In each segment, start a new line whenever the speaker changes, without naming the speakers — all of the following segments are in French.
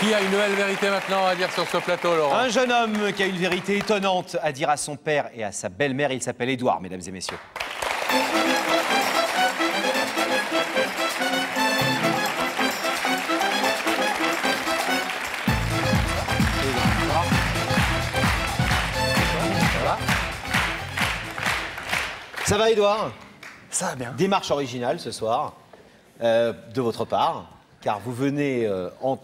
Qui a une nouvelle vérité maintenant à dire sur ce plateau, Laurent
Un jeune homme qui a une vérité étonnante à dire à son père et à sa belle-mère. Il s'appelle Édouard, mesdames et messieurs. Ça va, Édouard?
Ça va bien.
Démarche originale ce soir euh, de votre part, car vous venez, euh, en-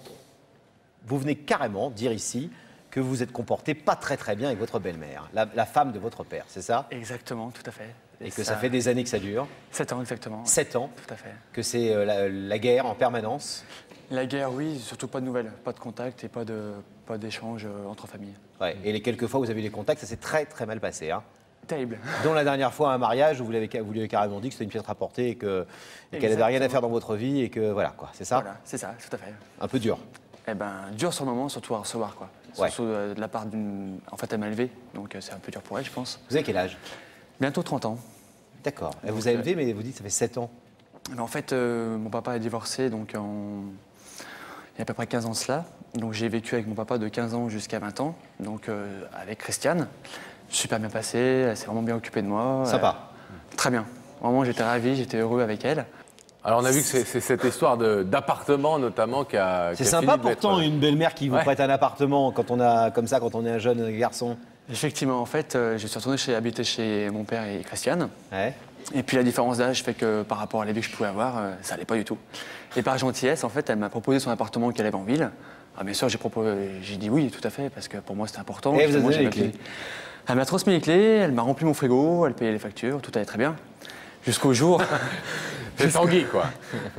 vous venez carrément dire ici que vous vous êtes comporté pas très très bien avec votre belle-mère, la, la femme de votre père, c'est ça?
Exactement, tout à fait.
Et que ça... fait des années que ça dure,
7 ans exactement.
sept ans,
Tout à fait.
que c'est euh, la, la guerre en permanence?
La guerre, oui, surtout pas de nouvelles, pas de contact et pas de pas d'échange euh, entre familles.
Ouais. Et les quelques fois où vous avez eu des contacts, ça s'est très très mal passé. Hein?
Terrible.
Dont la dernière fois à un mariage où vous, l'avez, vous lui avez carrément dit que c'était une pièce rapportée et, que, et qu'elle n'avait rien à faire dans votre vie et que voilà quoi, c'est ça?
Voilà, c'est ça, tout à fait.
Un peu dur.
Eh ben, dur sur le moment, surtout à recevoir quoi.
Ouais.
Surtout euh, de la part d'une. En fait, elle m'a élevé, donc euh, c'est un peu dur pour elle, je pense.
Vous avez quel âge?
Bientôt 30 ans.
D'accord. Elle vous a élevé, mais vous dites que ça fait 7 ans.
Mais en fait, euh, mon papa est divorcé, donc en- il y a à peu près 15 ans de cela. Donc j'ai vécu avec mon papa de 15 ans jusqu'à 20 ans, donc avec Christiane. Super bien passé, elle s'est vraiment bien occupée de moi.
Sympa.
Très bien. Vraiment, j'étais ravi, j'étais heureux avec elle.
Alors, on a vu que c'est cette histoire de- d'appartement, notamment, qui a.
C'est sympa pourtant une belle-mère qui vous
Ouais.
prête un appartement quand on a comme ça quand on est un jeune garçon.
Effectivement, en fait, euh, je suis retourné chez, habiter chez mon père et Christiane.
Ouais.
Et puis la différence d'âge fait que par rapport à la vie que je pouvais avoir, euh, ça allait pas du tout. Et par gentillesse, en fait, elle m'a proposé son appartement qu'elle avait en ville. Ah, bien sûr, j'ai proposé, j'ai dit oui, tout à fait, parce que pour moi c'était important.
Et vous avez les
appelé- Elle m'a transmis les clés, elle m'a rempli mon frigo, elle payait les factures, tout allait très bien. Jusqu'au jour.
C'est Tanguy, quoi.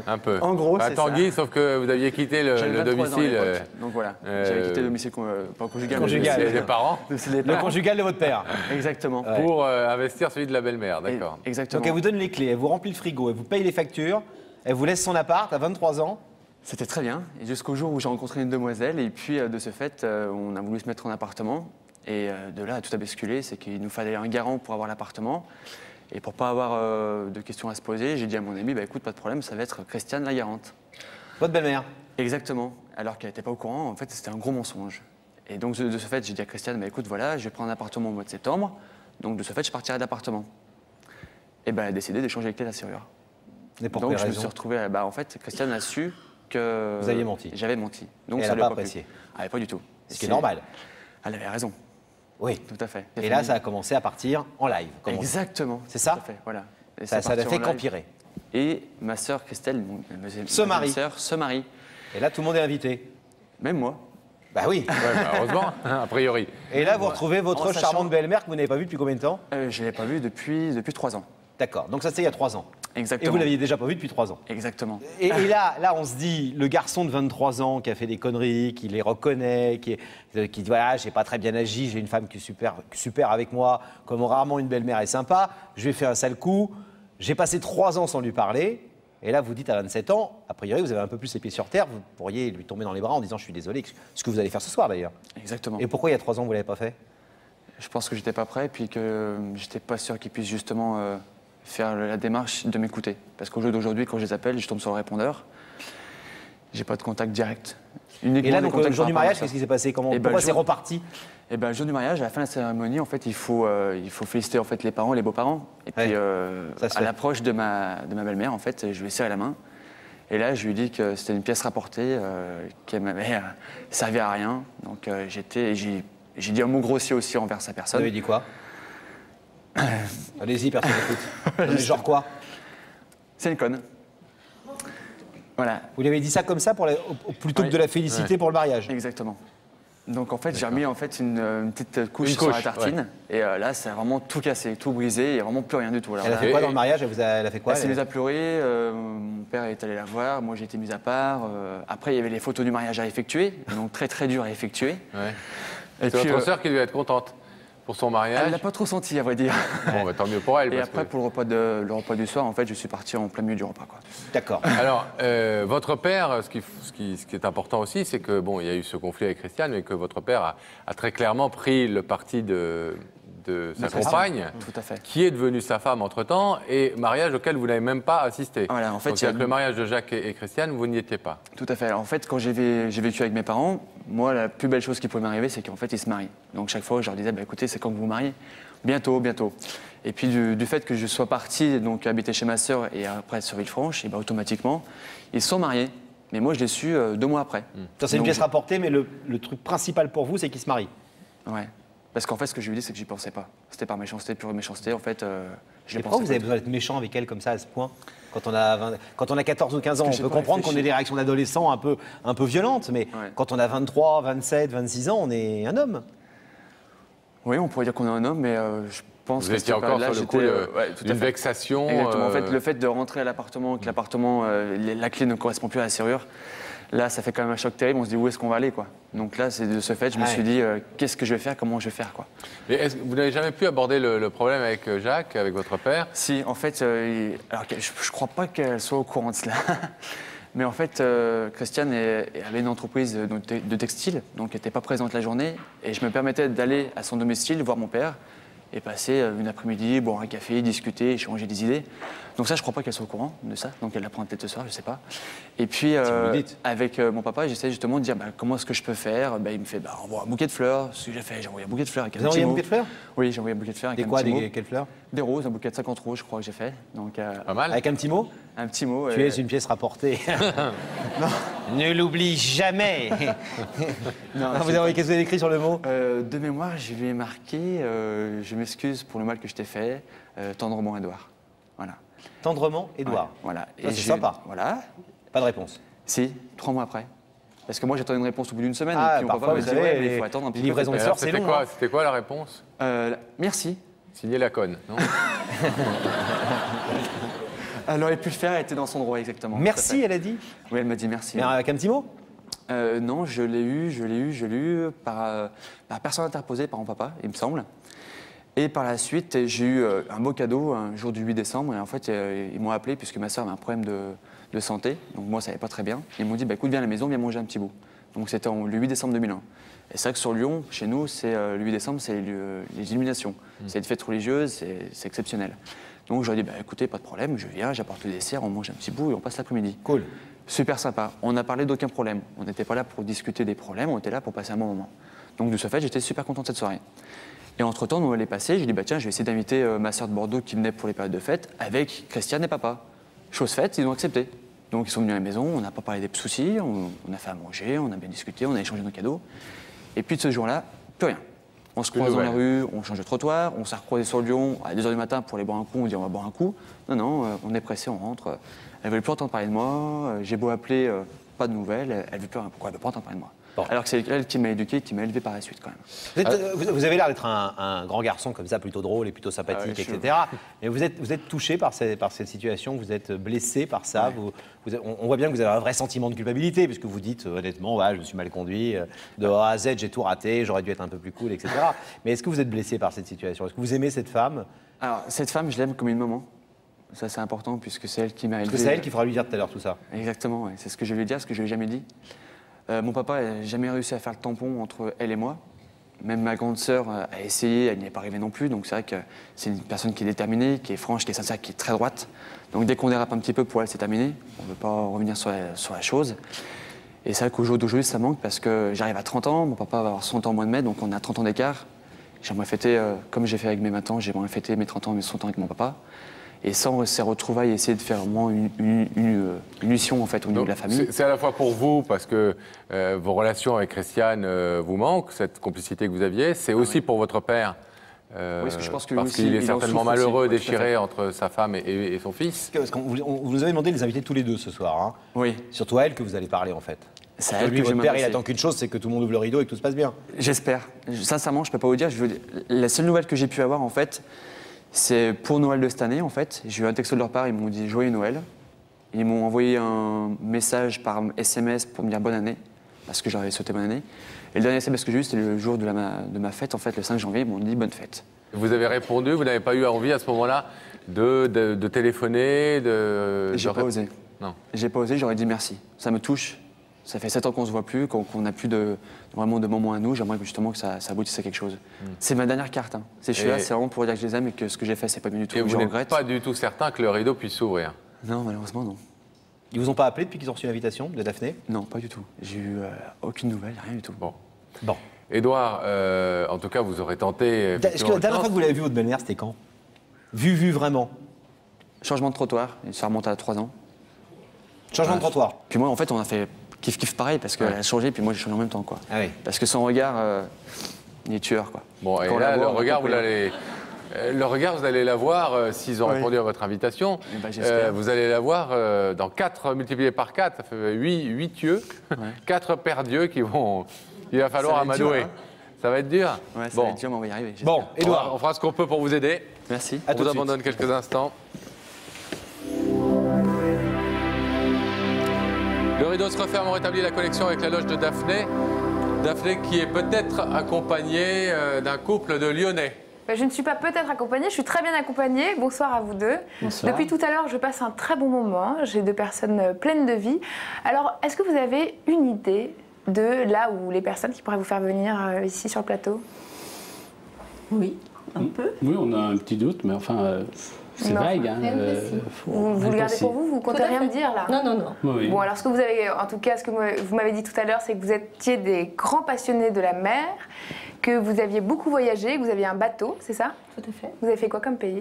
Un peu.
En gros,
Bah,
c'est
Tanguy, sauf que vous aviez quitté le,
J'avais
le
23 ans à
domicile euh,
Donc voilà,
euh,
j'avais quitté le domicile euh, pas conjugal.
Conjugal.
le
des,
domicile-
des parents
Le conjugal de votre père.
Exactement.
Ouais.
pour euh, investir celui de la belle-mère, d'accord.
Exactement.
Donc elle vous donne les clés, elle vous remplit le frigo, elle vous paye les factures, elle vous laisse son appart à 23 ans.
C'était très bien, et jusqu'au jour où j'ai rencontré une demoiselle, et puis euh, de ce fait, euh, on a voulu se mettre en appartement, et de là, tout a basculé, c'est qu'il nous fallait un garant pour avoir l'appartement, et pour pas avoir euh, de questions à se poser, j'ai dit à mon ami, bah écoute, pas de problème, ça va être Christiane la garante.
Votre belle-mère.
Exactement, alors qu'elle n'était pas au courant, en fait, c'était un gros mensonge. Et donc, de, de ce fait, j'ai dit à Christiane, bah écoute, voilà, je vais prendre un appartement au mois de septembre, donc de ce fait, je partirai d'appartement. Et ben, elle a décidé d'échanger clés de la serrure.
Mais pour
Donc je me suis retrouvé. Bah, en fait, Christiane a su que.
Vous aviez menti.
J'avais menti. Donc
Et elle
ça
a
lui
pas apprécié.
Ah, pas du tout.
Ce qui est normal.
Elle avait raison.
Oui.
Tout à fait.
Et là, ça a commencé à partir en live.
Exactement.
C'est ça
Tout à fait. Voilà. Et
Ça, n'a fait qu'empirer.
Et ma sœur Christelle, mon- ma-
Se
ma
marie.
sœur, se marie.
Et là, tout le monde est invité.
Même moi.
Bah oui.
Ouais, bah, heureusement, a priori.
Et là, vous retrouvez votre
En
charmante belle-mère que vous n'avez pas vue depuis combien de temps
Euh, je ne l'ai pas vue depuis, depuis trois ans.
D'accord. Donc ça, c'est il y a 3 ans. Et vous l'aviez déjà pas vue depuis 3 ans.
Exactement.
Et, et là, là, on se dit, le garçon de 23 ans qui a fait des conneries, qui les reconnaît, qui, euh, qui dit voilà, j'ai pas très bien agi, j'ai une femme qui est super, super avec moi, comme rarement une belle-mère est sympa, je lui ai fait un sale coup, j'ai passé 3 ans sans lui parler, et là, vous dites à 27 ans, a priori, vous avez un peu plus les pieds sur terre, vous pourriez lui tomber dans les bras en disant je suis désolé, ce que vous allez faire ce soir d'ailleurs.
Exactement.
Et pourquoi il y a 3 ans vous l'avez pas fait?
Je pense que j'étais pas prêt, puis que j'étais pas sûr qu'ils puissent justement euh, faire la démarche de m'écouter. Parce qu'au jour d'aujourd'hui, quand je les appelle, je tombe sur le répondeur. J'ai pas de contact direct.
Et
Uniquement
là,
des
donc, le jour
par
du mariage, qu'est-ce qui s'est passé? Comment,
Eh ben,
Pourquoi c'est
jour-
reparti?
Et ben, le jour du mariage, à la fin de la cérémonie, en fait, il faut, euh, il faut féliciter en fait les parents, les beaux-parents. Et puis,
Ouais.
euh, à l'approche de ma, de ma belle-mère, en fait, je lui ai serré la main. Et là, je lui ai dit que c'était une pièce rapportée, euh, qu'elle m'avait euh, servi à rien. Donc, euh, j'étais, j'ai, dit un mot grossier aussi envers sa
Vous
personne.
avez dit quoi? Allez-y, personne n'écoute. Genre quoi?
C'est une conne. Voilà,
Vous lui avez dit ça comme ça pour la- plutôt que de la féliciter pour le mariage?
Exactement. Donc en fait, j'ai remis en fait une, euh, une petite couche
Une
sur la tartine. Et euh, là, ça a vraiment tout cassé, tout brisé. Il n'y a vraiment plus rien du tout. Alors
Elle a fait quoi dans le mariage? Elle, vous a, elle a fait quoi
elle s'est mise à pleurer. euh, mon père est allé la voir. Moi, j'ai été mise à part. euh, après, il y avait les photos du mariage à effectuer. Donc très très dur à effectuer.
Ouais.
Et
C'est
puis,
votre sœur qui devait être contente pour son
elle
mariage.
l'a pas trop senti, à vrai dire.
Bon, bah, tant mieux pour elle.
Et
parce
après,
que-
pour le repas, de, le repas du soir, en fait, je suis parti en plein milieu du repas. Quoi.
D'accord.
Alors, euh, votre père, ce qui, ce, qui, ce qui est important aussi, c'est que bon, il y a eu ce conflit avec Christiane, mais que votre père a, a très clairement pris le parti de, de sa compagne,
Tout à fait.
qui est devenue sa femme entre-temps, et mariage auquel vous n'avez même pas assisté.
Voilà, en fait,
Donc,
il y a-
avec le mariage de Jacques et, et Christiane, vous n'y étiez pas.
Tout à fait. Alors, en fait, quand j'ai vé- j'ai vécu avec mes parents, moi, la plus belle chose qui pouvait m'arriver, c'est qu'en fait, ils se marient. Donc, chaque fois, je leur disais, bah, écoutez, c'est quand que vous vous mariez Bientôt, bientôt. Et puis, du, du fait que je sois parti donc, habiter chez ma sœur et après sur Villefranche, et bah, automatiquement, ils se sont mariés. Mais moi, je l'ai su euh, deux mois après.
Ça, c'est une pièce rapportée, mais le, le truc principal pour vous, c'est qu'il se marie.
Ouais. Parce qu'en fait, ce que je lui dis, c'est que j'y pensais pas. C'était par méchanceté, pure méchanceté. En fait, euh, je l'ai
pourquoi vous avez besoin d'être méchant avec elle comme ça à ce point quand on, a 20 quand on a 14 ou 15 ans, on peut comprendre qu'on ait des réactions d'adolescents un peu, un peu violentes, mais
Ouais.
quand on a 23, 27, 26 ans, on est un homme.
Oui, on pourrait dire qu'on est un homme, mais euh, je pense
Vous
que
étiez
cette
encore
période-là,
sur le coup
euh, ouais, tout à
d'une
fait.
vexation.
Exactement. En
euh,
fait, le fait de rentrer à l'appartement, que l'appartement, euh, les- la clé ne correspond plus à la serrure, là, ça fait quand même un choc terrible. On se dit où est-ce qu'on va aller, quoi? Donc là, c'est de ce fait, je me suis dit euh, qu'est-ce que je vais faire, comment je vais faire, quoi?
Mais est-ce que vous n'avez jamais pu aborder le, le problème avec euh, Jacques, avec votre père?
Si, en fait, euh, il- alors je, je crois pas qu'elle soit au courant de cela. Mais en fait, euh, Christiane est- avait une entreprise de textile, donc elle n'était pas présente la journée. Et je me permettais d'aller à son domicile voir mon père et passer euh, une après-midi, boire un café, discuter, échanger des idées. Donc ça, je crois pas qu'elle soit au courant de ça. Donc elle l'apprend peut-être ce soir, je sais pas. Et puis, euh, avec euh, mon papa, j'essaie justement de dire bah, comment est-ce que je peux faire? Bah, il me fait bah, envoie un bouquet de fleurs. Ce que j'ai fait, j'ai envoyé un bouquet de fleurs. Avec
Vous envoyé un
petit
bouquet de fleurs?
Oui, j'ai envoyé un bouquet de fleurs avec
Des
un
quoi
petit
des,
mot.
Quelles fleurs?
Des roses, un bouquet de 50 roses, je crois que j'ai fait. Donc, euh,
Pas mal.
Avec un petit mot?
Un petit mot.
Tu
euh,
es une pièce rapportée. ne l'oublie jamais.
non,
vous avez qu'est-ce que vous avez écrit sur le mot?
Euh, de mémoire, je lui ai marqué euh, Je m'excuse pour le mal que je t'ai fait, euh, tendrement, Edouard. Voilà.
Tendrement, Édouard.
Ouais, voilà.
Ça, c'est
je-
sympa.
Voilà.
Pas de réponse.
Si, trois mois après. Parce que moi, j'attendais une réponse au bout d'une semaine.
Ah,
et puis
parfois,
papa me
vous
dit
savez,
Ouais, mais il faut attendre un petit
les
peu.
de
alors,
c'est
C'était
long,
quoi,
hein.
c'était quoi la réponse?
Euh, merci.
Signer la conne, non?
Elle aurait pu le faire, elle était dans son droit, exactement.
Merci, elle a dit.
Oui, elle m'a dit merci.
Mais avec un petit mot
Euh, non, je l'ai eu, je l'ai eu, je l'ai eu par, euh, par personne interposée, par mon papa, il me semble. Et par la suite, j'ai eu euh, un beau cadeau un jour du 8 décembre. Et en fait, euh, ils m'ont appelé puisque ma soeur avait un problème de, de santé. Donc moi, ça n'allait pas très bien. Ils m'ont dit, bah, écoute, viens à la maison, viens manger un petit bout. Donc c'était le 8 décembre 2001. Et c'est vrai que sur Lyon, chez nous, c'est euh, le 8 décembre, c'est le- les illuminations. C'est une fête religieuse, c'est exceptionnel. Donc je leur ai dit, bah, écoutez, pas de problème, je viens, j'apporte le dessert, on mange un petit bout et on passe l'après-midi.
Cool.
Super sympa. On n'a parlé d'aucun problème. On n'était pas là pour discuter des problèmes, on était là pour passer un bon moment. Donc de ce fait, j'étais super content de cette soirée. Et entre-temps, Noël est passé, j'ai dit, bah, tiens, je vais essayer d'inviter euh, ma soeur de Bordeaux qui venait pour les périodes de fête avec Christiane et papa. Chose faite, ils ont accepté. Donc ils sont venus à la maison, on n'a pas parlé des soucis, on, on a fait à manger, on a bien discuté, on a échangé nos cadeaux. Et puis de ce jour-là, plus rien. On se
Plus
croise dans la rue, on change de trottoir, on s'est recroisé sur Lyon à 2h du matin pour aller boire un coup, on dit on va boire un coup. Non, non, euh, on est pressé, on rentre. Elle ne veut plus entendre parler de moi, euh, j'ai beau appeler, euh, pas de nouvelles, elle veut plus rien. Pourquoi elle ne veut pas entendre parler de moi?
Bon.
Alors que c'est elle qui m'a éduqué, qui m'a élevé par la suite quand même.
Vous, êtes- euh, vous- vous avez l'air d'être un, un grand garçon comme ça, plutôt drôle et plutôt sympathique,
Ah ouais,
etc. Mais vous êtes, vous êtes touché par, ces- par cette situation, vous êtes blessé par ça. vous- vous êtes- on, on voit bien que vous avez un vrai sentiment de culpabilité, puisque vous dites euh, honnêtement, je me suis mal conduit, euh, de A à Z, j'ai tout raté, j'aurais dû être un peu plus cool, etc. Mais est-ce que vous êtes blessé par cette situation? Est-ce que vous aimez cette femme?
Alors, cette femme, je l'aime comme une maman. Ça, c'est important puisque c'est elle qui m'a élevé.
que c'est elle qu'il faudra lui dire tout à l'heure tout ça
Exactement, ouais. c'est ce que je vais lui dire, ce que je lui ai jamais dit. Euh, mon papa n'a jamais réussi à faire le tampon entre elle et moi. Même ma grande sœur a essayé, elle n'y est pas arrivée non plus. Donc c'est vrai que c'est une personne qui est déterminée, qui est franche, qui est sincère, qui est très droite. Donc dès qu'on dérape un petit peu, pour elle, c'est terminé. On ne veut pas revenir sur la, chose. Et c'est vrai qu'au jour d'aujourd'hui, ça manque parce que j'arrive à 30 ans, mon papa va avoir 100 ans au mois de mai, donc on a 30 ans d'écart. J'aimerais fêter, euh, comme j'ai fait avec mes 20 ans, j'aimerais fêter mes 30 ans mes 100 ans avec mon papa. Et sans ces retrouvailles, essayer de faire au moins une, une, une, euh, une en fait, au niveau
Donc,
de la famille.
C'est à la fois pour vous, parce que euh, vos relations avec Christiane euh, vous manquent, cette complicité que vous aviez. C'est aussi pour votre père. euh,
Oui, parce que je pense que lui
parce
aussi,
qu'il est certainement
aussi,
malheureux, déchiré entre sa femme et, et- et son fils.
Parce qu'on vous, on- vous nous avez demandé de les inviter tous les deux ce soir. hein.
Oui,
Surtout à elle que vous allez parler en fait.
c'est à
Parce que
elle
lui, votre père, il attend qu'une chose, c'est que tout le monde ouvre le rideau et que tout se passe bien.
J'espère. Je- Sincèrement, je peux pas vous dire. Je veux dire, La seule nouvelle que j'ai pu avoir, en fait, c'est pour Noël de cette année, en fait. J'ai eu un texto de leur part, ils m'ont dit Joyeux Noël. Ils m'ont envoyé un message par SMS pour me dire bonne année, parce que j'avais souhaité bonne année. Et le dernier SMS que j'ai eu, c'était le jour de, la ma, de ma fête, en fait, le 5 janvier, ils m'ont dit bonne fête.
Vous avez répondu, vous n'avez pas eu envie à ce moment-là de, de- de téléphoner, de.
J'ai pas osé.
Non.
J'ai pas osé, j'aurais dit merci. Ça me touche. Ça fait 7 ans qu'on se voit plus, qu'on n'a plus de, vraiment de moments à nous. J'aimerais justement que ça, ça aboutisse à quelque chose. C'est ma dernière carte. Hein. C'est je suis
Et-
là, c'est vraiment pour dire que je les aime et que ce que j'ai fait, c'est pas bien du tout.
Et vous
je
n'êtes
regrette.
pas du tout certain que le rideau puisse s'ouvrir.
Non, malheureusement, non.
Ils vous ont pas appelé depuis qu'ils ont reçu l'invitation de Daphné?
Non, pas du tout. J'ai eu euh, aucune nouvelle, rien du tout.
Bon.
Bon.
Édouard, euh, en tout cas, vous aurez tenté.
Est-ce que
effectivement,
la dernière fois que vous l'avez vu, votre belle-mère, c'était quand? Vu, vu vraiment?
Changement de trottoir, ça remonte à 3 ans.
Changement de trottoir.
Puis moi, en fait, on a fait kiff-kiff pareil parce qu'elle a changé, puis moi, j'ai changé en même temps, quoi.
Ah oui.
Parce que son regard, euh, il est tueur, quoi.
Bon, et
Quand
là,
la voit,
le regard, vous
comprend.
l'allez. euh, Le regard, vous allez l'avoir euh, s'ils ont
Oui.
répondu à votre invitation.
Ben, j'espère.
vous allez l'avoir euh, dans 4 multiplié par 4, ça fait 8, 8 yeux, 4 paires d'yeux qui vont. Il va falloir amadouer.
hein.
Ça va être dur
Ouais, ça
Bon,
va être dur, mais on va y arriver.
Bon, Edouard.
on fera ce qu'on peut pour vous aider.
Merci.
À
on
tout
vous abandonne quelques instants. Le rideau se referme, on rétablit la connexion avec la loge de Daphné. Daphné qui est peut-être accompagnée euh, d'un couple de Lyonnais.
Ben, Je ne suis pas peut-être accompagnée, je suis très bien accompagnée. Bonsoir à vous deux.
Bonsoir.
Depuis tout à l'heure, je passe un très bon moment. J'ai deux personnes euh, pleines de vie. Alors, est-ce que vous avez une idée de là où les personnes qui pourraient vous faire venir euh, ici sur le plateau?
Oui, un peu.
Oui, on a un petit doute, mais enfin, euh, c'est
Non,
vague. Hein, faut-
Vous, le
de
gardez pour vous Vous comptez rien me dire là
Non, non, non.
Oui.
Bon, alors ce que vous avez, en tout cas, ce que vous m'avez dit tout à l'heure, c'est que vous étiez des grands passionnés de la mer, que vous aviez beaucoup voyagé, que vous aviez un bateau, c'est ça?
Tout à fait.
Vous avez fait quoi comme pays?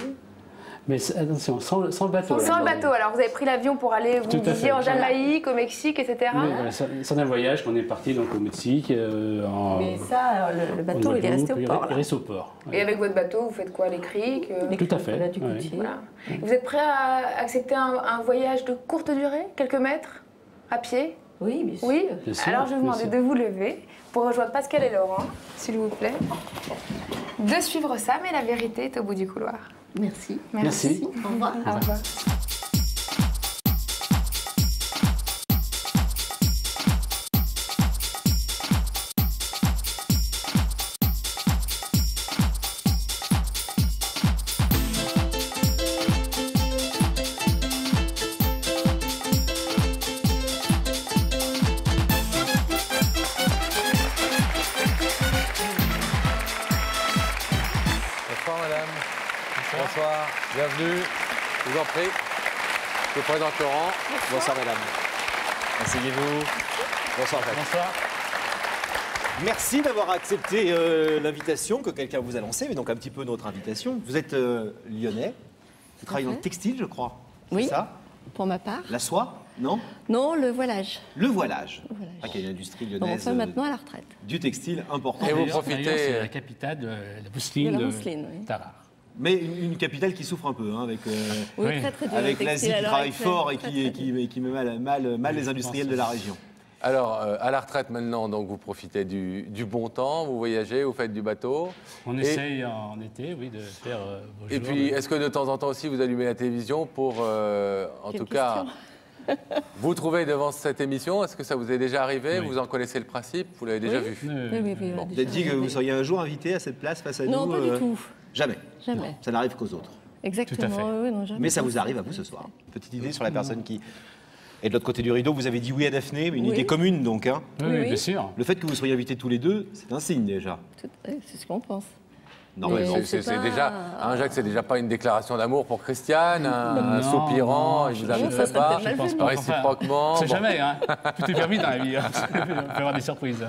Mais attention, sans, le- sans le bateau.
Sans
là.
le bateau, alors vous avez pris l'avion pour aller, vous disiez, en Jamaïque, au Mexique, etc.
Oui, voilà, c'est c'est un voyage qu'on est parti donc, au Mexique. euh, en,
Mais ça, le, bateau, il est resté au port.
Il reste au port.
Et avec votre bateau, vous faites quoi Les criques euh,
Tout à fait,
là, du
ouais.
Voilà. Vous êtes prêt à accepter un, un voyage de courte durée Quelques mètres À pied?
Oui, bien sûr.
Oui
Bien sûr,
Alors je vais vous
sûr.
de vous lever pour rejoindre Pascal et Laurent, s'il vous plaît. De suivre ça, mais la vérité est au bout du couloir.
Merci.
Merci.
Au revoir.
Au revoir.
Bonsoir Bonsoir,
madame. Asseyez-vous. Bonsoir, Jacques.
Bonsoir.
Merci d'avoir accepté euh, l'invitation que quelqu'un vous a lancée, mais donc un petit peu notre invitation. Vous êtes euh, lyonnais, vous travaillez dans le
fait.
textile, je crois.
Oui.
Ça?
Pour ma part.
La soie Non?
Non, le voilage.
Le voilage.
voilage.
Ah, qui est une industrie
Bon,
lyonnaise
enfin,
euh,
maintenant à la retraite.
du textile important.
Et vous profitez-
C'est la capitale de la mousseline
De
de,
la mousseline, oui.
Tarare.
Mais une, une capitale qui souffre un peu, hein, avec, euh,
Oui,
Oui.
très très dur.
avec
le
l'Asie qui travaille fort et qui,
très
qui, et qui met mal, mal, mal
Oui,
les industriels de la région.
Alors, euh, à la retraite maintenant, donc vous profitez du, du bon temps, vous voyagez, vous faites du bateau.
On
Et-
essaye en été, oui, de faire euh,
Et
jours,
puis,
mais-
est-ce que de temps en temps aussi vous allumez la télévision pour, euh, en
Quelle
tout cas, vous trouver devant cette émission? Est-ce que ça vous est déjà arrivé?
Oui.
Vous en connaissez le principe? Vous l'avez déjà
Oui.
vu?
Oui, oui, oui.
Bon, vous êtes dit que vous seriez un jour invité à cette place face à
Non,
nous
pas
euh,
du tout.
Jamais.
Jamais.
Ça n'arrive qu'aux autres.
Exactement.
fait.
oui, non, jamais.
Mais ça vous arrive à vous ce soir. Petite idée sur la personne qui est de l'autre côté du rideau. Vous avez dit oui à Daphné, mais une
Oui.
idée commune donc. hein.
Oui,
Oui,
oui,
oui.
bien sûr.
Le fait que vous soyez invités tous les deux, c'est un signe déjà.
C'est ce qu'on pense.
Non,
Mais
mais
C'est-
pas.
déjà, hein, Jacques, c'est déjà pas une déclaration d'amour pour Christiane, un,
Non,
soupirant,
non,
il
je-
vous
je-
ça
pas,
peut-être mal vu.
réciproquement.
C'est
Bon.
jamais, hein. Tout est permis dans la vie. Hein. On peut avoir des surprises.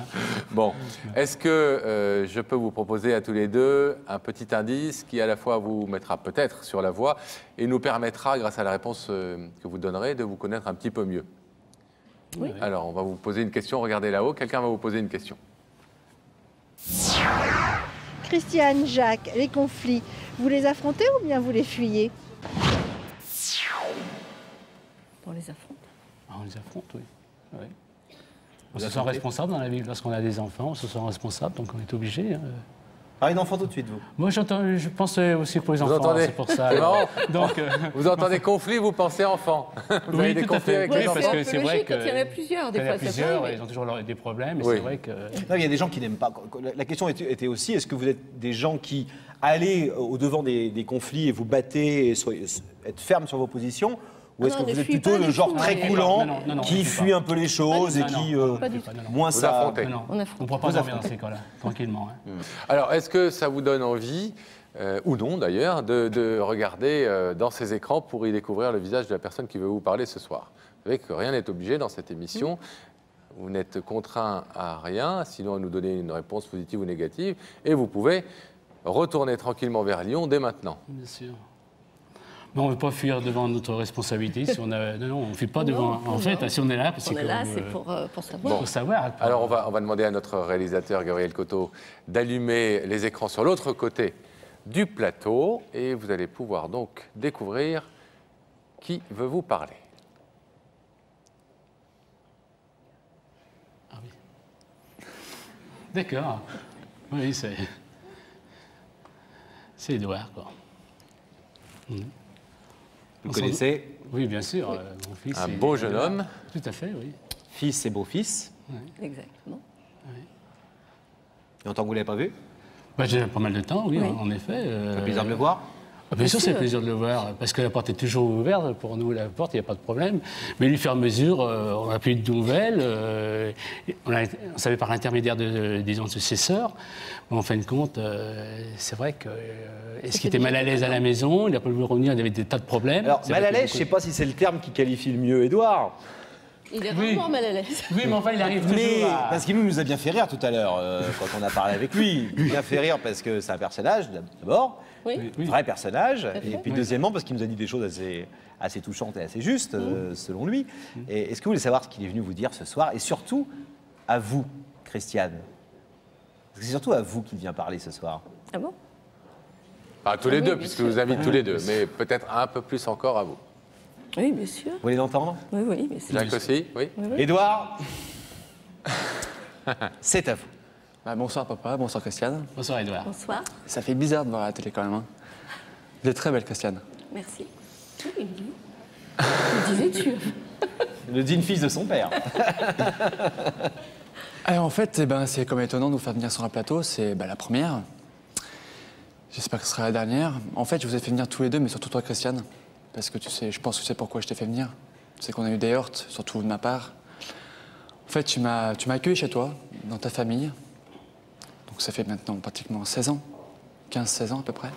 Bon, est-ce que euh, je peux vous proposer à tous les deux un petit indice qui à la fois vous mettra peut-être sur la voie et nous permettra, grâce à la réponse euh, que vous donnerez, de vous connaître un petit peu mieux
Oui.
Alors, on va vous poser une question. Regardez là-haut, quelqu'un va vous poser une question.
Christiane, Jacques, les conflits, vous les affrontez ou bien vous les fuyez?
On les affronte.
Ah, on les affronte, oui. Oui. On se sent responsable dans la vie. Lorsqu'on a des enfants, on se sent responsable, donc on est obligé. hein.
Parlez d'enfant tout de suite, vous.
Moi, j'entends, je pensais aussi pour les
Vous
enfants,
entendez
c'est pour ça.
C'est marrant.
Donc, euh,
Vous entendez conflit, vous pensez enfant. Vous avez
oui,
des
tout à
conflits
fait.
avec
Oui,
les
parce
enfants
que c'est vrai que
il y en a plusieurs, des
quand il y en a
fois,
plusieurs, ils ont toujours leur- des problèmes. et
Oui.
C'est vrai que
Non, il y a des gens qui n'aiment pas. La- question était aussi est-ce que vous êtes des gens qui allez au devant des, des conflits et vous battez et soyez, être ferme sur vos positions Ou est-ce
Non,
que vous êtes plutôt le genre très coulant, qui
fuit
un peu les choses et qui euh, moins ça
On
ne pourra pas dormir dans ces cas-là, tranquillement. hein.
Alors, est-ce que ça vous donne envie, euh, ou non d'ailleurs, de, de regarder euh, dans ces écrans pour y découvrir le visage de la personne qui veut vous parler ce soir? Vous savez que rien n'est obligé dans cette émission. Vous n'êtes contraint à rien, sinon à nous donner une réponse positive ou négative, et vous pouvez retourner tranquillement vers Lyon dès maintenant.
Bien sûr. Mais on ne veut pas fuir devant notre responsabilité. Si on a... Non, non, on ne fuit pas devant.
Non,
en fait, si on est là, c'est
On est là, c'est pour, euh, pour savoir.
pour savoir.
Alors on va, on va demander à notre réalisateur Gabriel Coteau d'allumer les écrans sur l'autre côté du plateau et vous allez pouvoir donc découvrir qui veut vous parler.
D'accord. Oui, c'est. C'est Edouard, quoi.
Vous
On
connaissez,
Oui, bien sûr. euh, Mon fils.
Un beau jeune
Edouard.
homme.
Tout à fait, oui.
fils et beau-fils.
Exactement.
Et en tant que vous ne l'avez pas vu,
Bah, J'ai pas mal de temps, oui,
Oui.
en, en effet. euh,
ça fait plaisir de le voir?
Ah, Bien sûr, c'est
sûr.
plaisir de le voir, parce que la porte est toujours ouverte. Pour nous, la porte, il n'y a pas de problème. Mais lui, faire mesure, euh, on n'a plus de nouvelles. euh, on, a- on savait par l'intermédiaire de, disons, de ses sœurs. Mais en fin de compte, euh, c'est vrai que. euh, Est-ce qu'il était mal à l'aise à la maison? Il n'a pas voulu revenir, il avait des tas de problèmes.
Alors, mal à l'aise, je ne sais pas si c'est le terme qui qualifie le mieux Édouard.
Il est
Oui.
rarement mal à l'aise.
Oui, mais enfin, il arrive toujours
Mais
à-
parce qu'il nous a bien fait rire tout à l'heure euh, quand on a parlé avec lui. Il nous a bien fait rire parce que c'est un personnage d'abord,
Oui.
Vrai personnage, et puis
Oui.
deuxièmement parce qu'il nous a dit des choses assez, assez touchantes et assez justes euh, selon lui.
Mm.
Est-ce que vous voulez savoir ce qu'il est venu vous dire ce soir et surtout à vous, Christiane? Parce que c'est surtout à vous qu'il vient parler ce soir.
Ah bon?
Pas tous les
oui,
deux,
bien
puisque
sûr.
vous invite tous les deux, mais peut-être un peu plus encore à vous.
Oui, bien sûr.
Vous voulez l'entendre?
Oui, oui, mais c'est.
Jacques aussi Oui
Édouard, c'est à vous.
Bah, bonsoir papa, bonsoir Christiane.
Bonsoir, Edouard.
Bonsoir.
Ça fait bizarre de voir à la télé quand même. hein. Vous êtes très belle Christiane.
Merci. Oui, il me dit. Il me disait tu.
Le digne fils de son père.
Alors en fait, eh ben, c'est comme étonnant de vous faire venir sur un plateau, c'est bah, la première. J'espère que ce sera la dernière. En fait, je vous ai fait venir tous les deux, mais surtout toi Christiane. Parce que tu sais, je pense que tu sais pourquoi je t'ai fait venir. Sais qu'on a eu des heurts, surtout de ma part. En fait, tu m'as accueilli chez toi, dans ta famille. Donc ça fait maintenant pratiquement 16 ans, 15-16 ans à peu près.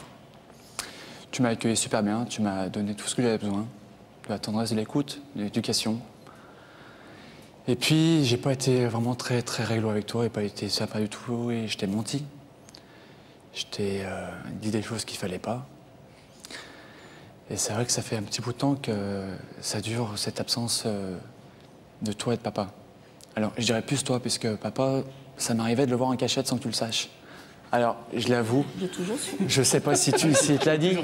Tu m'as accueilli super bien, tu m'as donné tout ce que j'avais besoin. De la tendresse, de l'écoute, de l'éducation. Et puis, j'ai pas été vraiment très, très réglo avec toi, et pas été sympa du tout, et je t'ai menti. Je t'ai euh, dit des choses qu'il fallait pas. Et c'est vrai que ça fait un petit bout de temps que ça dure, cette absence euh, de toi et de papa. Alors, je dirais plus toi, puisque papa, ça m'arrivait de le voir en cachette sans que tu le saches. Alors, je l'avoue,
J'ai toujours su.
je sais pas si tu si il te l'a dit.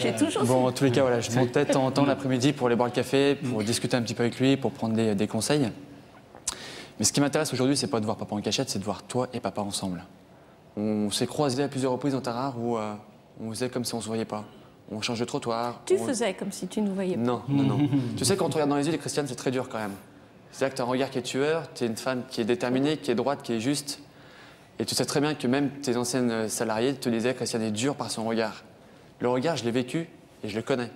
J'ai toujours su.
Bon, en tous les cas, voilà, je montais de temps en temps l'après-midi pour aller boire le café, pour discuter un petit peu avec lui, pour prendre des, des conseils. Mais ce qui m'intéresse aujourd'hui, c'est pas de voir papa en cachette, c'est de voir toi et papa ensemble. On s'est croisés à plusieurs reprises dans ta rare où euh, on faisait comme si on se voyait pas. On change de trottoir.
Tu
on-
faisais comme si tu ne voyais pas.
Non, non, non. tu sais, quand on te regarde dans les yeux, les Christiane, c'est très dur quand même. C'est-à-dire que tu as un regard qui est tueur, tu es une femme qui est déterminée, qui est droite, qui est juste. Et tu sais très bien que même tes anciennes euh, salariées te disaient que Christiane est dure par son regard. Le regard, je l'ai vécu et je le connais.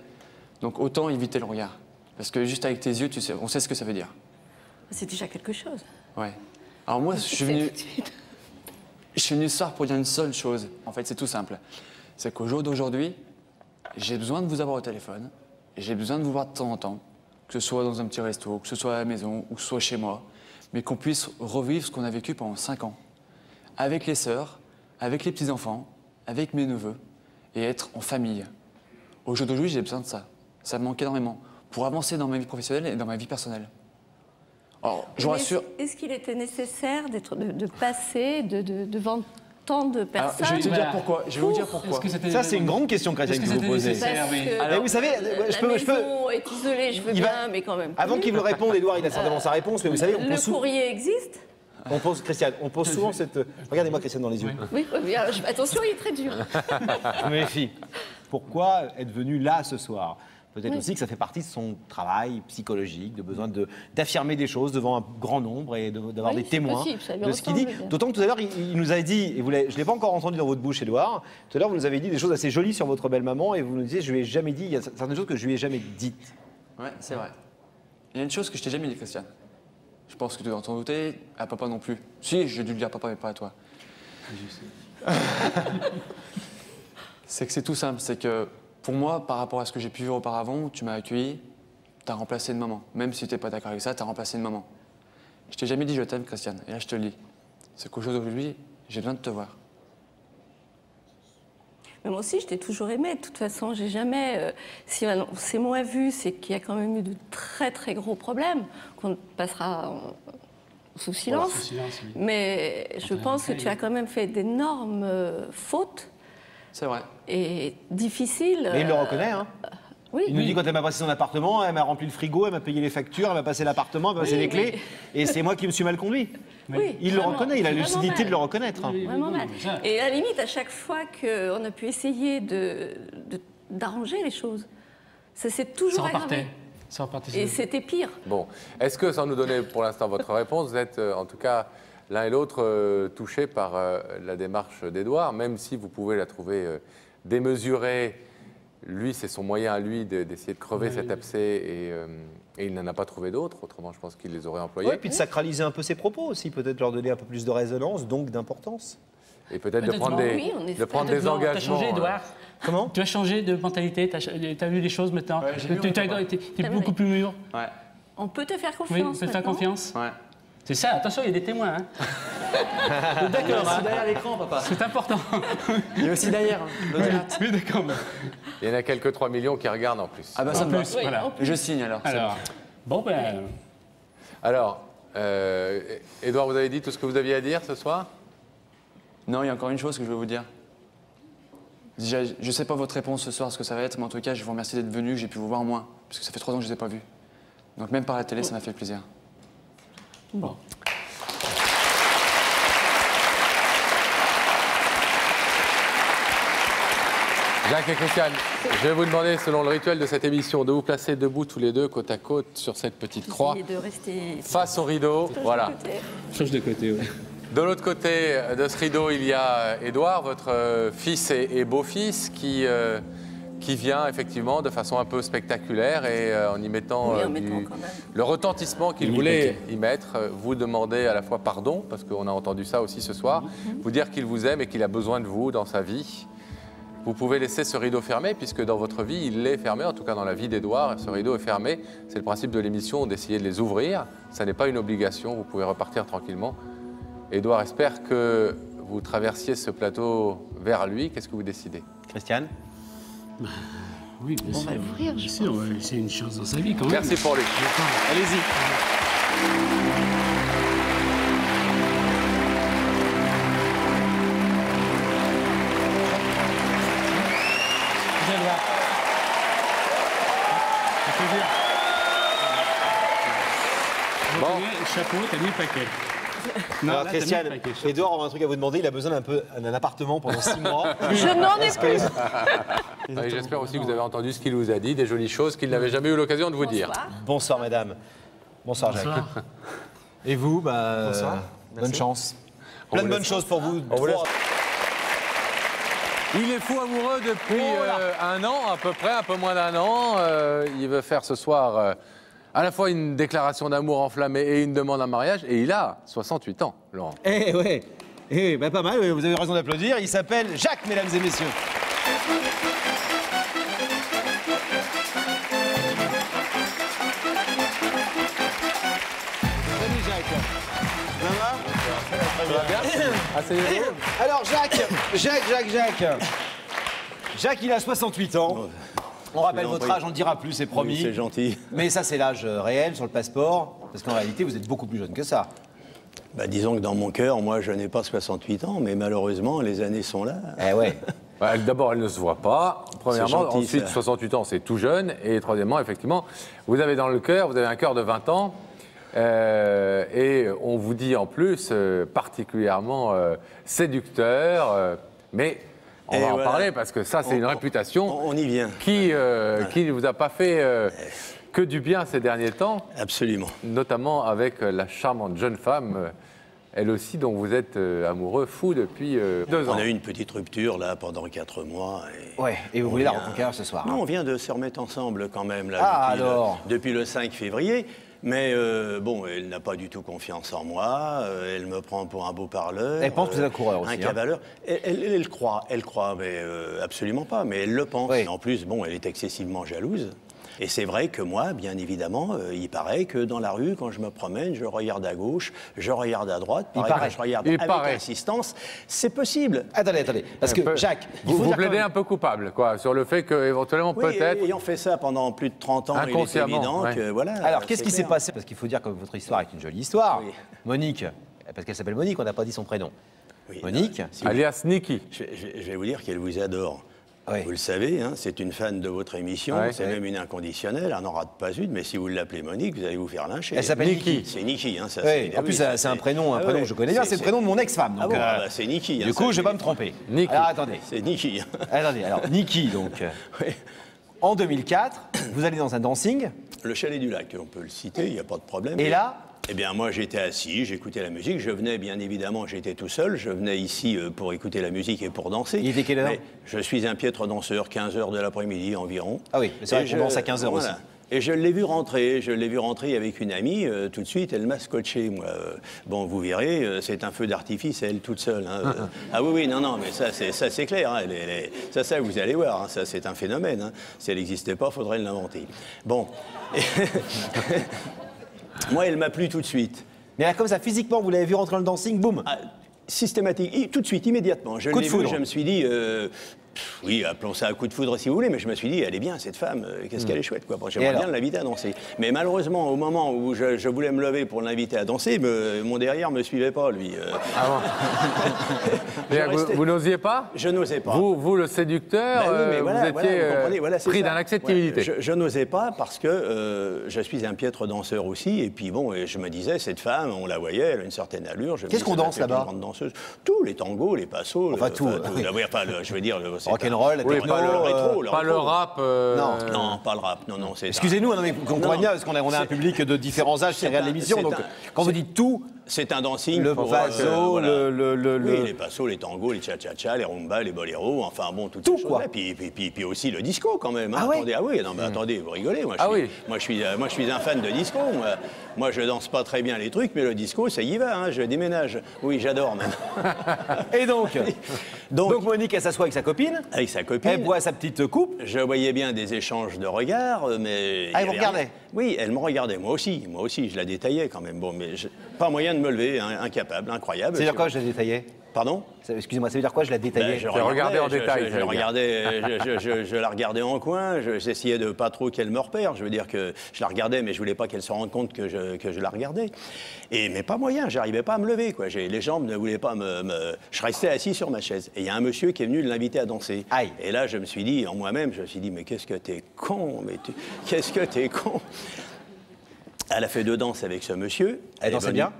Donc autant éviter le regard. Parce que juste avec tes yeux, tu sais, on sait ce que ça veut dire.
C'est déjà quelque chose.
Ouais. Alors moi, je suis venu, je suis venu ce soir pour dire une seule chose. En fait, c'est tout simple. C'est qu'au jour d'aujourd'hui, j'ai besoin de vous avoir au téléphone. J'ai besoin de vous voir de temps en temps. Que ce soit dans un petit resto, que ce soit à la maison ou que ce soit chez moi. Mais qu'on puisse revivre ce qu'on a vécu pendant cinq ans. Avec les sœurs, avec les petits-enfants, avec mes neveux. Et être en famille. Au jour d'aujourd'hui, j'ai besoin de ça. Ça me manque énormément. Pour avancer dans ma vie professionnelle et dans ma vie personnelle. Alors, je vous rassure.
Est-ce qu'il était nécessaire de, de passer de, de- devant tant de
Alors,
personnes
je vais te dire pourquoi. Je vais vous dire pourquoi.
C'était-
Ça, c'est une grande question, Christiane,
que
que vous posez.
que
Alors, vous savez, je peux- je peux-
est isolée, je veux
Il va-
bien, mais quand même.
Avant qu'il vous réponde, Édouard, il a certainement sa réponse, mais vous savez, on
Le
sou-
courrier existe
on pose, Christiane, on pose souvent cette. Regardez-moi, Christiane, dans les yeux.
Oui, oui, bien, je- attention, il est très dur.
Je me méfie. Pourquoi être venu là ce soir? Peut-être
Oui.
aussi que ça fait partie de son travail psychologique, de besoin de- d'affirmer des choses devant un grand nombre et de- d'avoir
Oui,
des témoins
possible,
de ce qu'il dit. D'autant que tout à l'heure, il, il nous a dit, et vous je ne l'ai pas encore entendu dans votre bouche, Édouard, tout à l'heure, vous nous avez dit des choses assez jolies sur votre belle-maman et vous nous disiez, je lui ai jamais dit, il y a certaines choses que je lui ai jamais dites.
Ouais, c'est vrai. Il y a une chose que je t'ai jamais dit, Christian. Je pense que tu dois t'en douter, à papa non plus. Si, j'ai dû le dire à papa, mais pas à toi. c'est que c'est tout simple, c'est que pour moi, par rapport à ce que j'ai pu vivre auparavant, tu m'as accueilli, t'as remplacé une maman. Même si tu n'es pas d'accord avec ça, t'as remplacé une maman. Je t'ai jamais dit je t'aime, Christian, et là je te le dis. C'est qu'aujourd'hui, j'ai besoin de te voir.
Mais moi aussi, je t'ai toujours aimé. De toute façon, j'ai jamais. euh, si on s'est moins vu, c'est qu'il y a quand même eu de très très gros problèmes qu'on passera en- sous silence.
sous silence, oui.
Mais je pense que tu as quand même fait d'énormes euh, fautes
C'est vrai.
et difficiles.
Mais il le
euh,
reconnaît, hein.
Oui.
Il nous dit quand elle m'a passé son appartement, elle m'a rempli le frigo, elle m'a payé les factures, elle m'a passé l'appartement, elle m'a passé
Oui,
les
oui.
clés, et c'est moi qui me suis mal conduit.
Oui,
Il le reconnaît, il a la lucidité
mal.
de le reconnaître.
Vraiment mal.
mais ça-
Et à la limite, à chaque fois qu'on a pu essayer de- de- d'arranger les choses, ça s'est
Ça
toujours
repartait.
aggravé.
Ça repartait.
Et c'était pire.
Bon, est-ce que, sans nous donner pour l'instant votre réponse, vous êtes euh, en tout cas l'un et l'autre euh, touchés par euh, la démarche d'Edouard, même si vous pouvez la trouver euh, démesurée Lui, c'est son moyen à lui de- d'essayer de crever
Oui.
cet abcès et, euh, et il n'en a pas trouvé d'autres, autrement je pense qu'il les aurait employés.
Ouais, puis de sacraliser un peu ses propos aussi, peut-être leur donner un peu plus de résonance, donc d'importance.
Et peut-être de prendre des,
Oui, on
de prendre des engagements.
T'as changé,
euh,
Edouard
Comment?
Tu as changé de mentalité, tu as, vu les choses maintenant.
Ouais,
Tu- tu-
on
tu as-
C'est
beaucoup plus mûr.
Ouais,
On peut te faire
Oui,
confiance.
tu peux te faire confiance.
ouais.
C'est ça, attention, il y a des témoins. Hein.
D'accord, c'est derrière l'écran, papa.
C'est important.
Il y a aussi derrière, hein,
oui, d'accord.
Il y en a quelques 3 millions qui regardent en plus.
Ah bah ça
En
me
plus, voilà.
en plus.
Je signe alors.
Alors, bon, ben,
Alors, euh, Edouard, vous avez dit tout ce que vous aviez à dire ce soir?
Non, il y a encore une chose que je veux vous dire. Déjà, je ne sais pas votre réponse ce soir, ce que ça va être, mais en tout cas, je vous remercie d'être venu, j'ai pu vous voir moins, parce que ça fait trois ans que je ne vous ai pas vus. Donc même par la télé, ça m'a fait plaisir.
Bon.
Jacques et Christiane, je vais vous demander, selon le rituel de cette émission, de vous placer debout tous les deux, côte à côte, sur cette petite croix,
de rester.
face au rideau. Voilà.
Change de côté, oui.
De l'autre côté de ce rideau, il y a Édouard, votre euh, fils et, et beau-fils, qui, euh, qui vient effectivement de façon un peu spectaculaire et euh, en y mettant,
Oui, en
euh,
mettant
du- le retentissement qu'il voulait y mettre. euh, Vous demandez à la fois pardon, parce qu'on a entendu ça aussi ce soir, vous dire qu'il vous aime et qu'il a besoin de vous dans sa vie. Vous pouvez laisser ce rideau fermé, puisque dans votre vie, il est fermé, en tout cas dans la vie d'Edouard, ce rideau est fermé. C'est le principe de l'émission d'essayer de les ouvrir. Ça n'est pas une obligation, vous pouvez repartir tranquillement. Edouard espère que vous traversiez ce plateau vers lui. Qu'est-ce que vous décidez?
Christiane?
Oui, bien
On
sûr.
va l'ouvrir, je
Bien sûr, ouais, c'est une chance dans sa vie quand même.
Merci pour lui.
Allez-y.
Bon.
Chapeau, t'as mis le paquet. Non,
Alors
là,
Christiane. Edouard a un truc à vous demander, il a besoin d'un peu d'un appartement pendant six mois.
Je n'en ai plus.
Et J'espère aussi que vous avez entendu ce qu'il vous a dit, des jolies choses qu'il n'avait jamais eu l'occasion de vous dire.
Bonsoir.
Bonsoir madame. Bonsoir Jacques.
Bonsoir.
Et vous, bah,
Bonsoir.
euh, bonne
Merci.
chance.
On
Plein de bonnes choses pour vous.
on vous laisse-
Trois.
Il est fou amoureux depuis
Oh
euh, un an, à peu près, un peu moins d'un an. Euh, il veut faire ce soir euh, à la fois une déclaration d'amour enflammée et une demande en mariage. Et il a 68 ans, Laurent.
Eh ouais, eh, bah, pas mal, vous avez raison d'applaudir. Il s'appelle Jacques, mesdames et messieurs. Salut Jacques. Ça va?
Bien Asseyez-vous.
Alors Jacques, Jacques, Jacques, Jacques. Jacques, il a 68 ans. On rappelle votre âge, on ne dira plus, c'est promis.
Oui, c'est gentil.
Mais ça, c'est l'âge euh, réel sur le passeport, parce qu'en réalité, vous êtes beaucoup plus jeune que ça.
Bah, disons que dans mon cœur, moi, je n'ai pas 68 ans, mais malheureusement, les années sont là.
Eh ouais.
Bah, D'abord, elle ne se voit pas. Premièrement,
gentil,
ensuite,
ça.
68 ans, c'est tout jeune. Et troisièmement, effectivement, vous avez dans le cœur, vous avez un cœur de 20 ans. euh, et on vous dit en plus euh, particulièrement euh, séducteur. euh, mais on
Et
va en
voilà.
parler parce que ça, c'est une
on-
réputation
On, y vient.
qui, euh, qui ne vous a pas fait euh, que du bien ces derniers temps,
Absolument.
notamment avec euh, la charmante jeune femme elle aussi, dont vous êtes euh, amoureux, fou depuis euh, deux ans.
On a eu une petite rupture là pendant quatre mois. Et
Ouais, et vous
on
voulez la
vient-
reconquérir ce soir
Non,
hein.
on vient de se remettre ensemble quand même là.
Ah,
depuis,
alors
le, depuis le 5 février. Mais euh, bon, elle n'a pas du tout confiance en moi. euh, elle me prend pour un beau parleur.
Elle pense que êtes un coureur
Un
aussi, hein.
cavaleur. Elle, elle- elle croit, elle croit, mais euh, absolument pas. Mais elle le pense.
Oui.
Et en plus, bon, elle est excessivement jalouse. Et c'est vrai que moi, bien évidemment, euh, il paraît que dans la rue, quand je me promène, je regarde à gauche, je regarde à droite,
Il paraît.
quand je regarde
Il
avec
paraît.
insistance. C'est possible.
Attendez, attendez. Parce que,
Un peu-
Jacques,
vous, vous
quand
plaidez
même-
un peu coupable, quoi, sur le fait qu'éventuellement,
Oui,
peut-être.
ayant fait ça pendant plus de 30 ans, il est évident
ouais.
que voilà.
Alors, qu'est-ce qui s'est passé? Parce qu'il faut dire que votre histoire est une jolie histoire.
Oui.
Monique, parce qu'elle s'appelle Monique, on n'a pas dit son prénom.
Oui,
Monique,
euh, si vous-
Alias Niki.
je, je- je vais vous dire qu'elle vous adore.
Oui.
Vous le savez, hein, c'est une fan de votre émission, c'est même une inconditionnelle, elle n'en rate pas une, mais si vous l'appelez Monique, vous allez vous faire lyncher.
Elle s'appelle Niki.
C'est Niki, hein, ça.
En plus, c'est un prénom, un
Ah
prénom que je connais bien, c'est le prénom de mon ex-femme.
Ah
donc,
bon,
euh,
ah bah, c'est Niki. hein,
du coup, je
je
vais pas me tromper.
Niki.
Alors, attendez.
C'est Niki.
Attendez, alors, Niki, donc. euh. En 2004, vous allez dans un dancing,
Le chalet du lac, on peut le citer, il n'y a pas de problème.
et là,
Eh bien, moi, j'étais assis, j'écoutais la musique. Je venais, bien évidemment, j'étais tout seul. Je venais ici euh, pour écouter la musique et pour danser.
Il était quelle heure?
Mais Je suis un piètre danseur, 15 heures de l'après-midi environ.
Ah oui, c'est vrai
Et
qu'on danse à 15 heures aussi.
Et je l'ai vu rentrer, je l'ai vu rentrer avec une amie, euh, tout de suite, elle m'a scotché, moi. Euh, bon, vous verrez, euh, c'est un feu d'artifice, elle toute seule. hein. Euh, ah oui, oui, non, non, mais ça, c'est, ça, c'est clair. hein, elle est- elle est- ça, ça, vous allez voir, hein, ça, c'est un phénomène. Si elle n'existait pas, faudrait l'inventer. Bon. moi, elle m'a plu tout de suite.
mais là, comme ça, physiquement, vous l'avez vu rentrer dans le dancing, boum
Ah, systématique, tout de suite, immédiatement. Je
Coup de
l'ai vu, je me suis dit, euh, oui, appelons ça un coup de foudre si vous voulez, mais je me suis dit, elle est bien cette femme, euh, qu'est-ce qu'elle est chouette, quoi. Bon, J'aimerais bien l'inviter à danser. Mais malheureusement, au moment où je, je voulais me lever pour l'inviter à danser, me- mon derrière me suivait pas, lui. euh,
Mais
Je
vous n'osiez pas
je n'osais pas.
vous, vous, le séducteur,
Ben oui, mais
euh,
voilà,
vous
voilà,
étiez euh,
voilà,
pris d'un accès de timidité.
Ouais, je je n'osais pas parce que euh, je suis un piètre danseur aussi. Et puis bon, et je me disais, cette femme, on la voyait, elle a une certaine allure.
Qu'est-ce qu'on danse là-bas.
Tout, les tangos, les passos.
Enfin,
le-
tout, oui,
enfin, le- je veux dire, le,
Rock'n'roll, la
oui,
techno,
pas le rétro. le
Pas le rap. euh,
Non.
Non, pas le rap. Non, non, c'est.
Excusez-nous, hein, non, mais
Non.
bien, parce qu'on a, on a un public de différents âges qui regarde l'émission. Donc, quand vous dites tout,
C'est un dancing.
le
pour,
vaso,
euh, voilà.
le, le, le-
Oui,
le-
les passos, les tangos, les cha-cha-cha, les rumba, les boléros, enfin bon, toutes
Tout,
ces
quoi.
choses-là. Puis, puis, puis, puis aussi le disco quand même. hein.
Ah ouais
attendez, ah oui, non, mais attendez, vous rigolez. Moi, je
Ah
suis,
oui.
moi, je suis, euh, moi, je suis un fan de disco. Moi, moi, je danse pas très bien les trucs, mais le disco, ça y va. hein, je déménage. Oui, j'adore même.
Et donc,
Donc,
donc Monique, elle s'assoit avec sa copine,
avec sa copine.
elle boit sa petite coupe.
Je voyais bien des échanges de regards, mais.
Ah, elle vous regardait.
Oui, elle me regardait, moi aussi. Moi aussi, je la détaillais quand même. Bon, mais je- pas moyen de me lever, hein, incapable, incroyable.
Ça veut dire quoi, je la détaillais
Pardon?
Excusez-moi, ça veut dire quoi, je la
Ben,
détaillais
je
regardais en
je-
détail,
Je, regardais, je, je- je- je la regardais en coin. je- J'essayais de pas trop qu'elle me repère. Je veux dire que je la regardais, mais je voulais pas qu'elle se rende compte que je, que je la regardais. Et mais pas moyen. J'arrivais pas à me lever. Quoi. J'ai- Les jambes ne voulaient pas me, me- Je restais assis sur ma chaise. Et il y a un monsieur qui est venu l'inviter à danser.
Aïe.
Et là, je me suis dit, en moi-même, je me suis dit, mais qu'est-ce que t'es con Mais tu- qu'est-ce que t'es con? Elle a fait deux danses avec ce monsieur.
Elle dansait
venue-
bien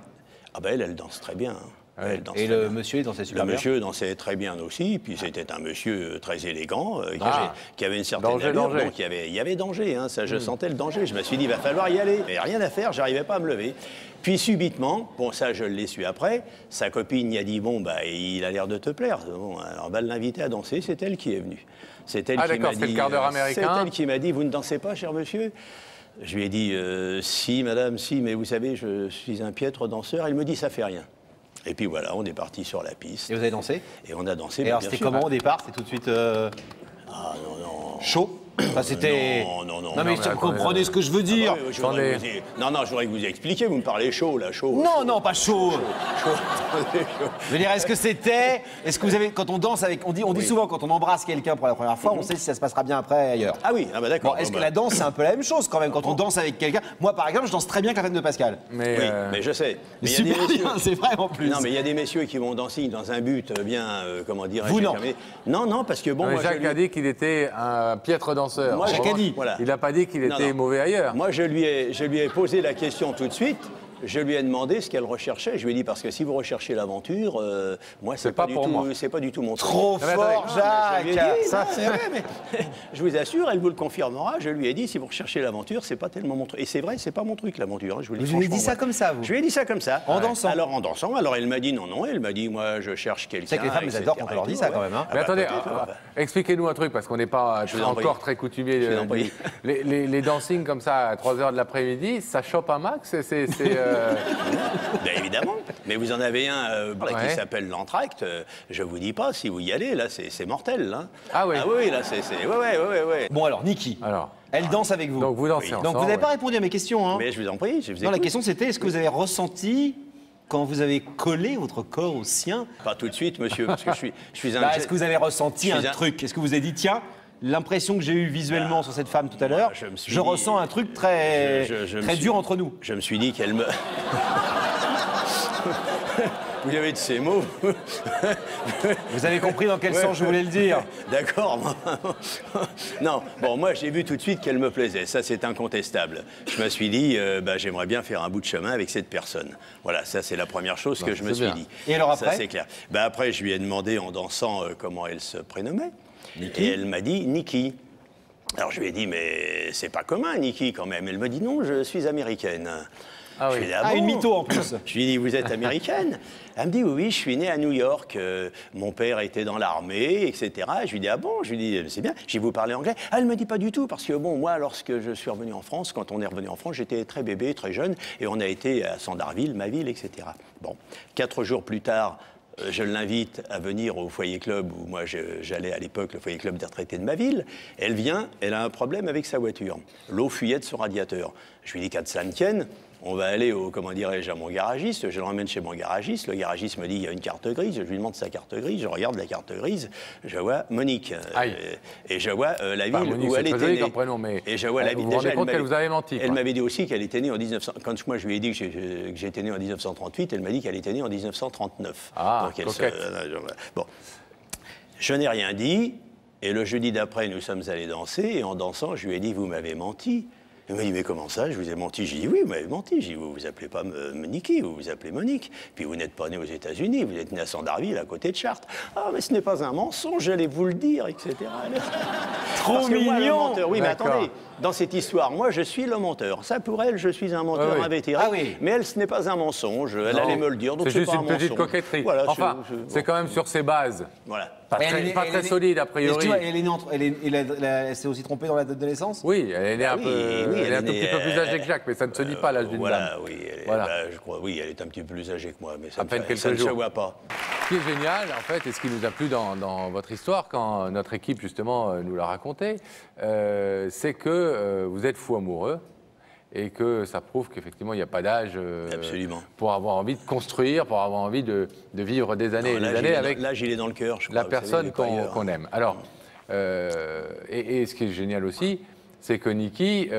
Ah ben elle, elle danse très bien. Elle danse
Et
très
le
bien.
monsieur, il dansait super
Le
bien.
monsieur dansait très bien aussi, puis c'était un monsieur euh, très élégant, euh, qui,
Ah.
avait, qui avait une certaine
Danger,
allure,
danger.
donc il y avait, il y avait danger, hein, ça, je sentais le danger. Je me suis dit, il va falloir y aller. Mais rien à faire, j'arrivais pas à me lever. Puis subitement, bon ça je l'ai su après, sa copine y a dit, bon, bah, il a l'air de te plaire. Bon, alors on va l'inviter à danser, c'est elle qui est venue. C'est elle
Ah,
qui m'a
c'est le
dit,
quart d'heure
euh,
américain.
C'est elle qui m'a dit, vous ne dansez pas, cher monsieur? Je lui ai dit, euh, si, madame, si, mais vous savez, je suis un piètre danseur. Elle me dit, ça fait rien. Et puis voilà, on est parti sur la piste.
Et vous avez dansé?
Et on a dansé.
Et alors, c'était comment au départ? C'était tout de suite euh,
Ah non, non.
chaud? Enfin, c'était.
Non, non, non.
Non, mais
non,
vous
mais
comprenez ce que je veux dire
Ah, oui, oui, je voudrais
Attendez.
vous y- Non, non, je voudrais que vous y expliquiez. Vous me parlez chaud, là, chaud.
Non, non, pas chaud.
chaud. chaud.
Je veux dire, est-ce que c'était. Est-ce que vous avez. Quand on danse avec. On dit, on dit souvent, quand on embrasse quelqu'un pour la première fois, on sait si ça se passera bien après ailleurs.
Ah oui, ah bah d'accord.
Bon, est-ce
Bon,
que
bah,
la danse, c'est un peu la même chose quand même quand on danse avec quelqu'un? Moi, par exemple, je danse très bien avec la femme de Pascal.
Mais,
Oui,
euh,
mais je sais. Mais il y a des
Super
messieurs-
bien, c'est vrai en plus.
Non, mais il y a des messieurs qui vont danser dans un but euh, bien, euh, comment dire
Vous, non.
Non, non, parce que bon,
Jacques a dit qu'il était un piètre danseur.
Moi. Voilà.
Il n'a pas dit qu'il
Non,
était
non.
mauvais ailleurs.
Moi, je lui, ai, je lui ai posé la question tout de suite. Je lui ai demandé ce qu'elle recherchait. Je lui ai dit parce que si vous recherchez l'aventure, euh, moi c'est pas,
pas
du
pour
tout,
moi.
c'est pas du tout mon truc.
Trop fort,
ai
Jacques
je vous assure, elle vous le confirmera. Je lui ai dit, si vous recherchez l'aventure, c'est pas tellement mon truc. Et c'est vrai, c'est pas mon truc l'aventure. hein, je vous,
lui avez dit ça comme ça, vous
Je lui ai dit ça comme ça.
En dansant
Alors en dansant. Alors elle m'a dit non, non. Elle m'a dit, moi, je cherche quelqu'un.
C'est que les femmes, elles
etc.,
adorent quand on leur dit ça,
ouais.
quand même, hein.
Ah
Mais
bah,
attendez, ah,
ouais.
ah, expliquez-nous un truc, parce qu'on n'est pas encore très coutumier. Euh, les, dancings comme ça à 3h de l'après-midi, ça chope un max c'est, euh,
Bien évidemment. Mais vous en avez un euh,
Ouais.
qui s'appelle l'entracte. Je vous dis pas, si vous y allez, là, c'est mortel. Là.
Ah oui.
Ah oui, là, c'est. Ouais, ouais, ouais, ouais.
Bon alors, Niki,
Alors,
elle danse avec vous.
donc vous dansez
Oui.
ensemble.
Donc vous n'avez pas
ouais.
répondu à mes questions. Hein.
Mais je vous en prie, je vous
Non, la question c'était est-ce que vous avez ressenti quand vous avez collé votre corps au sien?
Pas tout de suite, monsieur, parce que je suis, je suis un.
Bah, Est-ce que vous avez ressenti un
un-
truc? Est-ce que vous avez dit tiens L'impression que j'ai eue visuellement sur cette femme tout à l'heure,
je dit-
ressens un truc très,
Je- je-
très
suis-
dur entre nous.
Je me suis dit qu'elle me. Vous avez de ces mots
Vous avez compris dans quel
Ouais.
sens je voulais le dire
D'accord. non, bon, moi j'ai vu tout de suite qu'elle me plaisait, ça c'est incontestable. Je me suis dit, euh, bah, j'aimerais bien faire un bout de chemin avec cette personne. Voilà, ça c'est la première chose que je me suis
bien.
dit.
Et alors
Ça
après
c'est clair. Bah, après, je lui ai demandé en dansant euh, comment elle se prénommait. Et elle m'a dit Nikki. Alors je lui ai dit, mais c'est pas commun, Nikki, quand même. Elle me dit, non, je suis américaine.
Ah
Je
oui.
lui ai dit,
Ah,
bon
une mytho en plus.
je lui ai dit, vous êtes américaine Elle me dit, oui, oui, je suis née à New York. euh, mon père était dans l'armée, etc. Je lui dis, ah bon? Je lui dis, c'est bien. J'ai vous parler anglais Ah, Elle me dit pas du tout, parce que bon, moi, lorsque je suis revenu en France, quand on est revenu en France, j'étais très bébé, très jeune, et on a été à Sandarville, ma ville, etc. Bon, quatre jours plus tard, euh, je l'invite à venir au foyer club où moi j'allais à l'époque, le foyer club des retraités de ma ville. Elle vient, elle a un problème avec sa voiture. L'eau fuyait de son radiateur. Je lui dis qu'à de cela ne tienne, on va aller au, comment dirais-je, à mon garagiste. Je l'emmène chez mon garagiste. Le garagiste me dit il y a une carte grise. Je lui demande sa carte grise. Je regarde la carte grise. Je vois Monique. Euh,
Aïe.
et je vois euh, la ville
Monique,
où elle était née.
comme prénom, mais
Et je vois
euh,
la
vous
ville.
vous
Déjà, elle
compte qu'elle
m'avait-
vous avait menti,
Elle m'avait dit aussi qu'elle était née en 1900. Quand moi je lui ai dit que j'étais né en 1938, elle m'a dit qu'elle était née en 1939.
Ah,
elle se- euh, Bon. Je n'ai rien dit. Et le jeudi d'après, nous sommes allés danser. Et en dansant, je lui ai dit Vous m'avez menti. Il m'a dit Mais comment ça? Je vous ai menti. J'ai dit Oui, vous m'avez menti. J'ai dit Vous vous appelez pas Niki, vous vous appelez Monique. Puis vous n'êtes pas né aux États-Unis, vous êtes né à Sandarville, à côté de Chartres. Ah, mais ce n'est pas un mensonge, j'allais vous le dire, etc.
Trop
Parce que moi, le
mignon
menteur- Oui, mais attendez, dans cette histoire, moi, je suis le menteur. Ça, pour elle, je suis un menteur
Ah oui.
invétéré.
Ah oui.
Mais elle, ce n'est pas un mensonge. Elle
Non.
allait me le dire, donc
C'est
c'est
juste
pas
une
un
petite
mensonge.
coquetterie.
Voilà, je-
enfin,
je-
c'est quand même sur ses bases.
Voilà.
Pas
Elle
très, pas
elle
très solide, a priori.
Elle s'est aussi trompée dans la date de naissance
Oui, elle est née un,
oui,
peu,
oui,
elle
elle
est un
est
tout
née,
petit peu plus âgée que Jacques, mais ça ne se dit pas l'âge d'une
Voilà,
dame.
oui, elle est,
Voilà.
bah, je crois, oui, elle est un petit peu plus âgée que moi, mais ça,
À
ne
peine
fait-
quelques
ça ne se
jours.
voit pas.
Ce qui est génial, en fait, et ce qui nous a plu dans, dans votre histoire, quand notre équipe, justement, euh, nous l'a raconté, euh, c'est que euh, vous êtes fou amoureux et que ça prouve qu'effectivement, il n'y a pas d'âge euh, pour avoir envie de construire, pour avoir envie de, de vivre des années
Non,
et des années avec
j'y l'ai dans le cœur, je crois.
la personne
est pas
qu'on aime. Alors, euh, et, et ce qui est génial aussi, c'est que Niki,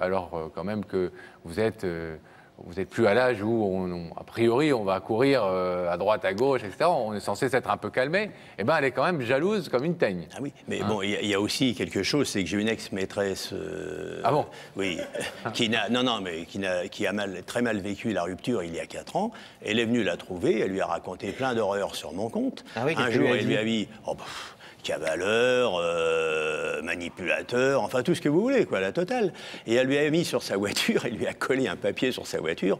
alors quand même que vous êtes, vous êtes plus à l'âge où, on, on- a priori, on va courir euh, à droite, à gauche, etc. On est censé s'être un peu calmé. Et ben, elle est quand même jalouse comme une teigne.
Ah oui, mais bon, il y a- y, a aussi quelque chose, c'est que j'ai une ex-maîtresse. euh,
Ah bon?
Oui, qui n'a, non, non, mais qui, n'a, qui a mal, très mal vécu la rupture il y a 4 ans. Elle est venue la trouver, elle lui a raconté plein d'horreurs sur mon compte.
Ah oui,
Un jour,
a
elle lui a
dit
dit oh, pff, cavaleur, euh, manipulateur, enfin tout ce que vous voulez, quoi, la totale. Et elle lui a mis sur sa voiture, elle lui a collé un papier sur sa voiture.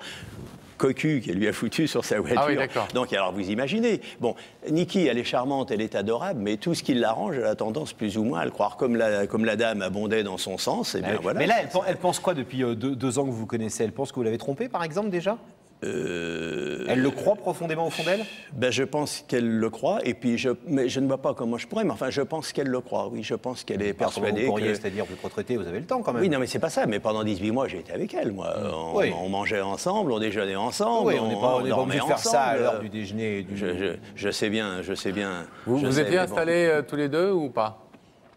Cocu qu'elle lui a foutu sur sa voiture.
Ah oui, d'accord.
Donc, alors, vous imaginez. Bon, Niki, elle est charmante, elle est adorable, mais tout ce qui l'arrange, elle a tendance plus ou moins à le croire. Comme la, comme la dame abondait dans son sens, et bien voilà.
Mais là, elle, pen- elle pense quoi depuis euh, deux, deux ans que vous vous connaissez? Elle pense que vous l'avez trompée, par exemple, déjà?
Euh,
Elle le croit profondément au fond d'elle?
Ben, je pense qu'elle le croit, et puis je, mais je ne vois pas comment je pourrais, mais enfin, je pense qu'elle le croit, oui, je pense qu'elle est persuadée
vous pourriez,
que...
c'est-à-dire vous êtes retraité, vous avez le temps quand même.
Oui, non, mais c'est pas ça. Mais pendant 18 mois, j'ai été avec elle, moi. On,
Oui.
on mangeait ensemble, on déjeunait ensemble.
Oui, on n'est pas, on n'est pas
dormait
de faire ça à
ensemble.
l'heure du déjeuner. Du...
Je, je- je sais bien, je sais bien.
Vous, vous
sais,
étiez
bon.
installés euh, tous les deux ou pas?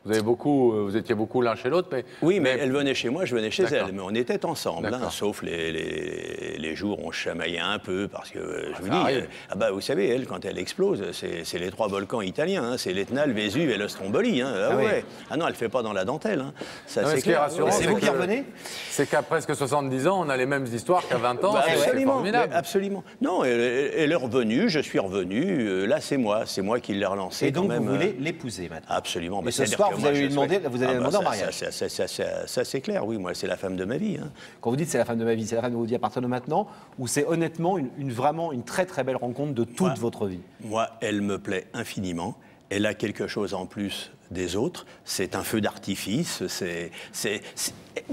Vous, avez beaucoup, euh, vous étiez beaucoup l'un chez l'autre, mais...
Oui, mais, elle venait chez moi, je venais chez elle. Mais on était ensemble, hein, sauf les, les, les jours où on chamaillait un peu, parce que euh, je vous
ça
dis, euh, ah bah, vous savez, elle, quand elle explose, c'est c'est les trois volcans italiens, hein, c'est l'Etna, le Vésuve et le Stromboli. hein. Ah,
Ah oui.
ouais. Ah non, elle fait pas dans la dentelle. hein. Ça,
Non, mais ce qui est
clair.
rassurant,
c'est vous qui revenez
C'est qu'à presque 70 ans, on a les mêmes histoires qu'à 20 ans.
Bah, absolument,
formidable.
mais absolument. Non, elle, elle est revenue, je suis revenu. là, c'est moi, c'est moi qui l'ai relancé.
Et donc,
quand même,
vous voulez l'épouser, madame
Absolument.
Et
Bah,
ce soir, vous allez lui demander- vous allez
Ah bah,
demander en
ça-
mariage.
Ça, c'est clair, oui, moi, c'est la femme de ma vie. hein.
Quand vous dites c'est la femme de ma vie, c'est la femme de votre vie à partir de maintenant, ou c'est honnêtement une, vraiment une très très belle rencontre de toute votre vie?
Moi, elle me plaît infiniment. Elle a quelque chose en plus des autres. C'est un feu d'artifice. C'est-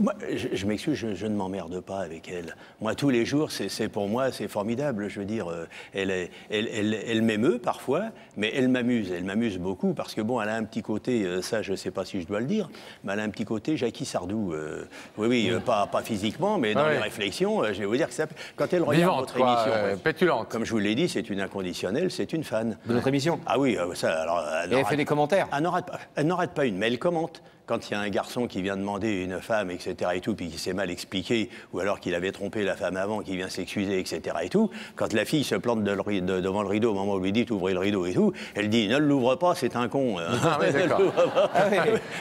moi, je, je m'excuse, je, je ne m'emmerde pas avec elle. Moi, tous les jours, c'est, pour moi, c'est formidable. Je veux dire, euh, elle, est- elle, elle, elle m'émeut parfois, mais elle m'amuse. Elle m'amuse beaucoup parce que bon, elle a un petit côté, euh, ça, je ne sais pas si je dois le dire, mais elle a un petit côté Jackie Sardou. euh, oui, oui, euh, pas, pas physiquement, mais dans
Ah
les
oui.
réflexions, euh, je vais vous dire que ça, quand elle regarde
Vivante,
votre
quoi,
émission,
euh,
ouais,
pétulante.
comme je vous l'ai dit, c'est une inconditionnelle, c'est une fan.
de notre émission?
Ah oui, euh, ça, alors. Elle,
Et elle fait des commentaires?
Elle n'arrête pas, elle n'arrête pas une, mais elle commente. Quand il y a un garçon qui vient demander une femme, etc., et tout, puis qui s'est mal expliqué, ou alors qu'il avait trompé la femme avant, qui vient s'excuser, etc., et tout, quand la fille se plante de le ri- de- devant le rideau au moment où on lui dit ouvrez le rideau et tout, elle dit ne l'ouvre pas, c'est un con.
Ah oui, d'accord.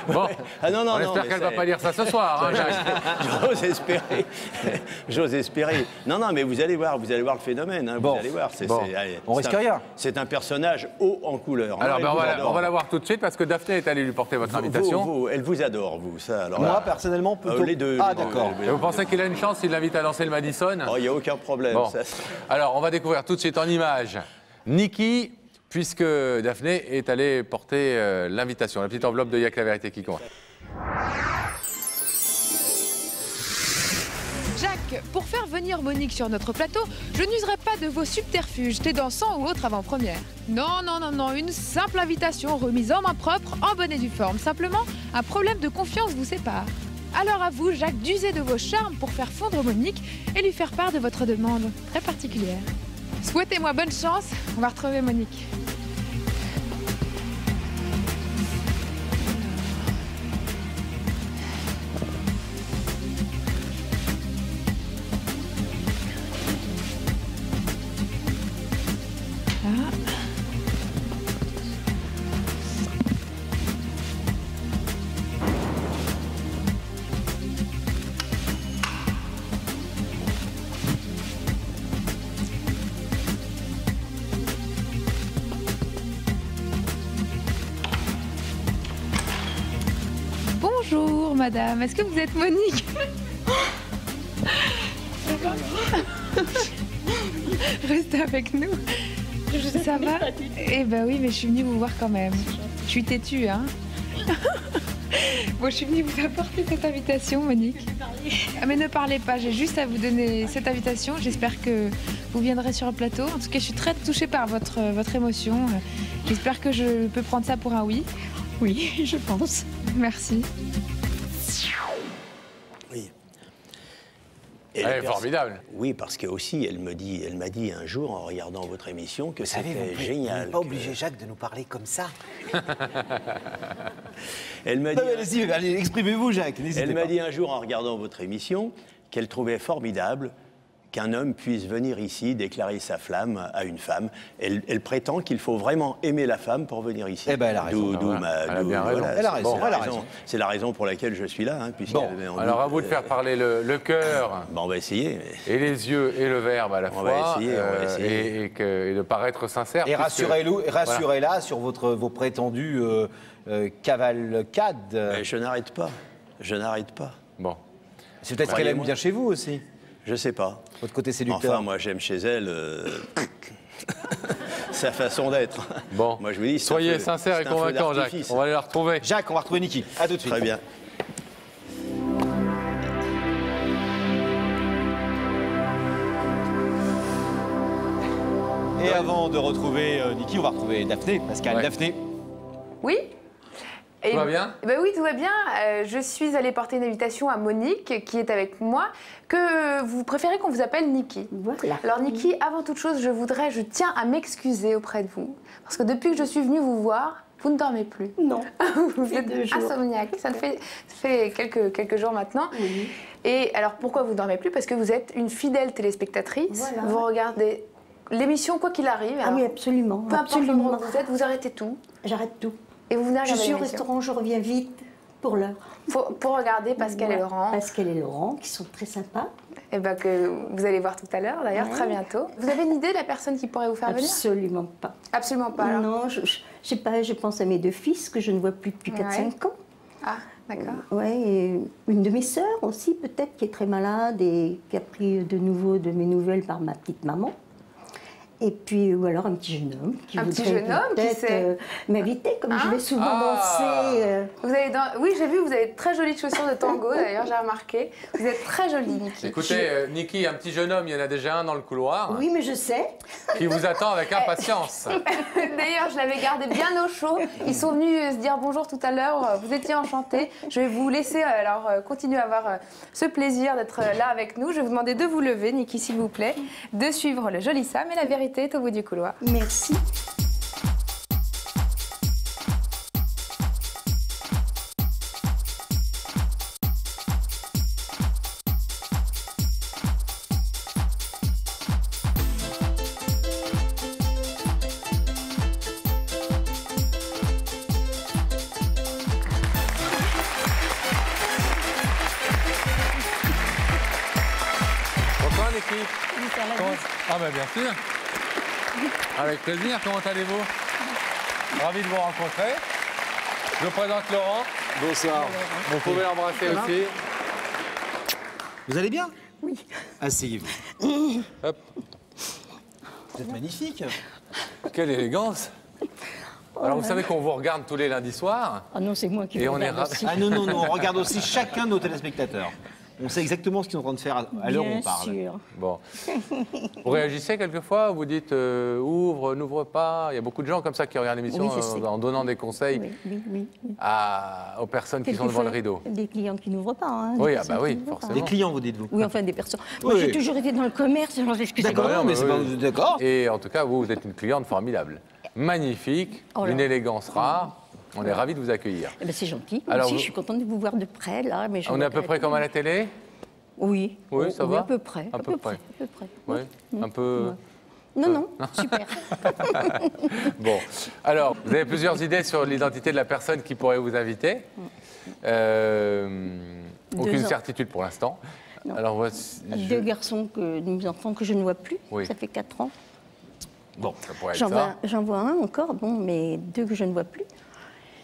Bon,
Ah non, non,
on
non,
espère
mais
qu'elle ne va pas lire ça ce soir. hein.
J'ose espérer. J'ose espérer. Non, non, mais vous allez voir, vous allez voir le phénomène. hein,
Bon.
Vous allez voir.
Bon.
allez,
On risque
un-
rien.
C'est un personnage haut en couleur.
Alors, ben, on, va on va la voir tout de suite parce que Daphné est allée lui porter votre
Vous-
invitation.
vous- vous- elle vous adore, vous, ça. Alors,
Moi,
là-
personnellement, plutôt.
Euh, les deux.
Ah, d'accord.
vous pensez qu'il a une chance s'il l'invite à lancer le Madison
Oh, il n'y a aucun problème.
Bon.
ça-
Alors, on va découvrir tout de suite en image Niki, puisque Daphné est allée porter euh, l'invitation, la petite enveloppe de Yak la vérité qui compte.
Pour faire venir Monique sur notre plateau, je n'userai pas de vos subterfuges, thé dansant ou autre avant-première. Non, non, non, non, une simple invitation remise en main propre, en bonne et due forme. Simplement, un problème de confiance vous sépare. Alors à vous, Jacques, d'user de vos charmes pour faire fondre Monique et lui faire part de votre demande très particulière. Souhaitez-moi bonne chance, on va retrouver Monique. Madame, est-ce que vous êtes Monique Restez avec nous. Ça va Eh ben oui, mais je suis venue vous voir quand même. Je suis têtue, hein Bon, je suis venue vous apporter cette invitation, Monique. Ah, mais ne parlez pas, j'ai juste à vous donner cette invitation. J'espère que vous viendrez sur le plateau. En tout cas, je suis très touchée par votre, votre émotion. J'espère que je peux prendre ça pour un oui.
Oui, je pense.
Merci.
Elle est formidable.
Oui, parce que aussi, elle me dit, elle m'a dit un jour en regardant votre émission que
Vous vous
c'était génial.
pas
que-
obligé, Jacques, de nous parler comme ça.
Elle m'a dit.
Allez, exprimez-vous, Jacques.
Elle m'a
pas.
dit un jour en regardant votre émission qu'elle trouvait formidable qu'un homme puisse venir ici déclarer sa flamme à une femme. Elle, elle prétend qu'il faut vraiment aimer la femme pour venir ici.
Eh ben, elle a raison.
D'où- d'où ma-
voilà. Elle a
d'où-
bien raison.
Elle a raison,
c'est la
raison.
C'est la raison pour laquelle je suis là. Hein, puisqu'elle
Bon,
Alors, à vous de
euh,
faire parler le, le cœur
bon, on va essayer. mais-
et les yeux et le verbe à la
On
fois.
va essayer, on va
euh,
essayer.
et, et que- et de paraître sincère.
Et rassurez-la sur votre, vos prétendus euh, euh, cavalcades.
Mais je n'arrête pas. Je n'arrête pas.
Bon.
C'est peut-être qu'elle aime bien chez vous aussi,
Je sais pas.
votre côté séducteur.
Enfin, moi, j'aime chez elle euh, sa façon d'être.
Bon.
Moi, je vous dis, c'est un
Soyez
feu-
sincère et convaincant, Jacques. On va aller la retrouver.
Jacques, on va retrouver Niki. À tout de suite.
Très bien.
Et avant de retrouver euh, Niki, on va retrouver Daphné, Pascal.
Ouais.
Daphné,
Oui
Tout va bien?
Eh ben Oui, tout va bien. Euh, je suis allée porter une invitation à Monique, qui est avec moi, que vous préférez qu'on vous appelle Niki.
Voilà.
Alors Niki, avant toute chose, je voudrais, je tiens à m'excuser auprès de vous. Parce que depuis que je suis venue vous voir, Vous ne dormez plus
Non.
Vous
fait
êtes
deux jours.
insomniaque. Ça fait, ça fait quelques, quelques jours maintenant.
Oui.
Et alors pourquoi vous dormez plus? Parce que vous êtes une fidèle téléspectatrice.
Voilà.
Vous regardez l'émission quoi qu'il arrive.
Ah
Alors,
oui, absolument.
Peu importe
absolument.
où vous êtes, vous arrêtez tout.
J'arrête tout.
Et vous venez
Je suis au restaurant, je reviens vite pour l'heure.
Pour, pour regarder Pascal et. Laurent.
Pascal et Laurent, qui sont très sympas.
Et ben que vous allez voir tout à l'heure, d'ailleurs,
Ouais.
très bientôt. Vous avez une idée de la personne qui pourrait vous faire venir?
Absolument pas.
Absolument pas. alors.
Non, je, je, sais pas, je pense à mes deux fils que je ne vois plus depuis 4-5
Ouais.
ans.
Ah, d'accord.
Ouais, et une de mes sœurs aussi, peut-être, qui est très malade et qui a pris de nouveau de mes nouvelles par ma petite maman. Et puis, ou alors un petit jeune homme qui
Un petit
voudrait
jeune homme, qui
peut-être
sait
euh, m'inviter, comme je
Ah.
vais souvent
Ah.
danser. euh,
Vous avez dans- Oui, j'ai vu, vous avez de très jolies chaussures de tango, d'ailleurs, j'ai remarqué. Vous êtes très jolie, Niki.
Écoutez, euh, Niki, un petit jeune homme, il y en a déjà un dans le couloir
Oui, mais je sais.
qui vous attend avec impatience.
D'ailleurs, je l'avais gardé bien au chaud. Ils sont venus euh, se dire bonjour tout à l'heure. Vous étiez enchantés. Je vais vous laisser euh, alors continuer à avoir ce plaisir d'être là avec nous. Je vais vous demander de vous lever, Niki, s'il vous plaît, de suivre le joli Sam. Et la vérité au bout du couloir.
Merci.
Comment allez-vous? Ravi de vous rencontrer. Je vous présente Laurent. Bonsoir. Vous pouvez l'embrasser aussi.
Vous allez bien?
Oui.
Asseyez-vous.
Hop.
Vous êtes magnifique.
Quelle élégance Alors vous savez qu'on vous regarde tous les lundis soirs
Ah non, c'est moi qui
et
vous
on est
regarde
ravis.
aussi.
Ah non, non, non, on regarde aussi chacun de nos téléspectateurs. On sait exactement ce qu'ils sont en train de faire à- l'heure où on parle.
sûr.
Bon. Vous réagissez quelquefois Vous dites euh, ouvre, n'ouvre pas. Il y a beaucoup de gens comme ça qui regardent l'émission
Oui,
en donnant des conseils
Oui, oui, oui. oui.
à- aux personnes qui sont devant le rideau.
Des clients qui n'ouvrent pas. hein,
Oui, ah bah oui, forcément.
Des clients, vous dites-vous
Oui, enfin des personnes. Moi,
Oui.
j'ai toujours été dans le commerce, alors excusez-moi.
D'accord, mais
mais
c'est
oui.
pas. D'accord.
Et en tout cas, vous, vous êtes une cliente formidable. Magnifique,
Oh là.
d'une élégance rare. On est ravis de vous accueillir.
Eh ben, c'est gentil.
Alors,
aussi,
vous-
je suis contente de vous voir de près, là. Mais je
On est à peu près comme à la télé?
Oui.
Oui, ça va?
à peu près.
À
À,
peu
peu
près.
près. À peu près.
Oui, un peu.
Non, non, super.
Bon, alors, vous avez plusieurs idées sur l'identité de la personne qui pourrait vous inviter. Euh, aucune
ans.
certitude pour l'instant. Alors, voici. je-
Deux garçons, que, enfants que je ne vois plus.
Oui.
Ça fait quatre ans.
Bon, ça pourrait être
J'en vois, j'en vois un encore, bon, mais deux que je ne vois plus.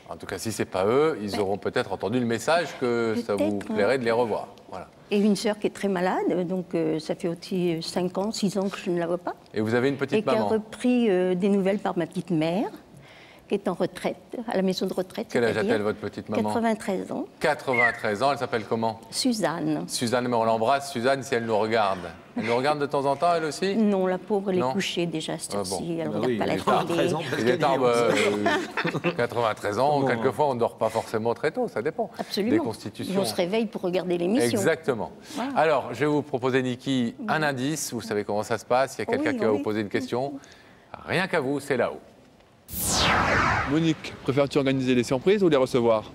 En tout cas, si c'est pas eux, ils auront peut-être entendu le message que ça vous
Peut-être,
plairait de les revoir. Voilà.
Et une sœur qui est très malade, donc euh, ça fait aussi euh, cinq ans, six ans que je ne la vois pas.
Et vous avez une
Et
petite
qui a repris euh, des nouvelles par ma petite mère, qui est en retraite, à la maison de retraite.
Quel âge a-t-elle, votre petite maman
93 ans.
93 ans, elle s'appelle comment?
Suzanne.
Suzanne, mais on l'embrasse, Suzanne, si elle nous regarde. Elle nous regarde de temps en temps, elle aussi?
Non, la pauvre, elle
Non.
est couchée déjà, cette
Ah bon.
Elle ne
Bah
regarde
oui,
pas la
est tard,
télé.
13 ans.
Il est tard, bah, euh, 93 ans,
Bon,
quelquefois on ne dort pas forcément très tôt, ça dépend.
Absolument.
Des
Et
constitutions.
on se réveille pour regarder l'émission.
Exactement. Alors, je vais vous proposer, Niki, un indice. Vous savez comment ça se passe. Il y a quelqu'un
Oui,
qui va
oui.
vous poser une question. Rien qu'à vous, c'est là-haut.
Monique, préfères-tu organiser les surprises ou les recevoir?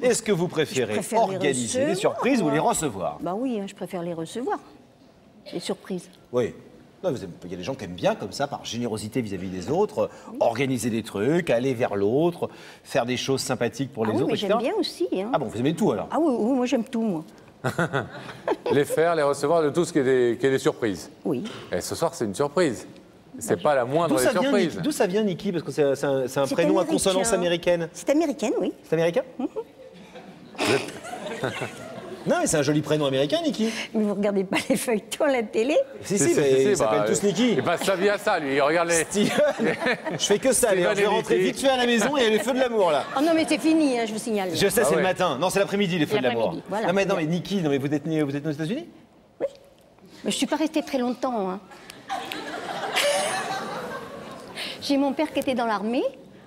Est-ce que vous préférez
préfère les
organiser des
recevoir,
surprises ou les recevoir?
Bah oui, hein, je préfère les recevoir. Les surprises.
Oui. Non, Il y a des gens qui aiment bien, comme ça, par générosité vis-à-vis des autres, organiser des trucs, aller vers l'autre, faire des choses sympathiques pour
ah
les
oui,
autres,
mais j'aime bien aussi. hein.
Ah bon, vous aimez tout alors?
Ah oui, oui, moi j'aime tout, moi.
Les faire, les recevoir, de tout ce qui est des, qui est des surprises.
Oui.
Et ce soir, c'est une surprise. C'est pas la moindre
D'où
des surprises.
D'où ça vient, Niki Parce que c'est un, prénom à consonance américaine.
C'est américaine, oui.
C'est américain? Non, mais c'est un joli prénom américain, Niki.
Mais vous regardez pas les feuilletons à la télé
Si, si, mais ils s'appellent
bah,
tous Niki.
Il passe sa vie à ça, lui. Regarde les.
Je fais que ça. Je vais rentrer vite fait à la maison et il y a les feux de l'amour, là.
Oh non, mais c'est fini, hein, je vous signale.
Je sais,
Ah
c'est
ouais.
le matin. Non, c'est l'après-midi, les feux de l'amour.
L'après-midi, voilà.
non, mais, non, mais Niki, non, mais vous êtes né, vous êtes aux États-Unis?
Mais je suis pas restée très longtemps. hein. J'ai mon père qui était dans l'armée,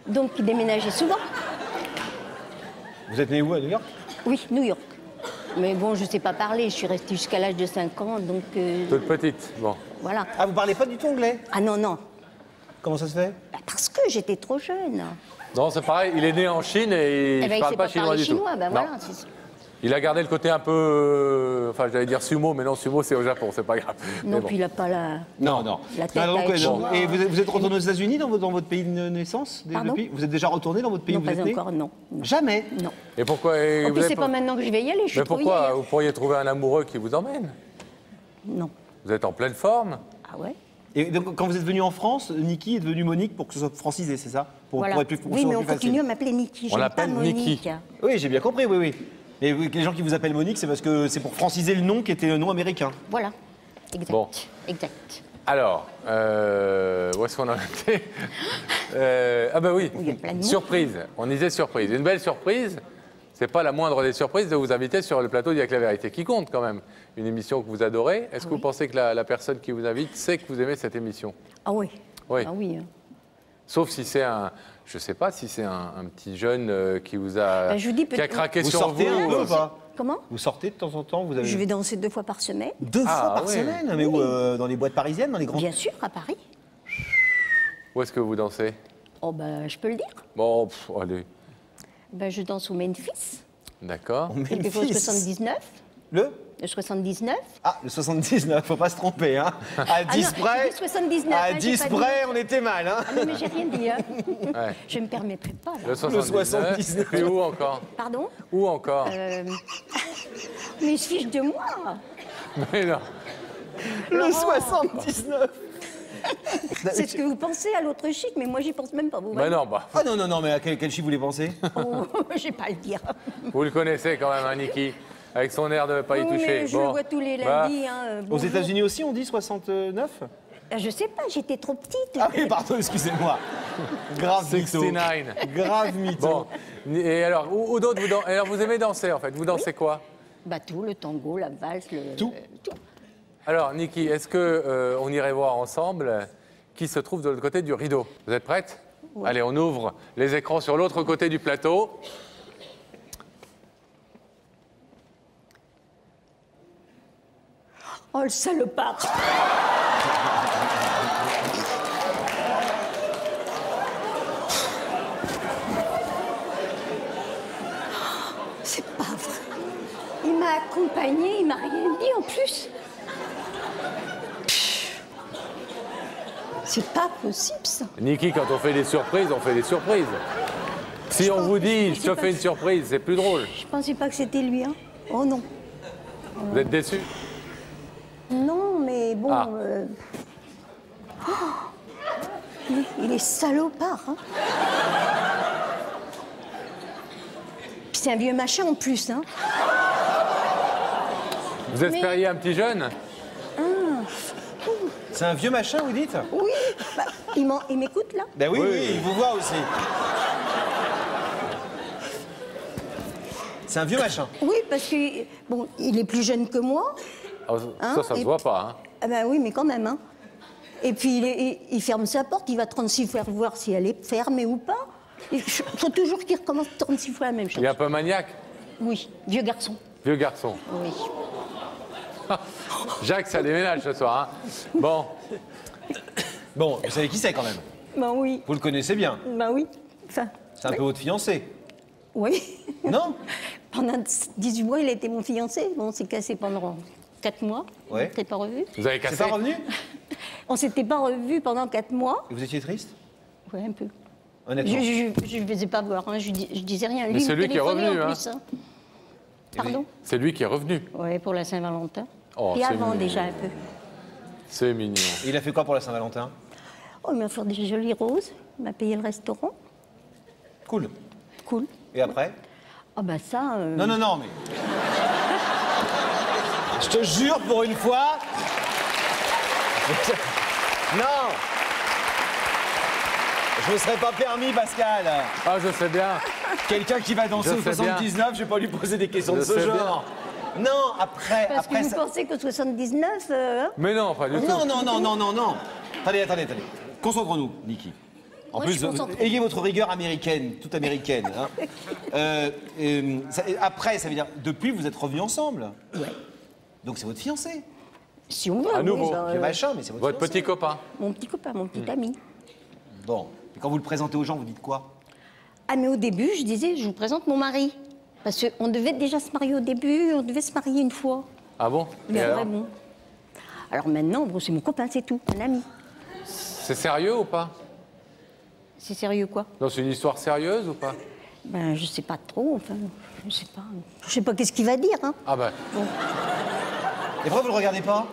donc qui déménageait souvent.
Vous êtes né où, à New York?
Oui, New York. Mais bon, je sais pas parler, je suis restée jusqu'à l'âge de 5 ans, donc euh,
Toute petite. Bon.
voilà.
Ah, vous parlez pas du tout anglais?
Ah non, non.
Comment ça se fait?
Bah, Parce que j'étais trop jeune.
Non, c'est pareil, il est né en Chine et
Eh
il
ben,
ne parle
sait
pas
pas
chinois du
chinois,
tout.
ben
Non.
voilà.
Il a gardé le côté un peu. euh, Enfin, j'allais dire sumo, mais non, sumo, c'est au Japon, c'est pas grave.
Non,
bon.
puis il n'a pas la.
Non, non.
La tête
Ah, donc, ouais, non.
chinois.
Et vous êtes, vous êtes retourné aux États-Unis dans, votre- dans votre pays de naissance
Pardon
depuis Vous êtes déjà retourné dans votre pays
Non,
où vous
pas
êtes né
encore, non.
Jamais
Non.
Et pourquoi et
En
vous
plus, c'est pas maintenant que je vais y aller, je suis
Mais pourquoi. Vous pourriez trouver un amoureux qui vous emmène.
Non.
Vous êtes en pleine forme.
Ah ouais
Et donc, quand vous êtes venu en France, Niki est devenue Monique pour que ce soit francisé, c'est ça? Pour,
Voilà.
pour être plus, pour
Oui, mais on continue à m'appeler Niki.
On l'appelle
Monique.
Niki.
Oui, j'ai bien compris, oui, oui. Mais les gens qui vous appellent Monique, c'est parce que c'est pour franciser le nom qui était le nom américain.
Voilà. Exact.
Bon.
Exact.
Alors, euh, où est-ce qu'on en était Euh, Ah ben oui, surprise. On disait surprise. Une belle surprise, c'est pas la moindre des surprises de vous inviter sur le plateau d'Il y a que la vérité qui compte quand même. Une émission que vous adorez. Est-ce que vous pensez que la, la personne qui vous invite sait que vous aimez cette émission?
Ah oui.
Oui.
Ah oui. hein.
Sauf si c'est un, je sais pas, si c'est un, un petit jeune euh, qui vous a,
Ben, je vous dis
qui a
peut-être-
craqué
Vous
sur
sortez
vous.
un peu
euh,
ou pas
Comment
Vous sortez de temps en temps vous avez...
Je vais danser deux fois par semaine.
Deux
Ah,
fois par
ouais.
semaine Mais où euh, Dans les boîtes parisiennes, dans les grands
Bien sûr, à Paris.
Où est-ce que vous dansez?
Oh ben, je peux le dire.
Bon, pff, allez,
Ben, je danse au Memphis.
d'accord.
Le
Memphis.
79.
Le?
Le 79.
Ah, le 79, faut pas se tromper, hein. À
Ah
10
non,
près.
j'ai dit 79,
À
hein, j'ai
10
pas dit-
près, on était mal, hein.
Ah non, mais j'ai rien dit. Hein.
Ouais.
Je ne me permettrai pas. Là.
Le 79.
79.
Puis où encore?
Pardon?
Où encore?
Euh, Mais il se fiche de moi.
Mais non.
Le 79
C'est ce que vous pensez à l'autre chic, mais moi, j'y pense même pas. Vous
Mais
voyez
non, bah,
Ah non, non, non, mais à quel, quel chiffre vous voulez penser?
Oh, je vais pas le dire.
vous le connaissez quand même, hein, Niki, avec son air de ne pas y
Oui,
toucher.
mais je
Bon.
le vois tous les
Bah,
lundis. hein, euh,
Aux. États-Unis aussi, on dit 69
Ah, Je sais pas, j'étais trop petite.
Ah oui, pardon, excusez-moi. Grave mytho.
69.
Grave mytho.
Bon, et alors, où, où d'autres vous, dan- alors, vous aimez danser en fait? Vous dansez quoi?
Bah tout, le tango, la valse, le...
Tout.
euh, tout.
Alors, Niki, est-ce que euh, on irait voir ensemble qui se trouve de l'autre côté du rideau? Vous êtes prête? Allez, on ouvre les écrans sur l'autre côté du plateau.
Oh, le salopard C'est pas vrai. Il m'a accompagné, il m'a rien dit en plus. C'est pas possible ça.
Niki, quand on fait des surprises, on fait des surprises. Si on vous dit, je te fais une surprise, c'est plus drôle.
Je pensais pas que c'était lui. Hein. Oh non.
Vous êtes déçus
Non, mais bon.
Ah.
euh, oh, il, est, il est salopard. Hein. Puis c'est un vieux machin en plus. Hein.
Vous espériez un petit jeune?
C'est un vieux machin, vous dites?
Oui, bah, il m'écoute là
Ben oui,
Oui.
oui, il vous voit aussi. C'est un vieux machin.
Oui, parce que bon, il est plus jeune que moi.
Ah,
Hein,
Ça, ça se
et-
voit pas. hein.
Ah ben oui, mais quand même. Hein. Et puis il, est- il- il ferme sa porte, il va 36 fois voir si elle est fermée ou pas. Il faut toujours qu'il recommence 36 fois la même chose.
Il est un peu maniaque,
Oui, vieux garçon.
vieux garçon.
Oui.
Jacques, ça déménage ce soir. hein. Bon,
Bon, vous savez qui c'est quand même?
Ben oui,
Vous le connaissez bien?
ben oui. Enfin,
C'est un peu votre fiancé.
oui.
Non?
Pendant 18 mois, il a été mon fiancé. Bon, on s'est cassé pendant 4 mois.
Ouais.
On s'était pas revus.
vous avez
C'est
cassé
pas revenu?
On s'était pas revus pendant 4 mois.
Et vous étiez triste?
Ouais, un peu. Je
Honnêtement.
ne faisais pas voir, hein. je, dis- je disais rien. Lui,
Mais
il
c'est
me
lui qui est revenu,
en
hein.
plus, hein. Pardon?
C'est lui qui est revenu.
Ouais, pour la Saint-Valentin.
Oh,
Et
c'est
avant
mignon.
déjà un peu.
C'est mignon.
Et il a fait quoi pour la Saint-Valentin?
Oh, il m'a offert des jolies roses. Il m'a payé le restaurant.
Cool.
Cool.
Et après?
Ah bah ça... euh,
Non, non, non, mais. Je te jure, pour une fois. Non Je me serais pas permis, Pascal.
Ah, je sais bien.
Quelqu'un qui va danser
Je
au
sais bien.
79, je vais pas lui poser des questions
Je
de ce genre. Non, après,
Parce
après
que vous
ça-
pensez que 79... euh, hein
Mais non, pas du tout.
Non, non, non, non, non, non. Attendez, attendez, attendez. Concentrons-nous, Niki. En
Moi,
plus,
concentrée.
ayez votre rigueur américaine, toute américaine. hein. Euh, euh, ça- après, ça veut dire, depuis, vous êtes revenus ensemble.
Ouais.
Donc c'est votre fiancé.
Si on veut,
À
oui,
nouveau.
bah,
Vieux
euh,
machin, mais c'est votre,
Votre
fiancé.
petit copain.
Mon petit copain, mon petit ami.
Bon. Et quand vous le présentez aux gens, vous dites quoi?
Ah, mais au début, je disais, je vous présente mon mari. Parce qu'on devait déjà se marier au début, on devait se marier une fois.
Ah bon?
Mais
alors?
vraiment. Alors maintenant, bon, c'est mon copain, c'est tout, un ami.
C'est sérieux ou pas?
C'est sérieux quoi?
Non, c'est une histoire sérieuse ou pas?
Ben, je sais pas trop, enfin, je sais pas. Je sais pas qu'est-ce qu'il va dire, hein.
Ah ben,
Et pourquoi vous le regardez pas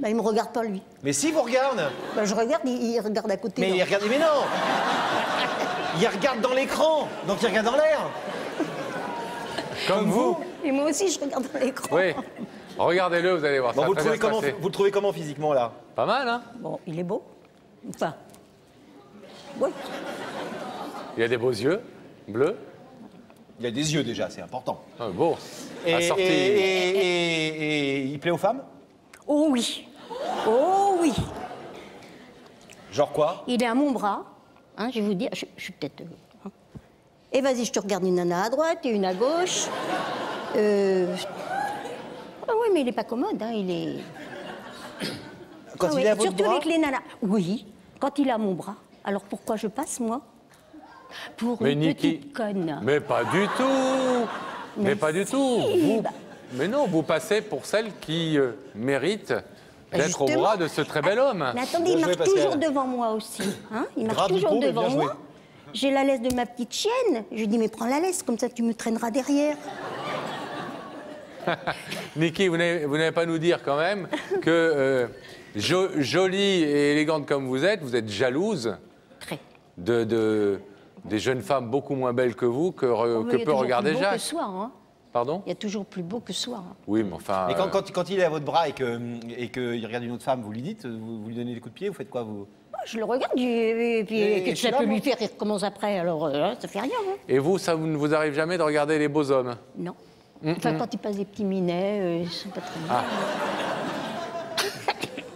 Ben, il me regarde pas, lui.
Mais si, vous regarde
Ben, je regarde, il, il regarde à côté.
Mais
non.
il regarde, mais non Il regarde dans l'écran, donc il regarde dans l'air.
comme vous
Et moi aussi, je regarde dans l'écran.
Oui. Regardez-le, vous allez voir.
Bon,
ça
vous le, trouvez comment, vous le trouvez comment physiquement, là
Pas mal, hein
Bon, il est beau ou pas Oui.
Il a des beaux yeux, bleus.
Il a des yeux déjà, c'est important.
Ah, beau.
Et,
Assorti.
et- et- et- et il plaît aux femmes?
Oh oui. Oh oui.
Genre quoi?
Il est à mon bras. Hein, je vais vous dire, je, je suis peut-être. euh, hein. Et vas-y, je te regarde une nana à droite et une à gauche. Euh... Ah oui, mais il est pas commode, hein, il est.
Quand
Ah
il est à votre
Surtout
bras
avec les nanas. Oui, quand il est à mon bras. Alors pourquoi je passe, moi? Pour
Mais
une petite conne.
Mais pas du tout Mais,
Mais
pas du tout vous,
bah.
Mais non, vous passez pour celle qui euh, mérite
Bah,
d'être au bras de ce très bel homme.
Mais attendez, il marche toujours devant moi aussi. Hein il marche
Grave
toujours
coup,
devant moi. J'ai la laisse de ma petite chienne. Je lui dis, mais prends la laisse, comme ça tu me traîneras derrière.
Niki, vous n'allez vous n'allez pas nous dire quand même que, euh, jo- jolie et élégante comme vous êtes, vous êtes jalouse
Très.
de, de- des jeunes femmes beaucoup moins belles que vous que, re-
Oh, mais
que
il y a
peut
toujours
regarder
plus beau que
Jacques.
soi, hein.
Pardon?
Il y a toujours plus beau que soi. hein.
Oui, mais enfin.
Et quand,
euh,
quand, quand il est à votre bras et que et qu'il regarde une autre femme, vous lui dites, vous, vous lui donnez des coups de pied, vous faites quoi vous?
Je le regarde, et puis
Et-
que
et
ça peut lui faire, il recommence après. Alors euh, ça fait rien. hein.
Et vous, ça vous ne vous arrive jamais de regarder les beaux hommes?
Non. Enfin, quand il passe des petits minets, euh, ils sont pas très bien.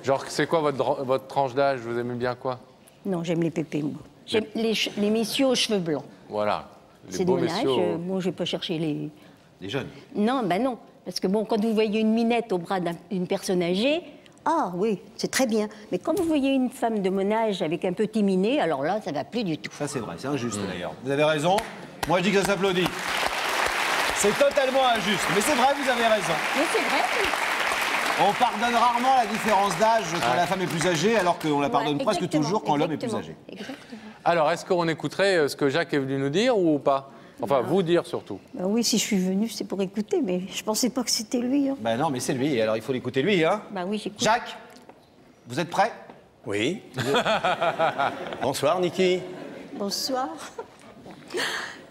Genre, c'est quoi votre, votre tranche d'âge? Vous aimez bien quoi?
Non, j'aime les pépés, moi. J'aime les, che- les messieurs aux cheveux blancs.
Voilà. Les
C'est de
beaux
mon âge.
messieurs.
euh, Bon, je vais pas chercher les.
Les jeunes.
Non, ben non. Parce que bon, quand vous voyez une minette au bras d'un- d'une personne âgée, ah oui, c'est très bien. Mais quand vous voyez une femme de mon âge avec un petit minet, alors là, ça va plus du tout.
Ça c'est vrai, c'est injuste d'ailleurs. Vous avez raison. Moi je dis que ça s'applaudit. C'est totalement injuste, mais c'est vrai, vous avez raison.
Mais c'est vrai.
On pardonne rarement la différence d'âge quand la femme est plus âgée, alors qu'on la pardonne
Ouais,
presque toujours quand l'homme est plus âgé.
exactement.
Alors, est-ce qu'on écouterait euh, ce que Jacques est venu nous dire ou pas? Enfin, vous dire surtout.
Ben oui, si je suis venue, c'est pour écouter, mais je pensais pas que c'était lui. Hein.
Ben non, mais c'est lui, alors il faut l'écouter lui, hein.
Ben oui, j'écoute.
Jacques, vous êtes prêt
Oui. Bonsoir, Niki.
Bonsoir.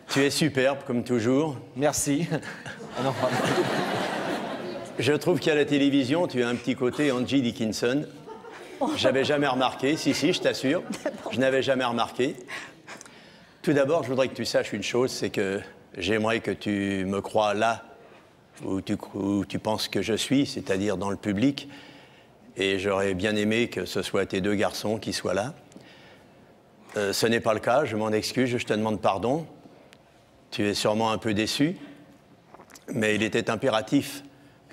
Tu es superbe, comme toujours.
Merci. Ah non, pardon.
Je trouve qu'à la télévision, tu as un petit côté Angie Dickinson. J'avais jamais remarqué. Si, si, je t'assure. Je n'avais jamais remarqué. Tout d'abord, je voudrais que tu saches une chose, c'est que j'aimerais que tu me crois là où tu, penses que je suis, c'est-à-dire dans le public. Et j'aurais bien aimé que ce soit tes deux garçons qui soient là. Euh, ce n'est pas le cas, je m'en excuse, je te demande pardon. Tu es sûrement un peu déçu, mais il était impératif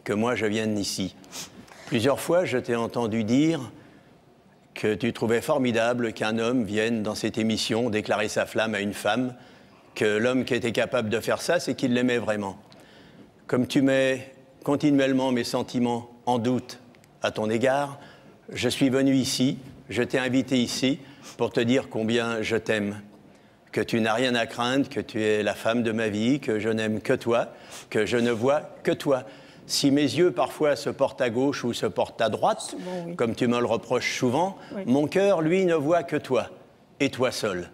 que moi je vienne ici. Plusieurs fois, je t'ai entendu dire que tu trouvais formidable qu'un homme vienne dans cette émission déclarer sa flamme à une femme, que l'homme qui était capable de faire ça, c'est qu'il l'aimait vraiment. Comme tu mets continuellement mes sentiments en doute à ton égard, je suis venu ici, je t'ai invité ici pour te dire combien je t'aime, que tu n'as rien à craindre, que tu es la femme de ma vie, que je n'aime que toi, que je ne vois que toi. Si mes yeux parfois se portent à gauche ou se portent à droite, comme tu me le reproches souvent, mon cœur, lui, ne voit que toi, et toi seul.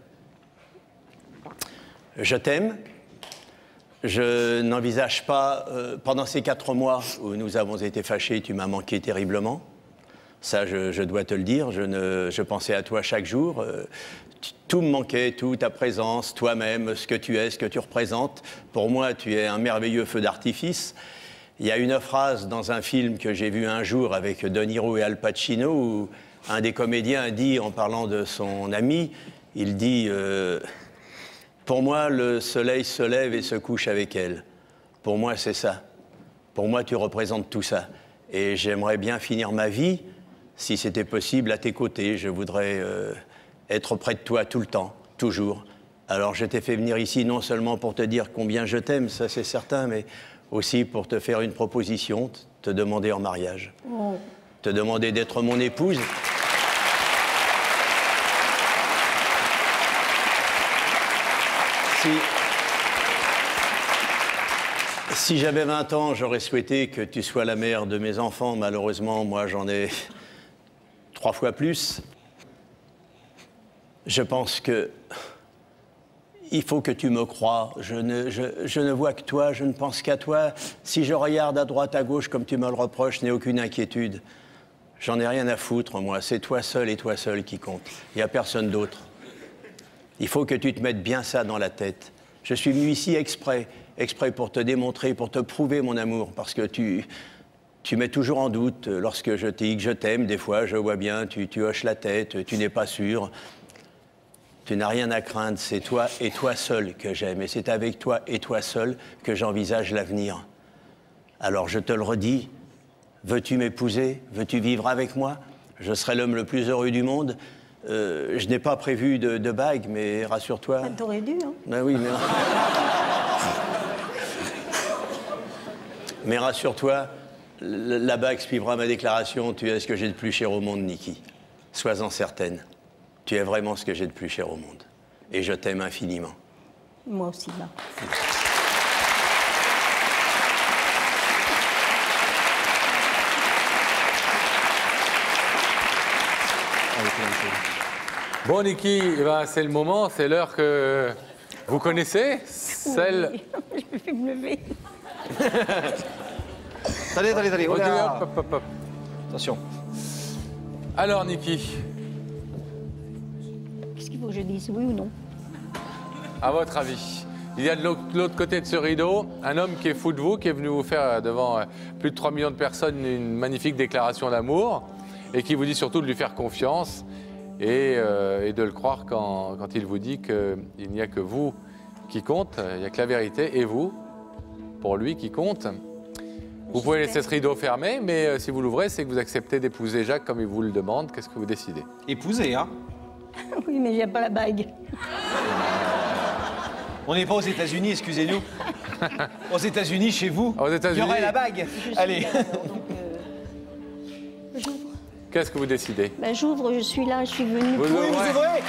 Je t'aime. Je n'envisage pas, euh, pendant ces quatre mois où nous avons été fâchés, tu m'as manqué terriblement. Ça, je, je dois te le dire. Je, ne- je pensais à toi chaque jour. Euh, tout me manquait, tout, ta présence, toi-même, ce que tu es, ce que tu représentes. Pour moi, tu es un merveilleux feu d'artifice. Il y a une phrase dans un film que j'ai vu un jour avec De Niro et Al Pacino où un des comédiens dit, en parlant de son ami, il dit euh, Pour moi, le soleil se lève et se couche avec elle. Pour moi, c'est ça. Pour moi, tu représentes tout ça. Et j'aimerais bien finir ma vie, si c'était possible, à tes côtés. Je voudrais euh, être près de toi tout le temps, toujours. Alors je t'ai fait venir ici non seulement pour te dire combien je t'aime, ça c'est certain, mais aussi pour te faire une proposition, te demander en mariage. Te demander d'être mon épouse. Si, si j'avais 20 ans, j'aurais souhaité que tu sois la mère de mes enfants. Malheureusement, moi, j'en ai trois fois plus. Je pense que il faut que tu me crois. Je ne, je- ne vois que toi, je ne pense qu'à toi. Si je regarde à droite, à gauche, comme tu me le reproches, je n'ai aucune inquiétude. J'en ai rien à foutre, moi. C'est toi seul et toi seul qui compte. Il n'y a personne d'autre. Il faut que tu te mettes bien ça dans la tête. Je suis venu ici exprès, exprès pour te démontrer, pour te prouver mon amour, parce que tu, tu mets toujours en doute lorsque je dis que je t'aime. Des fois, je vois bien, tu, tu hoches la tête, tu n'es pas sûr. Tu n'as rien à craindre, c'est toi et toi seul que j'aime, et c'est avec toi et toi seul que j'envisage l'avenir. Alors je te le redis, veux-tu m'épouser? Veux-tu vivre avec moi? Je serai l'homme le plus heureux du monde. Euh, je n'ai pas prévu de, de bague, mais rassure-toi.
T'aurais dû, hein
Ben oui, mais. mais rassure-toi, la bague suivra ma déclaration. Tu es ce que j'ai de plus cher au monde, Niki. Sois-en certaine. Tu es vraiment ce que j'ai de plus cher au monde. Et je t'aime infiniment.
Moi aussi, là.
Bon, Niki, eh ben, c'est le moment, c'est l'heure que vous connaissez, celle.
Je me fais me lever.
Hop, hop, hop.
Attention.
Alors, Niki,
qu'il faut que je dise, oui ou non
à votre avis, il y a de l'autre côté de ce rideau un homme qui est fou de vous, qui est venu vous faire euh, devant euh, plus de 3 millions de personnes une magnifique déclaration d'amour et qui vous dit surtout de lui faire confiance et, euh, et de le croire quand, quand il vous dit qu'il n'y a que vous qui compte, il n'y a que la vérité et vous, pour lui, qui compte. Vous pouvez laisser ce rideau fermé, mais si vous l'ouvrez, c'est que vous acceptez d'épouser Jacques comme il vous le demande. Qu'est-ce que vous décidez?
Épousé, hein?
Oui, mais j'ai pas la bague.
On n'est pas aux États-Unis, excusez-nous. aux États-Unis, chez vous,
Aux
il y aurait la bague. Allez.
J'ouvre.
Qu'est-ce que vous décidez?
Ben, j'ouvre, je suis là, je suis venue.
Vous
Oui, vous
ouvrez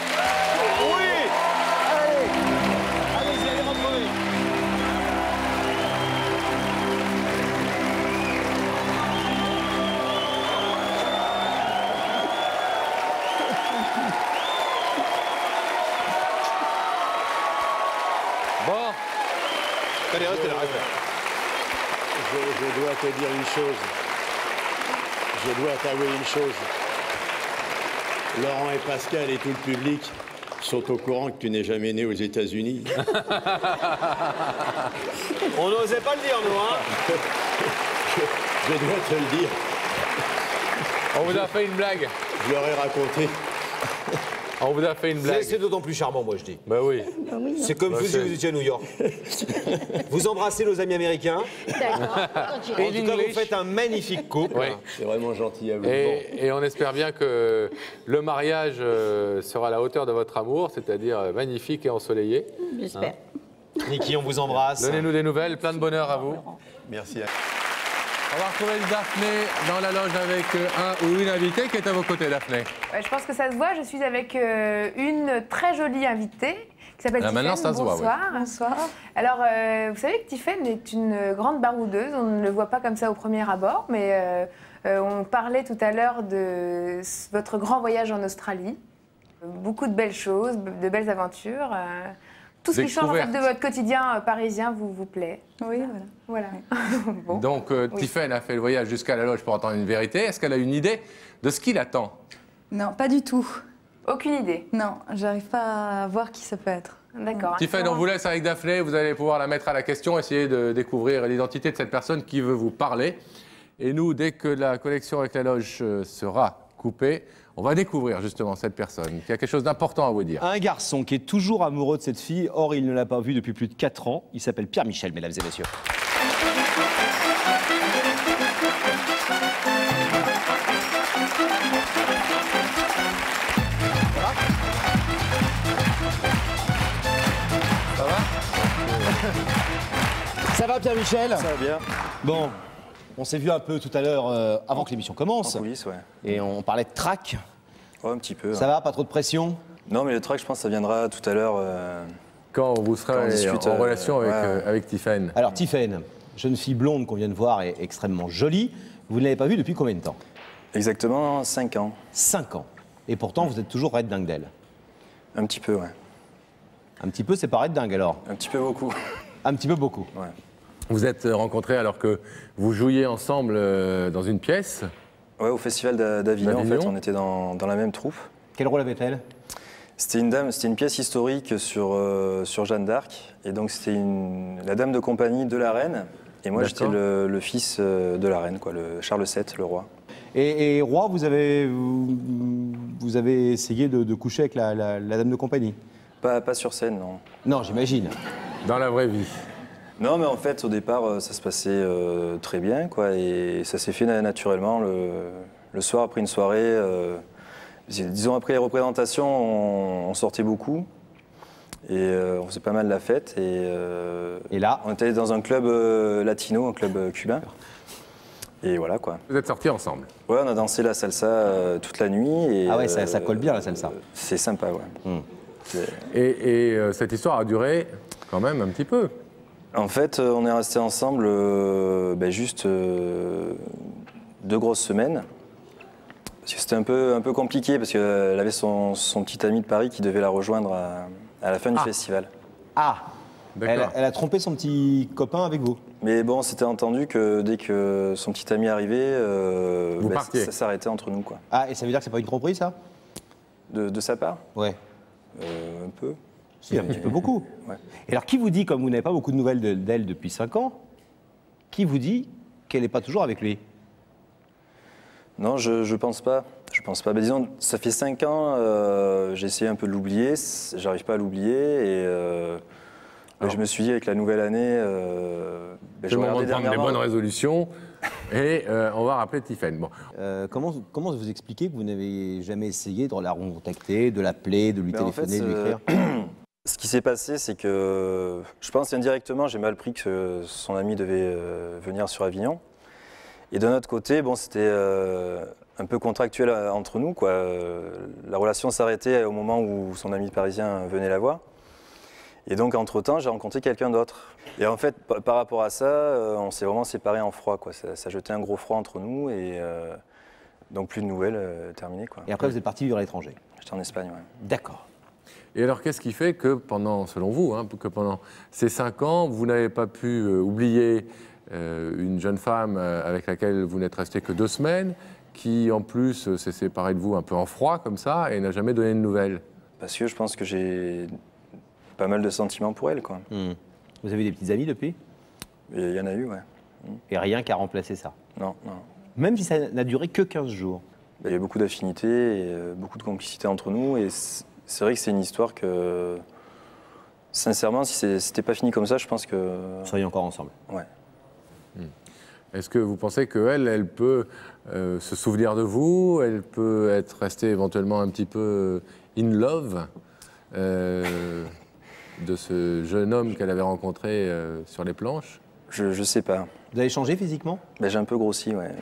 chose. Je dois t'avouer une chose. Laurent et Pascal et tout le public sont au courant que tu n'es jamais né aux États-Unis.
On n'osait pas le dire, nous, hein
Je dois te le dire.
on vous a fait une blague.
Je leur ai raconté.
On vous a fait une
C'est
blague.
c'est d'autant plus charmant, moi, je dis.
Bah oui.
C'est comme
Bah,
vous si
c'est-
vous étiez à New York. vous embrassez nos amis américains.
D'accord.
En tout cas, vous faites un magnifique couple.
Oui.
C'est vraiment gentil à vous.
Et, et on espère bien que le mariage euh, sera à la hauteur de votre amour, c'est-à-dire euh, magnifique et ensoleillé.
J'espère.
Niki, on vous embrasse.
Donnez-nous des nouvelles, plein de bonheur à vous.
Merci.
On va retrouver Daphné dans la loge avec euh, un ou une invitée qui est à vos côtés, Daphné.
Ouais, je pense que ça se voit. Je suis avec euh, une très jolie invitée qui s'appelle
Ah,
Tiffaine.
maintenant, ça se voit, oui.
Bonsoir. Bonsoir. Alors, euh, vous savez que Tiffaine est une grande baroudeuse. On ne le voit pas comme ça au premier abord, mais euh, euh, on parlait tout à l'heure de votre grand voyage en Australie. Beaucoup de belles choses, de belles aventures. Tout ce qui change en fait, de votre quotidien euh, parisien vous, vous plaît.
Oui, voilà.
Voilà. bon.
Donc, euh,
Oui.
Tiffaine a fait le voyage jusqu'à la loge pour entendre une vérité. Est-ce qu'elle a une idée de ce qui l'attend
Non, pas du tout.
Aucune idée.
Non, j'arrive pas à voir qui ça peut être.
D'accord.
Tiffaine, on vous laisse avec Daphné. Vous allez pouvoir la mettre à la question, essayer de découvrir l'identité de cette personne qui veut vous parler. Et nous, dès que la connexion avec la loge euh, sera coupée, on va découvrir justement cette personne qui a quelque chose d'important à vous dire.
Un garçon qui est toujours amoureux de cette fille, or il ne l'a pas vue depuis plus de 4 ans. Il s'appelle Pierre Michel, mesdames et messieurs. Ça va Pierre-Michel?
Ça va bien.
Bon, on s'est vu un peu tout à l'heure euh, avant que l'émission commence.
En coulisses, ouais.
Et on parlait de track.
Ouais, un petit peu.
Ça va, pas trop de pression?
Non, mais le track, je pense, ça viendra tout à l'heure. euh,
Quand vous serez
Quand on discute,
en
euh,
relation avec,
ouais.
euh, avec.
Alors Tiffaine, jeune fille blonde qu'on vient de voir et extrêmement jolie. Vous ne l'avez pas vue depuis combien de temps?
Exactement 5 ans.
5 ans. Et pourtant, vous êtes toujours red dingue d'elle.
Un petit peu, ouais.
Un petit peu, c'est pas red dingue alors?
Un petit peu beaucoup.
Un petit peu beaucoup.
Ouais.
Vous êtes rencontrés alors que vous jouiez ensemble euh, dans une pièce.
Ouais, au festival d'A- d'Avignon, en fait, on était dans, dans la même troupe.
Quel rôle avait-elle?
C'était une dame, c'était une pièce historique sur, euh, sur Jeanne d'Arc. Et donc, c'était la dame de compagnie de la reine. Et moi, j'étais le, le fils euh, de la reine, quoi, le Charles VII, le roi.
Et, et Roi, vous avez, vous, vous avez essayé de, de coucher avec la, la- la dame de compagnie?
Pas, pas sur scène, non.
Non, j'imagine.
Dans la vraie vie.
Non, mais en fait, au départ, euh, ça se passait euh, très bien, quoi, et ça s'est fait na- naturellement le, le soir après une soirée. euh, dis- disons après les représentations, on, on sortait beaucoup et euh, on faisait pas mal la fête. Et, euh,
Et là
on était dans un club euh, latino, un club cubain. Et voilà quoi.
Vous êtes sortis ensemble.
Ouais, on a dansé la salsa euh, toute la nuit. Et,
Ah ouais, ça- ça colle bien, la salsa.
euh, C'est sympa, ouais.
Hmm.
Et, et, euh, cette histoire a duré quand même un petit peu.
En fait, euh, on est restés ensemble euh, ben, juste euh, deux grosses semaines. Parce que c'était un peu, un peu compliqué, parce qu'elle avait son, son petit ami de Paris qui devait la rejoindre à, à la fin du
Ah.
festival.
Ah elle, a trompé son petit copain avec vous
Mais bon, c'était entendu que dès que son petit ami arrivait, euh,
Vous
ben,
partiez.
ça s'arrêtait entre nous. Quoi.
Ah, et ça veut dire que c'est pas une tromperie, ça?
De, de sa part?
Ouais.
Euh, Un peu.
Si, un petit peu beaucoup.
Ouais.
Et alors, qui vous dit, comme vous n'avez pas beaucoup de nouvelles de- d'elle depuis 5 ans, qui vous dit qu'elle n'est pas toujours avec lui?
Non, je, je pense pas. Je pense pas. Disons, ça fait cinq ans, euh, j'ai essayé un peu de l'oublier, j'arrive pas à l'oublier et euh, je me suis dit avec la nouvelle année, euh, ben,
C'est
je
de prendre des bonnes résolutions. Et euh, on va rappeler Tiffen. Bon.
Euh, comment, comment vous expliquez que vous n'avez jamais essayé de la recontacter, de l'appeler, de lui
Ben, en fait,
téléphoner, de lui écrire?
Ce qui s'est passé, c'est que je pense indirectement, j'ai mal pris que son ami devait euh, venir sur Avignon. Et d'un autre côté, bon, c'était euh, un peu contractuel euh, entre nous. Quoi. La relation s'arrêtait au moment où son ami parisien venait la voir. Et donc, entre-temps, j'ai rencontré quelqu'un d'autre. Et en fait, pa- par rapport à ça, on s'est vraiment séparés en froid. Quoi. Ça, ça jetait un gros froid entre nous. Et euh, donc, plus de nouvelles, euh, terminé. Quoi.
Et après, vous êtes parti vivre à l'étranger.
J'étais en Espagne, ouais.
D'accord.
Et alors, qu'est-ce qui fait que pendant, selon vous, hein, que pendant ces cinq ans, vous n'avez pas pu euh, oublier euh, une jeune femme euh, avec laquelle vous n'êtes resté que deux semaines, qui en plus euh, s'est séparée de vous un peu en froid comme ça et n'a jamais donné de nouvelles?
Parce que je pense que j'ai pas mal de sentiments pour elle. Quoi.
Hmm. Vous avez des petites amies depuis?
Il y en a eu, ouais.
Et rien qu'à remplacer ça?
Non, non.
Même si ça n'a duré que 15 jours?
Il y a beaucoup d'affinités beaucoup de complicité entre nous. Et c'est vrai que c'est une histoire que, sincèrement, si c'était pas fini comme ça, je pense que.
Vous seriez encore ensemble.
Ouais.
Est-ce que vous pensez qu'elle, elle peut euh, se souvenir de vous? Elle peut être restée éventuellement un petit peu in love euh, de ce jeune homme qu'elle avait rencontré euh, sur les planches?
Je, je sais pas.
Vous avez changé physiquement?
Ben, j'ai un peu grossi, ouais.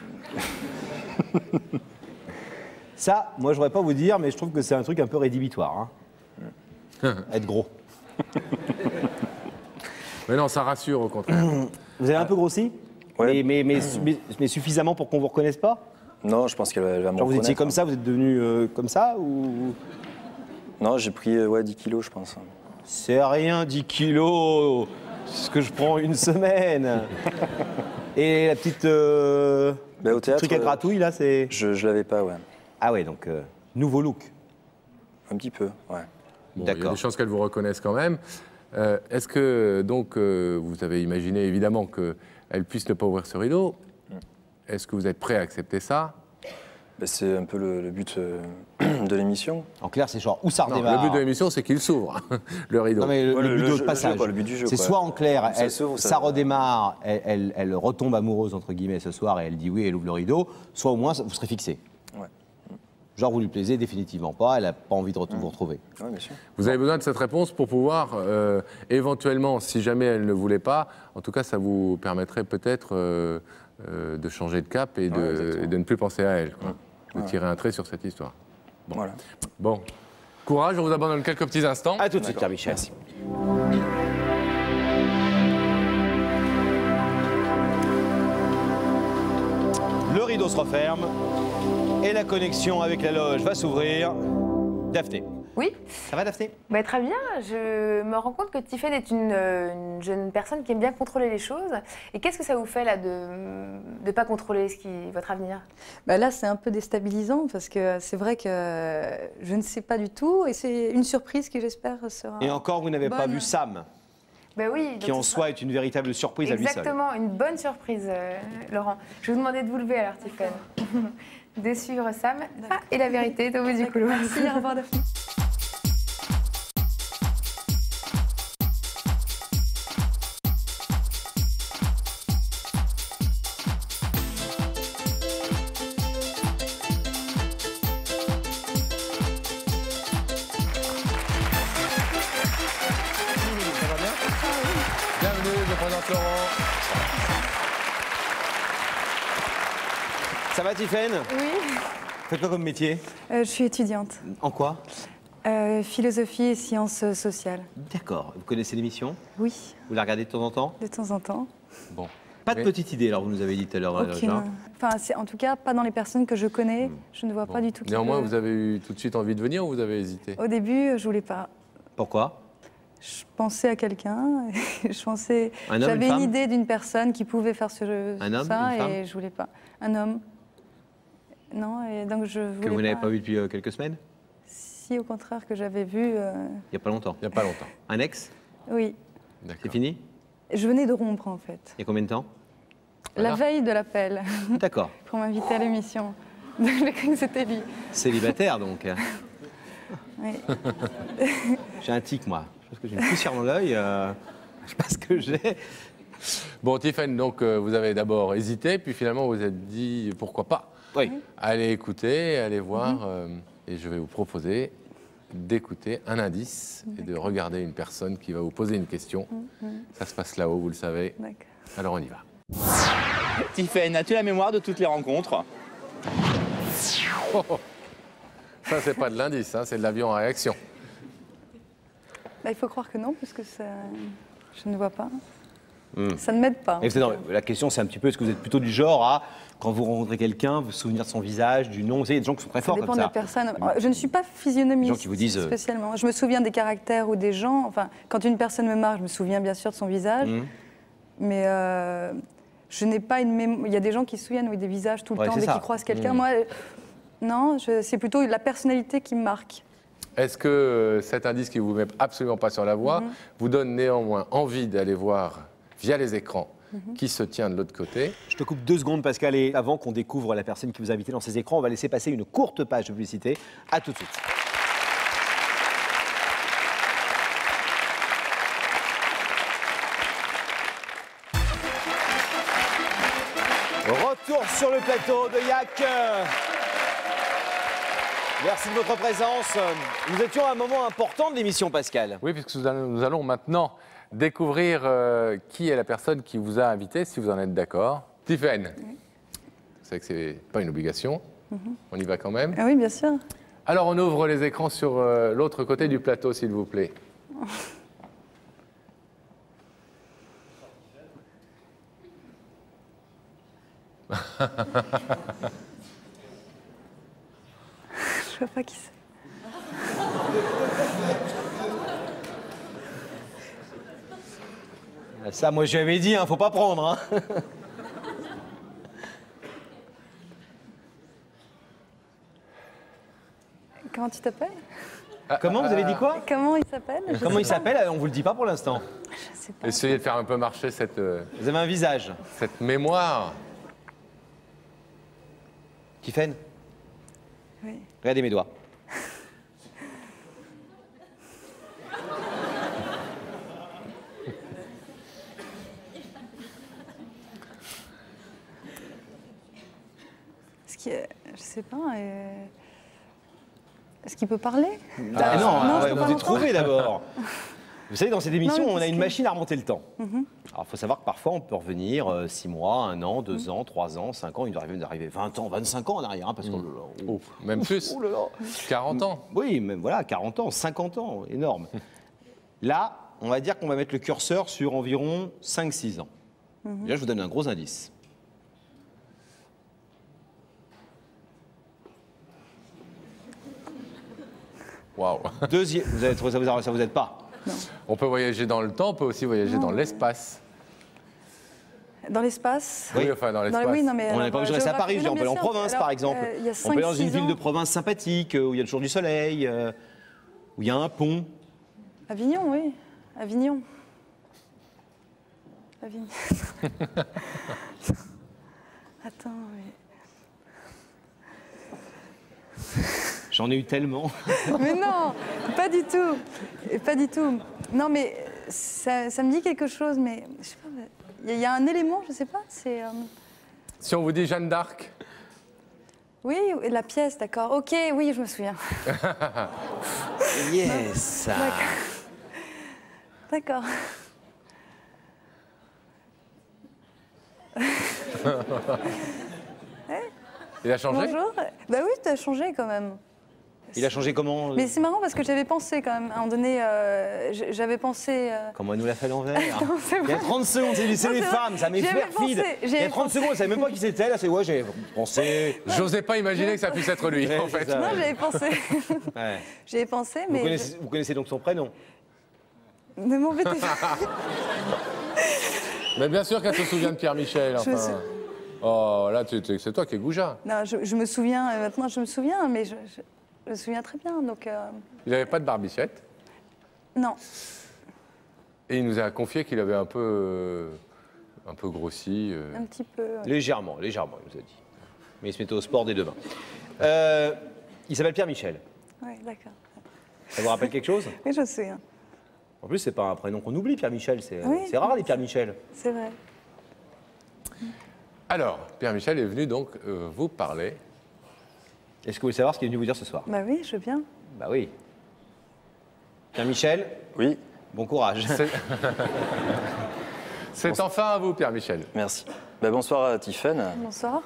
Ça, moi, je voudrais pas vous dire, mais je trouve que c'est un truc un peu rédhibitoire. hein. Être gros.
Mais non, ça rassure au contraire.
Vous avez un peu grossi?
Ouais.
mais, mais, mais, mais- mais suffisamment pour qu'on vous reconnaisse pas?
Non, je pense qu'elle va, me
Genre vous étiez
reconnaître,
comme
hein.
ça, vous êtes devenu euh, comme ça ou
Non, j'ai pris euh, ouais, 10 kilos, je pense.
C'est rien, 10 kilos C'est ce que je prends une semaine Et la petite euh,
Ben, au
le
théâtre.
truc à
euh,
gratouille là, c'est.
Je, je l'avais pas, ouais.
Ah ouais, donc euh, nouveau look.
Un petit peu, ouais.
Bon, il y a
D'accord.
des chances qu'elle vous reconnaisse quand même. Euh, Est-ce que, donc, euh, vous avez imaginé évidemment qu'elle puisse ne pas ouvrir ce rideau Est-ce que vous êtes prêt à accepter ça?
Ben, c'est un peu le, le but euh, de l'émission.
En clair, c'est genre où ça
Non,
redémarre.
Le but de l'émission, c'est qu'il s'ouvre, le rideau.
Non, mais le,
Ouais,
le
le-
but
le
de
jeu-
passage.
le jeu, quoi, le but du jeu,
C'est
quoi.
soit en clair,
Ça
elle- ça- redémarre, elle, elle- elle retombe amoureuse entre guillemets ce soir et elle dit oui, elle ouvre le rideau, soit au moins vous serez fixé. Genre, vous lui plaisez définitivement pas, elle n'a pas envie de vous retrouver.
Oui, bien sûr.
Vous avez besoin de cette réponse pour pouvoir, euh, éventuellement, si jamais elle ne voulait pas, en tout cas, ça vous permettrait peut-être euh, euh, de changer de cap et de,
Ouais, exactement.
et de ne plus penser à elle. Quoi. De
Ouais.
tirer un trait sur cette histoire. Bon.
Voilà.
Bon. Courage, je vous abandonne quelques petits instants.
À tout de suite, Pierre-Michel. Le rideau se referme et la connexion avec la loge va s'ouvrir. Daphné.
Oui,
Ça va, Daphné?
Bah, très bien. Je me rends compte que Tiffen est une, euh, une jeune personne qui aime bien contrôler les choses. Et qu'est-ce que ça vous fait là de ne pas contrôler ce qui, votre avenir?
Bah là, c'est un peu déstabilisant parce que c'est vrai que je ne sais pas du tout et c'est une surprise qui, j'espère, sera.
Et encore, vous n'avez pas vu Sam,
bah oui,
qui en soi est une véritable surprise à lui seul.
Exactement, une bonne surprise, euh, Laurent. Je vais vous demander de vous lever alors, Tiffen. de suivre Sam. Ah, et la vérité est au bout du couloir.
Merci, au revoir Daphné.
Tiffaine
Oui,
Faites quoi comme métier?
Euh, je suis étudiante.
En quoi?
Euh, philosophie et sciences sociales.
D'accord. Vous connaissez l'émission?
Oui,
Vous la regardez de temps en temps?
De temps en temps.
Bon.
Pas de
Mais-
petite idée, alors vous nous avez dit tout à l'heure. euh.
Enfin, c'est en tout cas pas dans les personnes que je connais. Je ne vois
Bon.
pas du tout.
Néanmoins,
peut-
vous avez eu tout de suite envie de venir ou vous avez hésité?
Au début, je voulais pas.
Pourquoi?
Je pensais à quelqu'un. je pensais.
Un une
J'avais une, idée d'une personne qui pouvait faire ce
Un homme,
ça
une femme?
et je voulais pas. Un homme. Non, et donc je voulais
Que vous n'avez pas vu depuis euh, quelques semaines
Si, au contraire, que j'avais vu. euh,
Il n'y a pas longtemps.
Il n'y a pas longtemps.
Un ex?
Oui,
C'est fini?
Je venais de rompre en fait.
Il y a combien de temps?
La veille de l'appel
D'accord.
pour m'inviter à l'émission. Donc j'ai cru que c'était lui.
Célibataire, donc.
Oui.
J'ai un tic, moi. Je pense que j'ai une poussière dans l'œil. euh, Je sais pas ce que j'ai.
Bon, Tiffany, donc euh, vous avez d'abord hésité, puis finalement vous vous êtes dit pourquoi pas
Oui.
Allez écouter, allez
Mhm.
voir, euh, et je vais vous proposer d'écouter un indice et de regarder une personne qui va vous poser une question.
Mhm.
Ça se passe là-haut, vous le savez.
D'accord.
Alors on y va.
Tiffen, as-tu la mémoire de toutes les rencontres?
Oh, oh. Ça, c'est pas de l'indice, hein, c'est de l'avion en réaction.
Bah, il faut croire que non, parce que ça... je ne vois pas.
Hmm.
Ça ne m'aide pas.
Et non, la question, c'est un petit peu est-ce que vous êtes plutôt du genre à, quand vous rencontrez quelqu'un, vous souvenir de son visage, du nom Vous savez, il y a des gens qui sont très
Ça
forts
dépend
comme
de la
ça.
personne. Je ne suis pas physionomiste
Des gens qui vous disent, euh,
spécialement. Je me souviens des caractères ou des gens. Enfin, quand une personne me marque, je me souviens bien sûr de son visage.
Mhm.
Mais euh, je n'ai pas une mémoire. Il y a des gens qui se souviennent oui, des visages tout le
Ouais,
temps dès
ça.
qu'ils croisent quelqu'un.
Mhm.
Moi, euh, non, je- c'est plutôt la personnalité qui me marque.
Est-ce que euh, cet indice qui vous met absolument pas sur la voie
Mhm.
vous donne néanmoins envie d'aller voir via les écrans
Mhm.
qui se tient de l'autre côté
Je te coupe deux secondes, Pascal, et avant qu'on découvre la personne qui vous a invité dans ces écrans, on va laisser passer une courte page de publicité. À tout de suite. Retour sur le plateau de Yak. Merci de votre présence. Nous étions à un moment important de l'émission, Pascal.
Oui, puisque nous allons maintenant découvrir euh, qui est la personne qui vous a invité, si vous en êtes d'accord. Tiffany. Vous savez que c'est pas une obligation.
Mhm.
On y va quand même.
Ah oui, bien sûr.
Alors on ouvre les écrans sur euh, l'autre côté du plateau, s'il vous plaît.
Je vois pas qui c'est.
Ça, moi, j'avais dit, hein, faut pas prendre. hein.
Comment tu t'appelles?
Comment vous avez dit quoi?
Comment il s'appelle? Je
Comment
sais
il
pas.
s'appelle? On vous le dit pas pour l'instant.
Essayez de faire un peu marcher cette, euh,
Vous avez un visage.
cette mémoire.
Tiffen
Oui.
Regardez mes doigts.
Ce qui est, je sais pas. euh, Est-ce qu'il peut parler?
Ah, non,
Non,
ouais,
je peux
vous êtes trouvé d'abord. Vous savez, dans cette émission,
Non,
on a une
que-
machine à remonter le temps.
Mhm.
Alors, il faut savoir que parfois, on peut revenir 6 mois, 1 an, 2 ans, 3 ans, 5 ans. Il nous arrive d'arriver 20 ans, 25 ans en arrière. hein, parce que, oh,
même
ouf,
plus.
oh là là.
40 ans.
Oui, même voilà, 40 ans, 50 ans, énorme. Là, on va dire qu'on va mettre le curseur sur environ 5-6 ans.
Mhm.
Là, je vous donne un gros indice.
Waouh.
Deuxième, vous êtes, ça, vous, ça vous aide pas
On peut voyager dans le temps, on peut aussi voyager dans l'espace.
Dans l'espace
Oui, enfin dans l'espace.
oui, non, mais
On n'est pas obligé de rester à
géographie-
Paris,
non,
on peut aller en province
Alors,
par exemple.
euh, il y a
on peut aller dans
5-6
une ville de province sympathique euh, où il y a toujours du soleil, euh, où il y a un pont.
Avignon, oui. Avignon. Avignon. Attends, mais...
J'en ai eu tellement.
mais non, pas du tout. Pas du tout. Non, mais ça, ça me dit quelque chose, mais je sais pas. Il y, a- il y a un élément, je sais pas. C'est. euh,
Si on vous dit Jeanne d'Arc,
Oui, la pièce, d'accord. Ok, oui, je me souviens.
yes
D'accord.
Il a changé?
Bonjour. Bah oui, tu as changé quand même.
Il a changé comment euh,
Mais c'est marrant parce que j'avais pensé quand même. À un moment donné, euh, j'avais pensé. euh,
Comment elle nous l'a fait à l'envers Il y a
vrai.
30 secondes, c'est les femmes, ça
avais
perfide. Il y a
avais
30
pensé.
secondes, elle savait même pas qui c'était. Là, c'est ouais, j'ai pensé.
J'osais pas imaginer que ça puisse être lui,
Ouais,
en fait.
ça,
Non, j'avais pensé.
Ouais.
Ai pensé,
Vous,
mais.
connaissez, vous connaissez donc son prénom
Ne m'embêtez pas.
Mais bien sûr qu'elle se souvient de Pierre Michel. Enfin. Oh, là, c'est toi qui es goujat.
Non, je, je me souviens, maintenant je me souviens, mais je, je- je me souviens très bien. Donc, euh,
Il n'avait pas de barbichette.
non.
Et il nous a confié qu'il avait un peu, euh, un peu grossi. euh.
Un petit peu. ouais.
Légèrement, légèrement, il nous a dit. Mais il se mettait au sport dès demain. Euh, il s'appelle Pierre Michel.
Ouais, d'accord.
Ça vous rappelle quelque chose?
Oui, je me souviens.
En plus, c'est pas un prénom qu'on oublie, Pierre Michel. C'est
Oui.
rare les Pierre Michel.
C'est vrai.
Alors, Pierre Michel est venu donc euh, vous parler.
Est-ce que vous voulez savoir ce qu'il est venu vous dire ce soir?
Bah oui, je veux bien.
Bah oui. Pierre Michel
Oui.
Bon courage.
C'est- enfin à vous, Pierre Michel.
Merci. Ben, bonsoir à Tiffen.
Bonsoir.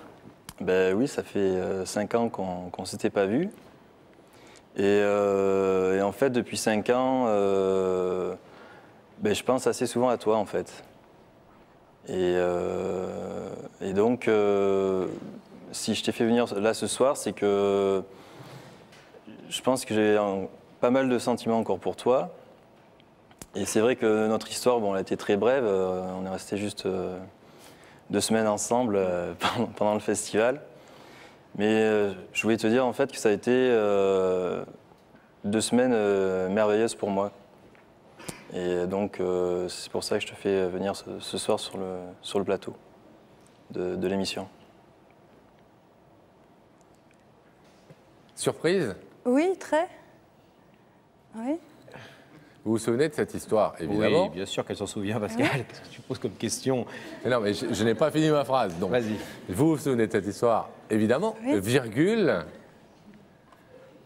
Ben oui, ça fait euh, cinq ans qu'on ne s'était pas vu. Et, euh, et en fait, depuis cinq ans, euh, ben, je pense assez souvent à toi, en fait. Et, euh, et donc, euh, si je t'ai fait venir là ce soir, c'est que je pense que j'ai pas mal de sentiments encore pour toi. Et c'est vrai que notre histoire, elle a été très brève. euh, on est resté juste euh, deux semaines ensemble euh, pendant, le festival. Mais je voulais te dire en fait que ça a été deux semaines merveilleuses pour moi. Et donc c'est pour ça que je te fais venir ce, soir sur le, plateau de l'émission.
Surprise
Oui, très. Oui.
Vous vous souvenez de cette histoire, évidemment
Oui, bien sûr qu'elle s'en souvient, Pascal. Qu'est-ce que tu poses comme question
Mais non, mais je, je n'ai pas fini ma phrase. Donc,
Vas-y.
Vous vous souvenez de cette histoire, évidemment,
Oui.
virgule.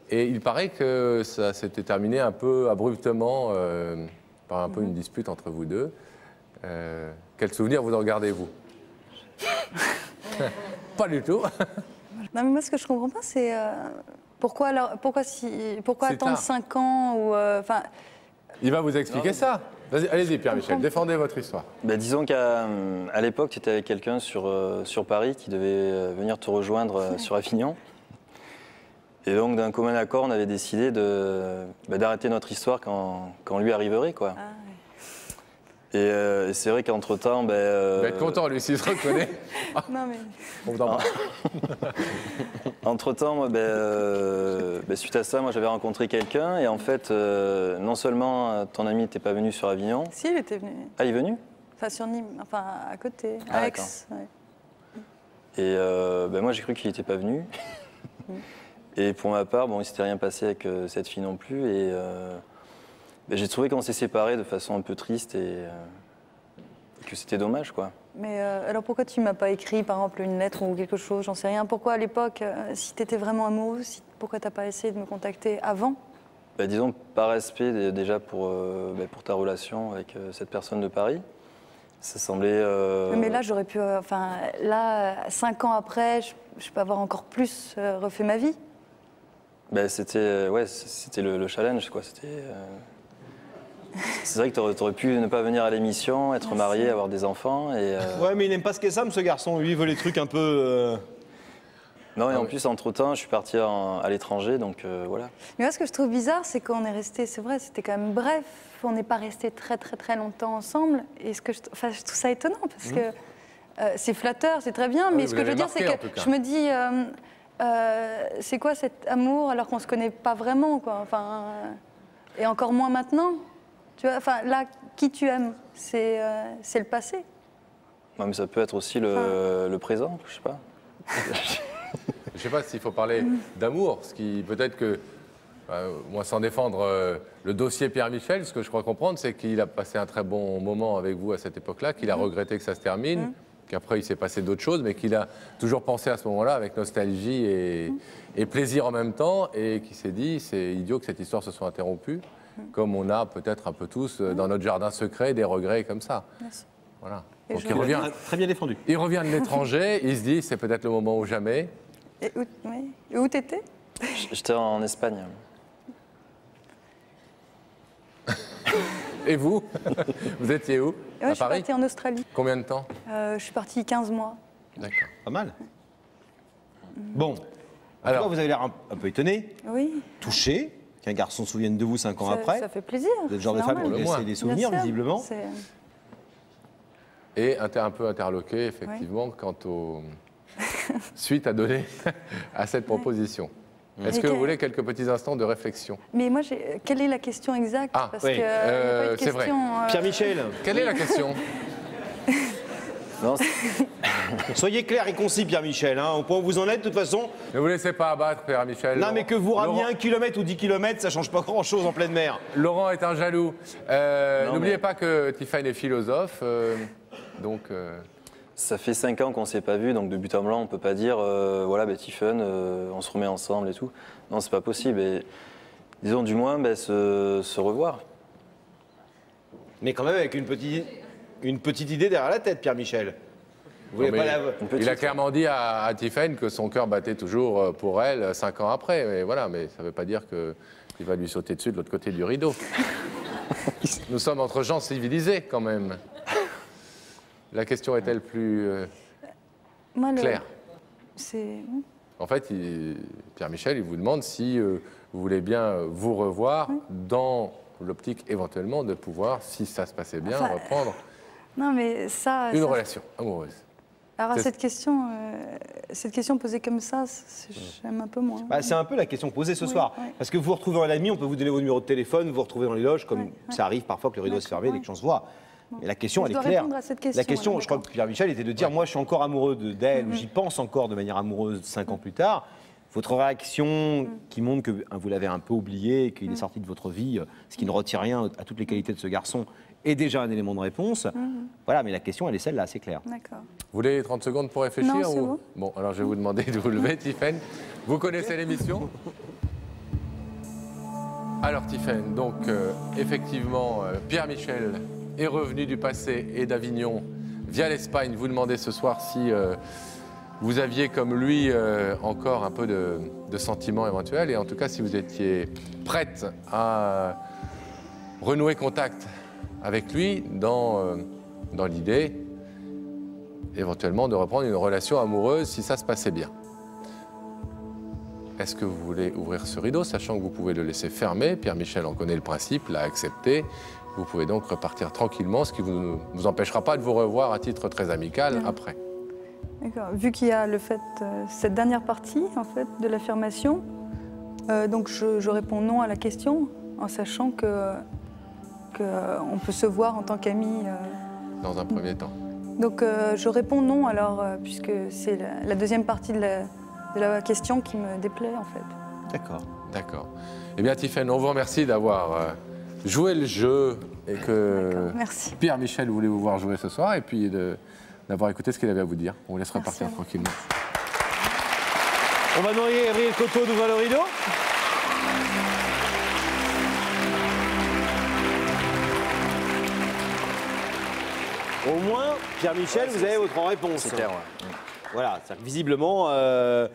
Et il paraît que ça s'était terminé un peu abruptement euh, par un peu une dispute entre vous deux. Euh, quel souvenir vous en gardez-vous? Pas du tout.
Non, mais moi, ce que je comprends pas, c'est euh, pourquoi, alors, pourquoi, si, pourquoi
C'est
attendre
tard.
5 ans ou. euh, Enfin,
Il va vous expliquer ça. Allez-y, Pierre Michel, défendez votre histoire.
Ben, disons qu'à à l'époque, tu étais avec quelqu'un sur, euh, sur Paris qui devait euh, venir te rejoindre euh, sur Avignon. Et donc, d'un commun accord, on avait décidé de, ben, d'arrêter notre histoire quand, quand lui arriverait. Quoi.
Ah,
Et, euh, et c'est vrai qu'entre-temps... Ben, euh,
Il va être content, lui, s'il se reconnaît.
non, mais.
On vous embrasse.
Entre-temps, moi, ben, euh, ben, suite à ça, moi, j'avais rencontré quelqu'un. Et en fait, euh, non seulement ton ami n'était pas venu sur Avignon...
Si, il était venu.
Ah, il est venu?
Enfin, sur Nîmes, enfin, à côté.
Ah,
à Aix. ouais.
Et euh, ben, moi, j'ai cru qu'il n'était pas venu. et pour ma part, bon, il ne s'était rien passé avec euh, cette fille non plus. Et euh, ben, j'ai trouvé qu'on s'est séparés de façon un peu triste et, euh, que c'était dommage, quoi.
Mais euh, alors pourquoi tu m'as pas écrit par exemple une lettre ou quelque chose J'en sais rien. Pourquoi à l'époque, euh, si tu étais vraiment amoureux, si- pourquoi t'as pas essayé de me contacter avant?
Bah, disons, par respect dé- déjà pour, bah, pour ta relation avec cette personne de Paris, ça semblait. euh,
Mais là, j'aurais pu. euh, Enfin, là, cinq ans après, je, je peux avoir encore plus euh, refait ma vie.
bah, c'était ouais, c'était le, le challenge. quoi. C'était. C'est vrai que tu aurais, pu ne pas venir à l'émission, être marié, avoir des enfants. Et, euh,
Ouais, mais il n'aime pas ce qu'est Sam, ce garçon. Lui, il veut les trucs un peu. euh,
Non, et
Ah
en plus, entre-temps, je suis parti en- à l'étranger, donc euh, voilà.
Mais moi, ce que je trouve bizarre, c'est qu'on est resté. C'est vrai, c'était quand même bref. On n'est pas resté très, très, très longtemps ensemble. Et ce que je, enfin, je trouve ça étonnant parce
Mhm.
que euh, c'est flatteur, c'est très bien.
Ah
mais
oui,
ce que je veux dire, c'est que je me dis. euh, euh, c'est quoi cet amour alors qu'on se connaît pas vraiment, quoi. Enfin, euh, et encore moins maintenant? Tu vois, enfin, là, qui tu aimes, c'est euh, c'est le passé.
Ouais, mais ça peut être aussi le, le présent, je sais pas.
Je ne sais pas s'il faut parler d'amour, ce qui peut-être que, euh, moi sans défendre euh, le dossier Pierre Michel, ce que je crois comprendre, c'est qu'il a passé un très bon moment avec vous à cette époque-là, qu'il a regretté que ça se termine, qu'après il s'est passé d'autres choses, mais qu'il a toujours pensé à ce moment-là avec nostalgie et, et plaisir en même temps, et qui s'est dit c'est idiot que cette histoire se soit interrompue, comme on a peut-être un peu tous euh, dans notre jardin secret des regrets comme ça.
Merci.
Voilà.
Et
Donc
je-
il revient.
Très bien défendu.
Il revient de l'étranger, il se dit c'est peut-être le moment ou jamais.
Et où, oui. Et où t'étais?
J'étais en Espagne.
Et vous? Vous étiez où? À
je suis
Paris?
partie en Australie.
Combien de temps?
Euh, je suis partie 15 mois.
D'accord.
Pas mal. Bon. Alors, vous avez l'air un, un peu étonné,
Oui.
touché, qu'un garçon se souvienne de vous cinq ans
ça,
après.
ça fait plaisir.
Vous êtes le genre de
c'est
femme qui laisse des souvenirs,
sûr.
visiblement.
Et inter- un peu interloqué, effectivement, quant aux suites à donner à cette proposition. Est-ce
Et
que vous voulez quelques petits instants de réflexion?
Mais moi, quelle est la question exacte?
Ah,
Parce
oui,
que, euh,
euh, c'est vrai.
question, euh,
Pierre-Michel,
Quelle est la question?
Non,
soyez clair et concis, Pierre-Michel. Hein, au point où vous en êtes, de toute façon.
Ne vous laissez pas abattre, Père Michel.
Non, mais que vous ramiez
Laurent-
un kilomètre ou 10 kilomètres, ça change pas grand-chose en pleine mer.
Laurent est un jaloux. Euh, N'oubliez
mais-
pas que Tiffany est philosophe. euh, donc, euh,
Ça fait cinq ans qu'on s'est pas vu, donc de but en blanc, on peut pas dire, euh, voilà, ben, Tiffen, euh, on se remet ensemble et tout. Non, c'est pas possible. Et, disons, du moins, ben, se, se revoir.
Mais quand même avec une petite, une petite idée derrière la tête, Pierre-Michel. Vous voulez
non,
pas
mais
la...
il a clairement dit à, à Tiffany que son cœur battait toujours euh, pour elle cinq ans après. Mais voilà, mais ça ne veut pas dire qu'il va lui sauter dessus de l'autre côté du rideau. Nous sommes entre gens civilisés quand même. La question est-elle plus euh,
moi, le-
claire?
C'est.
En fait, il- Pierre Michel, il vous demande si euh, vous voulez bien vous revoir dans l'optique éventuellement de pouvoir, si ça se passait bien,
Enfin,
reprendre
Non, mais ça.
une
ça-
relation amoureuse.
Alors, cette question, euh, cette question posée comme ça, j'aime un peu moins.
Bah, c'est un peu la question posée ce
Oui,
soir.
oui.
Parce que vous vous retrouvez en ami, on peut vous donner vos numéros de téléphone, vous vous retrouvez dans les loges, comme ça arrive parfois que le rideau se ferme et que les gens se voient. Mais la question,
Je
elle est claire.
répondre à cette question,
la question,
alors,
je crois que Pierre Michel était de dire moi, je suis encore amoureux de- d'elle,
Mhm.
ou j'y pense encore de manière amoureuse cinq ans plus tard. Votre réaction qui montre que hein, vous l'avez un peu oublié, qu'il est sorti de votre vie, euh, ce qui ne retire rien à toutes les qualités de ce garçon, est déjà un élément de réponse.
Mhm.
Voilà, mais la question, elle est celle-là, c'est clair.
D'accord.
Vous voulez 30 secondes pour réfléchir
Non,
ou...
bon.
Bon, alors je vais vous demander de vous lever, Tiffen. Vous connaissez l'émission Alors, Tiffen, donc, euh, effectivement, euh, Pierre Michel est revenu du passé et d'Avignon via l'Espagne. Vous demandez ce soir si euh, vous aviez, comme lui, euh, encore un peu de, de sentiments éventuels, et en tout cas, si vous étiez prête à renouer contact avec lui dans, euh, dans l'idée éventuellement de reprendre une relation amoureuse si ça se passait bien. Est-ce que vous voulez ouvrir ce rideau, sachant que vous pouvez le laisser fermé Pierre-Michel en connaît le principe, l'a accepté. Vous pouvez donc repartir tranquillement, ce qui ne vous, empêchera pas de vous revoir à titre très amical après.
D'accord. Vu qu'il y a le fait, euh, cette dernière partie en fait de l'affirmation, euh, donc je, je réponds non à la question en sachant que, que euh, on peut se voir en tant qu'amis. euh.
Dans un premier temps.
donc euh, je réponds non alors euh, puisque c'est la, la deuxième partie de la, de la question qui me déplaît en fait.
D'accord.
D'accord. Eh bien, Tiffaine, on vous remercie d'avoir euh, joué le jeu et que
Merci.
Pierre-Michel voulait vous voir jouer ce soir et puis de d'avoir écouté ce qu'il avait à vous dire. On vous laisse repartir
à vous.
tranquillement.
On va à Gabriel Coteau le rideau. Au moins, Pierre-Michel, vous avez votre réponse.
C'est clair, ouais.
Voilà, c'est-à-dire que visiblement, euh,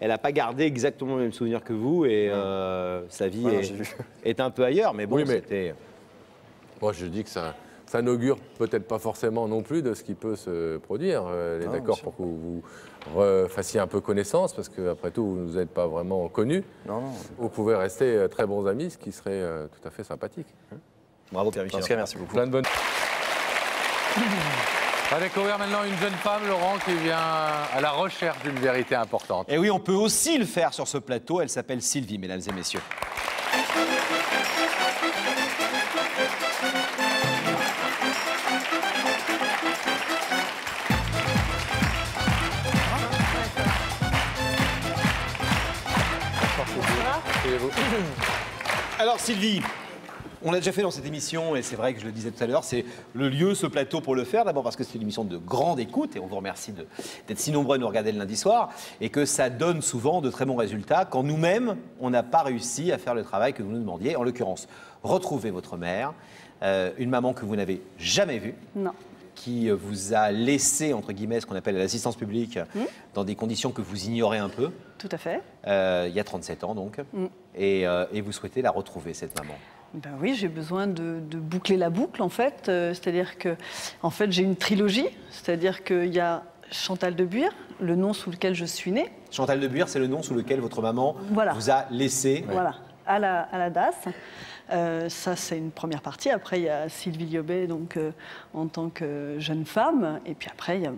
elle n'a pas gardé exactement le même souvenir que vous et euh, sa vie
Ouais,
est, un peu ailleurs. Mais bon,
Oui, mais-
c'était.
Moi, je dis que ça, ça n'augure peut-être pas forcément non plus de ce qui peut se produire. Euh, Elle est
Non,
d'accord
bien
pour que vous vous fassiez un peu connaissance, parce qu'après tout, vous n'êtes pas vraiment connus.
Non, non.
Vous pouvez rester euh, très bons amis, ce qui serait euh, tout à fait sympathique.
Bravo
En
Pierre-Michel.
tout cas, merci beaucoup.
Plein de bonnes. On va découvrir maintenant une jeune femme, Laurent, qui vient à la recherche d'une vérité importante.
Et oui, on peut aussi le faire sur ce plateau. Elle s'appelle Sylvie, mesdames et messieurs. Alors Sylvie, on l'a déjà fait dans cette émission et c'est vrai que je le disais tout à l'heure, c'est le lieu, ce plateau pour le faire. D'abord parce que c'est une émission de grande écoute et on vous remercie d'être si nombreux à nous regarder le lundi soir et que ça donne souvent de très bons résultats quand nous-mêmes, on n'a pas réussi à faire le travail que vous nous demandiez. En l'occurrence, retrouver votre mère, euh, une maman que vous n'avez jamais vue
Non.
qui euh, vous a laissé, entre guillemets, ce qu'on appelle l'assistance publique, dans des conditions que vous ignorez un peu,
Tout à fait.
euh, il y a 37 ans donc,
Mm.
et, euh, et vous souhaitez la retrouver, cette maman.
Ben oui, j'ai besoin de, de boucler la boucle en fait. Euh, c'est-à-dire que, en fait, j'ai une trilogie. C'est-à-dire qu'il y a Chantal de Buire, le nom sous lequel je suis née.
Chantal de Buire, c'est le nom sous lequel votre maman
Voilà.
vous a laissé.
Voilà, à la, à la DAS. Euh, ça, c'est une première partie. Après, il y a Sylvie Liobet, donc, euh, en tant que jeune femme. Et puis après, il y a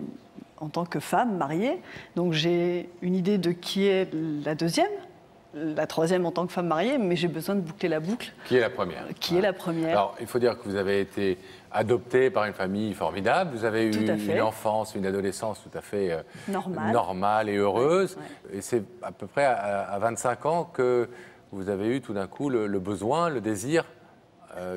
en tant que femme mariée. Donc, j'ai une idée de qui est la deuxième, la troisième en tant que femme mariée, mais j'ai besoin de boucler la boucle.
Qui est la première
Qui est la première
Alors, il faut dire que vous avez été adopté par une famille formidable. Vous avez eu une enfance, une adolescence tout à fait euh,
Normale.
normale et heureuse. Et c'est à peu près à, à 25 ans que vous avez eu tout d'un coup le, le besoin, le désir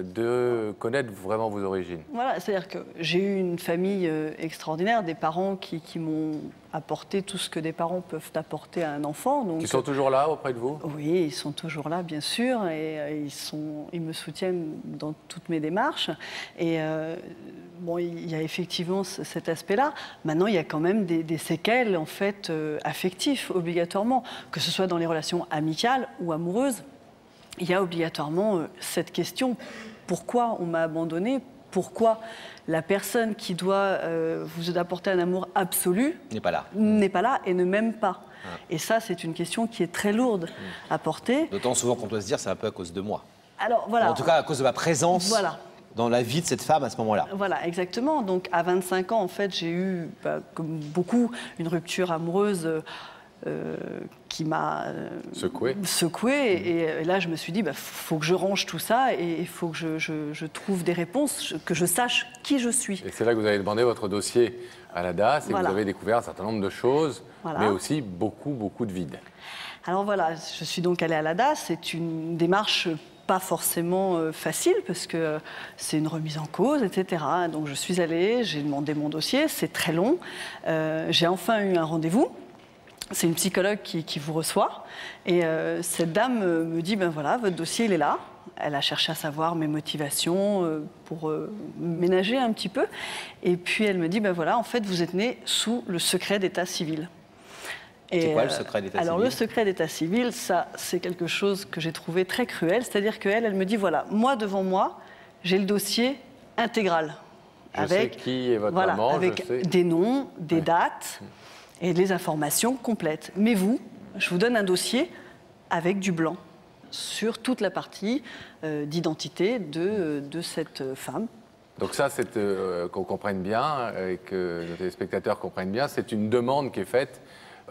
de connaître vraiment vos origines.
Voilà, c'est-à-dire que j'ai eu une famille euh, extraordinaire, des parents qui, qui m'ont apporté tout ce que des parents peuvent apporter à un enfant. Donc,
Qui sont toujours là auprès de vous?
Oui, ils sont toujours là, bien sûr, et euh, ils, sont, ils me soutiennent dans toutes mes démarches. Et euh, bon, il y a effectivement ce- cet aspect-là. Maintenant, il y a quand même des, des séquelles, en fait, euh, affectives, obligatoirement, que ce soit dans les relations amicales ou amoureuses. Il y a obligatoirement euh, cette question pourquoi on m'a abandonné? Pourquoi la personne qui doit euh, vous apporter un amour absolu
N'est pas là.
n'est pas là et ne m'aime pas? Et ça, c'est une question qui est très lourde à porter.
D'autant souvent qu'on doit se dire c'est un peu à cause de moi.
Alors voilà.
En tout cas, à cause de ma présence
Voilà.
dans la vie de cette femme à ce moment-là.
Voilà, exactement. Donc à 25 ans, en fait, j'ai eu, bah, comme beaucoup, une rupture amoureuse euh, qui m'a euh,
Secoué.
secouée. Et, et là, je me suis dit, il faut que je range tout ça et il faut que je, je- je trouve des réponses, que je sache qui je suis.
Et c'est là que vous avez demandé votre dossier à la DAS et
Voilà.
vous avez découvert un certain nombre de choses,
Voilà.
mais aussi beaucoup, beaucoup de vide.
Alors voilà, je suis donc allée à la DAS. C'est une démarche pas forcément euh, facile parce que euh, c'est une remise en cause, etc. Donc je suis allée, j'ai demandé mon dossier, c'est très long. Euh, j'ai enfin eu un rendez-vous. C'est une psychologue qui, qui vous reçoit. Et euh, cette dame euh, me dit, ben voilà, votre dossier, il est là. Elle a cherché à savoir mes motivations euh, pour ménager un petit peu. Et puis elle me dit, ben voilà, en fait, vous êtes né sous le secret d'état civil.
C'est quoi le secret d'état
Alors
civil?
le secret d'état civil, ça, c'est quelque chose que j'ai trouvé très cruel. C'est-à-dire qu'elle, elle me dit, voilà, moi devant moi, j'ai le dossier intégral.
Je sais qui est votre
voilà,
maman, je
avec
sais.
des noms, des dates et les informations complètes. Mais vous, je vous donne un dossier avec du blanc sur toute la partie euh, d'identité de, de cette femme.
Donc ça, c'est euh, qu'on comprenne bien et que nos téléspectateurs comprennent bien, c'est une demande qui est faite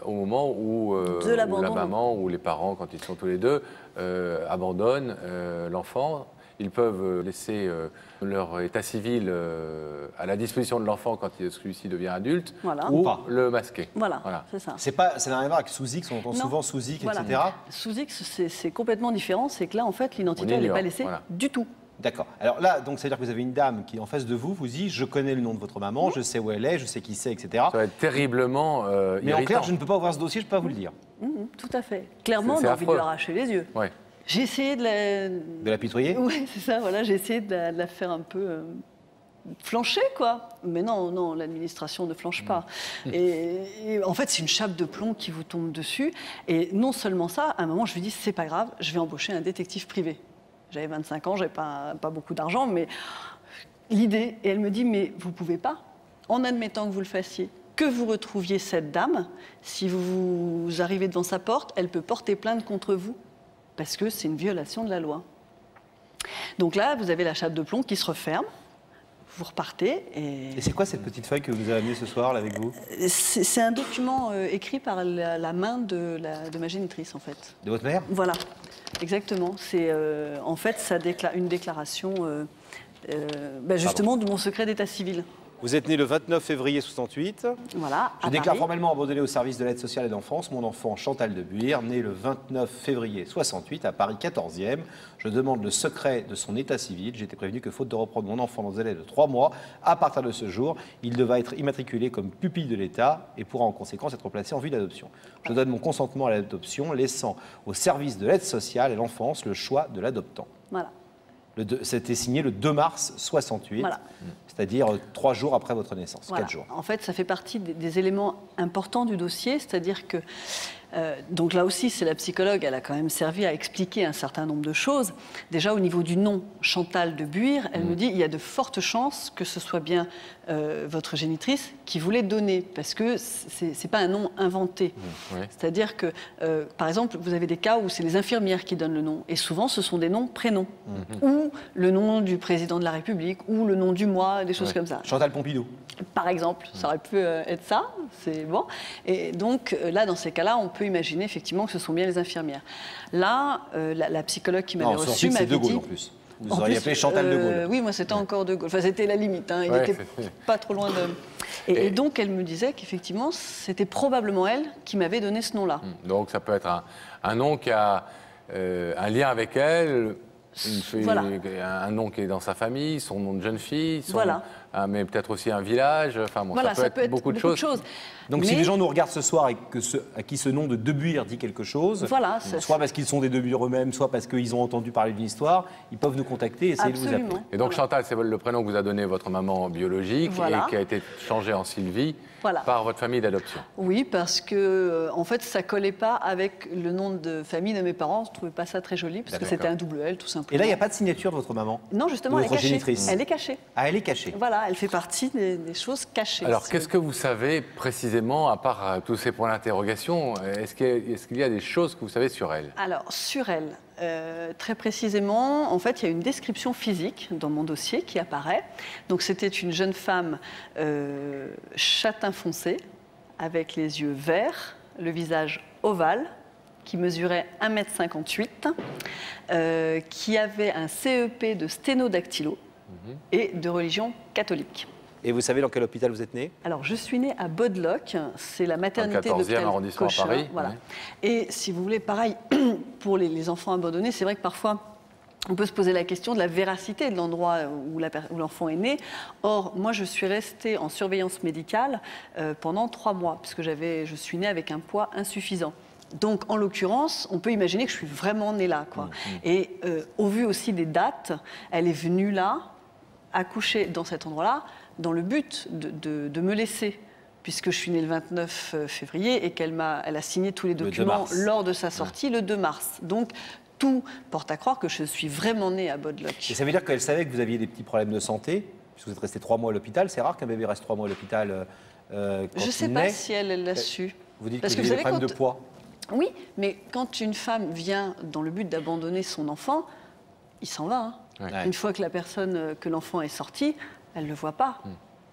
au moment où, euh, la maman ou les parents, quand ils sont tous les deux, euh, abandonnent euh, l'enfant. Ils peuvent euh, laisser euh, leur état civil euh, à la disposition de l'enfant quand celui-ci devient adulte,
Voilà.
ou
Ou pas.
le masquer.
Voilà, c'est ça.
C'est pas, ça n'a rien à voir avec sous X, on entend
Non.
souvent sous X,
Voilà.
etc.
Sous X, c'est- complètement différent. C'est que là, en fait, l'identité, n'est pas laissée
voilà.
du tout.
D'accord. Alors là, donc, c'est-à-dire que vous avez une dame qui en face de vous, vous dit Je connais le nom de votre maman, je sais où elle est, je sais qui c'est, etc.
Ça va être terriblement euh,
Mais en clair, je ne peux pas ouvrir ce dossier, je ne peux pas vous le dire.
Mhm, tout à fait. Clairement, on a envie de lui arracher les yeux.
Ouais.
J'ai essayé de la,
De la pitoyer?
Oui, c'est ça, voilà, j'ai essayé de la, de la faire un peu euh, flancher, quoi. Mais non, non, l'administration ne flanche pas. Et, et en fait, c'est une chape de plomb qui vous tombe dessus. Et non seulement ça, à un moment, je lui dis, c'est pas grave, je vais embaucher un détective privé. J'avais 25 ans, j'avais pas, pas beaucoup d'argent, mais l'idée, et elle me dit, mais vous pouvez pas, en admettant que vous le fassiez, que vous retrouviez cette dame, si vous, vous arrivez devant sa porte, elle peut porter plainte contre vous, parce que c'est une violation de la loi. Donc là, vous avez la chape de plomb qui se referme, vous repartez, et
Et c'est quoi cette petite feuille que vous avez amenée ce soir là avec vous
c'est un document euh, écrit par la, la main de, la- de ma génitrice, en fait.
De votre mère?
Voilà, exactement. C'est euh, en fait ça décla- une déclaration euh, bah, justement de mon secret d'état civil.
Vous êtes né le 29 février 68.
Voilà.
Je déclare
Paris.
formellement abandonné au service de l'aide sociale et d'enfance mon enfant Chantal de Buire, né le 29 février 68 à Paris 14e. Je demande le secret de son état civil. J'ai été prévenu que faute de reprendre mon enfant dans un délai de trois mois, à partir de ce jour, il devra être immatriculé comme pupille de l'État et pourra en conséquence être placé en vue d'adoption. Je donne mon consentement à l'adoption, laissant au service de l'aide sociale et l'enfance le choix de l'adoptant.
Voilà.
C'était signé le 2 mars 68,
Voilà.
C'est-à-dire euh, trois jours après votre naissance,
Voilà.
quatre jours.
En fait, ça fait partie des éléments importants du dossier, c'est-à-dire que, euh, donc là aussi, c'est la psychologue, elle a quand même servi à expliquer un certain nombre de choses. Déjà, au niveau du nom Chantal de Buire, elle me dit il y a de fortes chances que ce soit bien euh, votre génitrice qui voulait donner, parce que c'est c'est pas un nom inventé.
Ouais.
C'est-à-dire que, euh, par exemple, vous avez des cas où c'est les infirmières qui donnent le nom, et souvent ce sont des noms prénoms, ou le nom du président de la République, ou le nom du mois, des choses
Ouais.
comme ça.
Chantal Pompidou.
Par exemple, ça aurait pu euh, être ça, c'est bon. Et donc là, dans ces cas-là, on peut imaginer effectivement que ce sont bien les infirmières. Là, euh, la, la psychologue qui m'avait
Non,
reçu
ensuite, c'est
m'avait
De Gaulle
dit.
en plus. Vous
En
auriez
plus,
appelé Chantal de
euh,
Gaulle.
Oui, moi c'était encore De Gaulle. Enfin, c'était la limite. hein. Il
Ouais,
était
c'est-
pas trop loin de. Et, et donc, elle me disait qu'effectivement, c'était probablement elle qui m'avait donné ce nom-là.
Donc ça peut être un, un nom qui a euh, un lien avec elle, une-
Voilà.
un nom qui est dans sa famille, son nom de jeune fille, son-
Voilà.
Ah, mais peut-être aussi un village. Enfin bon,
voilà,
ça peut être beaucoup de choses.
Donc si les gens nous regardent ce soir et que ce- à qui ce nom de Debuire dit quelque chose,
Voilà,
soit parce qu'ils sont des Debuire eux-mêmes, soit parce qu'ils ont entendu parler d'une histoire, ils peuvent nous contacter et essayer de vous appeler.
Et donc Chantal, c'est le prénom que vous a donné votre maman biologique
Voilà.
et qui a été changé en Sylvie
Voilà.
par votre famille d'adoption.
Oui, parce que euh, en fait, ça collait pas avec le nom de famille de mes parents. Je trouvais pas ça très joli parce que c'était un double L, tout simplement.
Et là, il n'y a pas de signature de votre maman
Non, justement, elle est cachée.
génitrice.
Elle est cachée.
Ah, elle est cachée.
Voilà, elle fait partie des, des choses cachées.
Alors
si
qu'est-ce que vous savez précisément, à part euh, tous ces points d'interrogation, est-ce qu'il y, a- est-ce qu'il y a des choses que vous savez sur elle?
Alors, sur elle, euh, très précisément, en fait, il y a une description physique dans mon dossier qui apparaît. Donc, c'était une jeune femme euh, châtain foncé, avec les yeux verts, le visage ovale, qui mesurait 1m58, euh, qui avait un CEP de sténodactylo et de religion catholique.
Et vous savez dans quel hôpital vous êtes né?
Alors, je suis née à Bodlock, c'est la maternité de
le 14e
l'hôpital
arrondissement à
Cochin,
Paris,
Voilà. Et si vous voulez, pareil, pour les, les enfants abandonnés, c'est vrai que parfois, on peut se poser la question de la véracité de l'endroit où l'enfant est né. Or, moi, je suis restée en surveillance médicale euh, pendant trois mois, puisque j'avais, je suis née avec un poids insuffisant. Donc, en l'occurrence, on peut imaginer que je suis vraiment née là. Quoi. Et euh, au vu aussi des dates, elle est venue là, accoucher dans cet endroit-là, dans le but de, de- de me laisser, puisque je suis née le 29 février et qu'elle m'a, elle a signé tous les
2
documents lors de sa sortie le 2 mars. Donc tout porte à croire que je suis vraiment née à Bodlock.
Et ça veut dire qu'elle savait que vous aviez des petits problèmes de santé, puisque vous êtes resté trois mois à l'hôpital. C'est rare qu'un bébé reste trois mois à l'hôpital euh, euh, quand
Je ne sais pas si elle l'a
Euh,
su.
Vous dites
Parce
que
que
vous avez des problèmes de poids.
Oui, mais quand une femme vient dans le but d'abandonner son enfant, il s'en va. hein.
Ouais.
Une fois que la personne, euh, que l'enfant est sorti, elle ne le voit pas.
Hmm.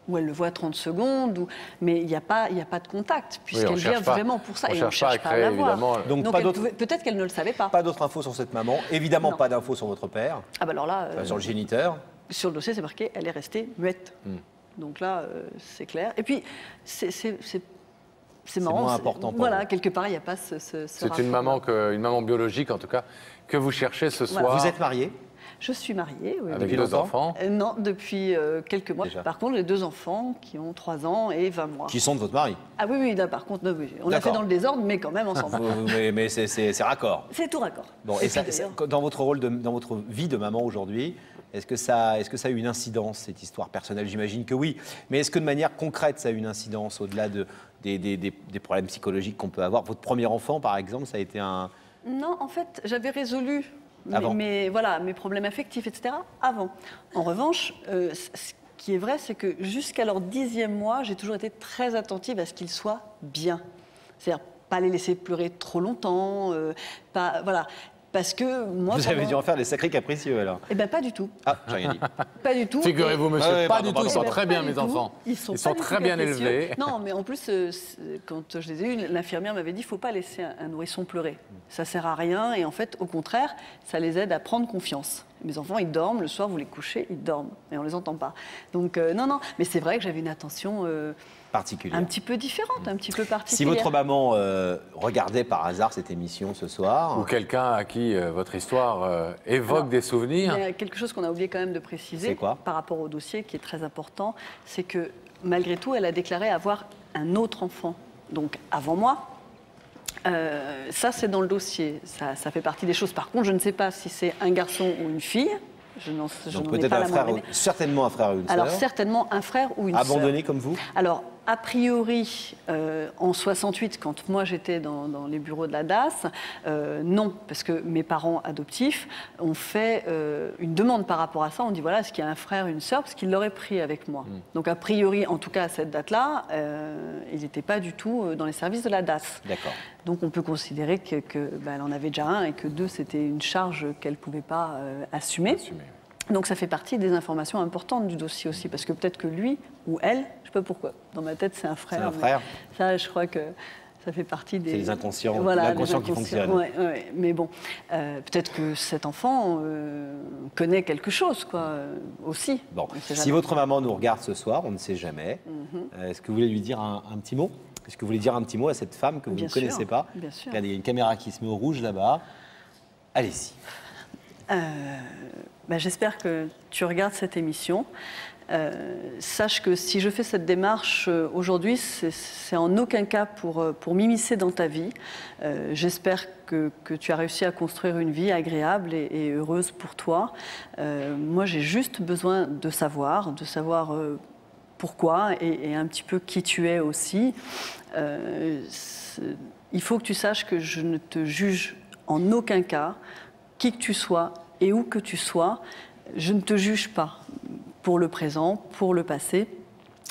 Ou elle le voit 30 secondes, ou... mais il n'y a, pas- il y a pas de contact,
on
puisqu'elle vient
pas-
vraiment pour ça.
on
et
cherche
on
pas à
cherche pas à,
créer,
l'avoir.
évidemment. Donc,
peut-être qu'elle ne le savait pas.
Pas d'autres infos sur cette maman. Évidemment,
Non.
pas d'infos sur votre père.
Ah bah alors là, euh,
sur le géniteur.
sur le dossier, c'est marqué, elle est restée muette.
Hmm.
Donc là, euh, c'est clair. Et puis, c'est c'est- c'est- c'est
C'est
marrant.
moins
c'est-
important pour
Voilà,
vous.
quelque part, il n'y a pas ce, ce- ce
C'est une maman, que, une maman biologique en tout cas, que vous cherchez ce
Voilà.
soir.
Vous êtes marié
Je suis mariée. oui,
Avec
oui.
deux enfants
Euh, Non, depuis euh, quelques mois.
Déjà.
Par contre, j'ai deux enfants qui ont 3 ans et 20 mois.
Qui sont de votre mari
Ah oui, oui, là, par contre, non, oui. on l'a fait dans le désordre, mais quand même ensemble.
Vous- vous- Mais, mais c'est- raccord.
C'est tout raccord.
Bon,
Et
ça- dans votre rôle, de, dans votre vie de maman aujourd'hui, est-ce que, ça, est-ce que ça a eu une incidence, cette histoire personnelle? J'imagine que oui. Mais est-ce que de manière concrète, ça a eu une incidence au-delà de, des, des- des- des problèmes psychologiques qu'on peut avoir? Votre premier enfant, par exemple, ça a été un.
Non, en fait, j'avais résolu mes- voilà, mes problèmes affectifs, etc. avant. En revanche, euh, ce qui est vrai, c'est que jusqu'à leur dixième mois, j'ai toujours été très attentive à ce qu'ils soient bien. C'est-à-dire pas les laisser pleurer trop longtemps, euh, pas, voilà. Parce que moi.
Vous avez dû en faire des sacrés capricieux alors
Eh bien, pas du tout.
Ah, j'ai rien dit.
Pas du tout.
Figurez-vous, monsieur,
ouais,
pas
pardon,
du tout, ils sont très bien, mes enfants.
Ils sont,
Ils sont très bien élevés.
Non, mais en plus, euh, quand je les ai eus, l'infirmière m'avait dit il ne faut pas laisser un, un nourrisson pleurer. Ça sert à rien. Et en fait, au contraire, ça les aide à prendre confiance. Mes enfants, ils dorment. Le soir, vous les couchez, ils dorment. Et on ne les entend pas. Donc, euh, non, non. Mais c'est vrai que j'avais une attention euh,
Particulière.
un petit peu différente, un petit peu
Si
particulière.
votre maman euh, regardait par hasard cette émission ce soir,
Ou quelqu'un à qui euh, votre histoire euh, évoque
Alors,
des
Il
souvenirs.
y a quelque chose qu'on a oublié quand même de préciser
quoi?
par rapport au dossier qui est très important, c'est que malgré tout, elle a déclaré avoir un autre enfant, donc avant moi. Euh, ça, c'est dans le dossier. Ça, ça fait partie des choses. Par contre, je ne sais pas si c'est un garçon ou une fille. Je n'en je
donc
n'en ai
peut-être
pas
un
la
frère, ou- certainement un frère ou une
Alors
sœur,
certainement un frère ou une sœur.
abandonné comme vous?
Alors, a priori, euh, en 68, quand moi j'étais dans, dans les bureaux de la DAS, euh, non, parce que mes parents adoptifs ont fait euh, une demande par rapport à ça. On dit voilà, est-ce qu'il y a un frère, une sœur Parce qu'ils l'auraient pris avec moi. Donc, a priori, en tout cas à cette date-là, euh, il n'était pas du tout dans les services de la DAS.
D'accord.
Donc, on peut considérer que, que, bah, en avait déjà un et que deux, c'était une charge qu'elle ne pouvait pas assumer. Donc ça fait partie des informations importantes du dossier aussi, parce que peut-être que lui ou elle, je ne sais pas pourquoi, dans ma tête c'est un frère.
C'est un frère.
Ça, je crois que ça fait partie des...
C'est les inconscients,
Voilà, les
qui
inconscients.
fonctionne.
Ouais, ouais. Mais bon, euh, peut-être que cet enfant euh, connaît quelque chose, quoi, euh, aussi.
Bon, si votre maman nous regarde ce soir, on ne sait jamais.
Mhm.
Est-ce que vous voulez lui dire un, un petit mot? Est-ce que vous voulez dire un petit mot à cette femme que vous
Bien
ne connaissez pas?
bien sûr.
Regardez, il y a une caméra qui se met au rouge là-bas. Allez-y.
Euh, bah, J'espère que tu regardes cette émission. Euh, sache que si je fais cette démarche euh, aujourd'hui, c'est- en aucun cas pour, pour m'immiscer dans ta vie. J'espère que, que tu as réussi à construire une vie agréable et, heureuse pour toi. Moi, j'ai juste besoin de savoir, de savoir pourquoi et, un petit peu qui tu es aussi. Il faut que tu saches que je ne te juge en aucun cas, qui que tu sois et où que tu sois, je ne te juge pas pour le présent, pour le passé.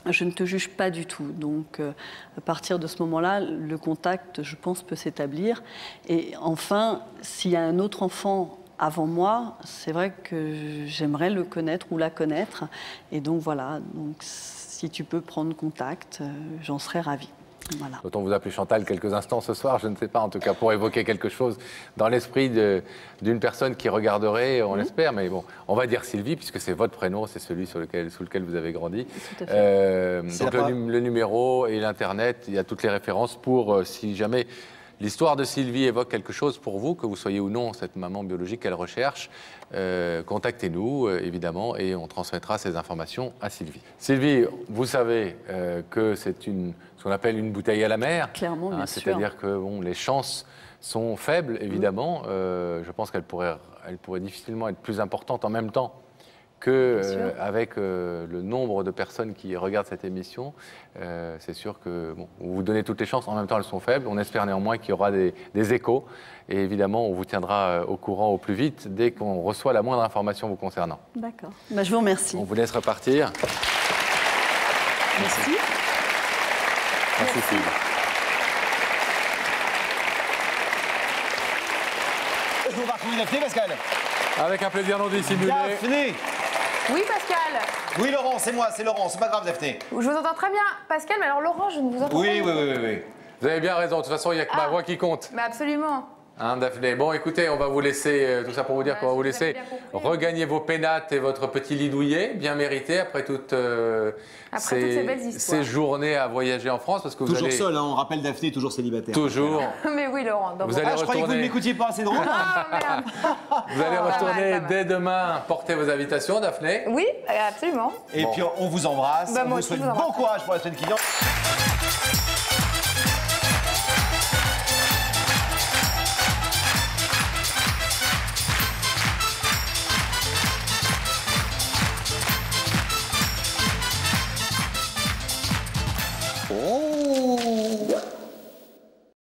Je ne te juge pas du tout. Donc, euh, à partir de ce moment-là, le contact, je pense, peut s'établir. Et enfin, s'il y a un autre enfant avant moi, c'est vrai que j'aimerais le connaître ou la connaître. Et donc, voilà. Donc, si tu peux prendre contact, euh, j'en serais ravie. Voilà.
Doit-on vous appeler Chantal quelques instants ce soir Je ne sais pas, en tout cas, pour évoquer quelque chose dans l'esprit d'une personne qui regarderait, on l'espère, mais bon, on va dire Sylvie, puisque c'est votre prénom, c'est celui sur lequel, sous lequel vous avez grandi.
Tout à fait.
Euh, donc le, numéro et l'Internet, il y a toutes les références pour, euh, si jamais l'histoire de Sylvie évoque quelque chose pour vous, que vous soyez ou non cette maman biologique qu'elle recherche, euh, contactez-nous, euh, évidemment, et on transmettra ces informations à Sylvie. Sylvie, vous savez euh, que c'est une, ce qu'on appelle une bouteille à la mer.
Clairement, bien
Hein,
sûr.
C'est-à-dire que bon, les chances sont faibles, évidemment. Euh, je pense qu'elle pourrait, elle pourrait difficilement être plus importante en même temps que euh, avec euh, le nombre de personnes qui regardent cette émission. Euh, c'est sûr que bon, vous vous donnez toutes les chances, en même temps elles sont faibles. On espère néanmoins qu'il y aura des, des échos. Et évidemment, on vous tiendra au courant au plus vite dès qu'on reçoit la moindre information vous concernant.
D'accord. Bah, je vous remercie.
On vous laisse repartir.
Merci.
Merci, Sylvie.
Je vous retrouver Daphné, Pascal
Avec un plaisir non dissimulé.
Daphné
Oui, Pascal
Oui, Laurent, c'est moi, c'est Laurent, c'est pas grave, Daphné.
Je vous entends très bien, Pascal, mais alors Laurent, je ne vous entends
Oui,
pas.
oui, oui, oui. oui.
Vous avez bien raison, de toute façon, il n'y a que ma
Ah.
voix qui compte.
Mais absolument.
Hein, Daphné. Bon, écoutez, on va vous laisser, euh, tout ça pour vous dire qu'on va vous laisser regagner vos pénates et votre petit lit douillet, bien mérité après toutes, euh,
Après toutes ces belles histoires.
ces journées à voyager en France. Parce que vous
Toujours
allez
seul, hein, on rappelle Daphné, toujours célibataire.
toujours,
Mais oui, Laurent. dans
Vous allez
Ah, je croyais que vous ne
retourner.
m'écoutiez pas assez drôle.
Ah,
vous allez
mal,
retourner
mal.
dès demain porter vos invitations, Daphné.
Oui, absolument.
Et puis on vous embrasse,
Bah,
on vous souhaite bon courage pour la semaine qui vient.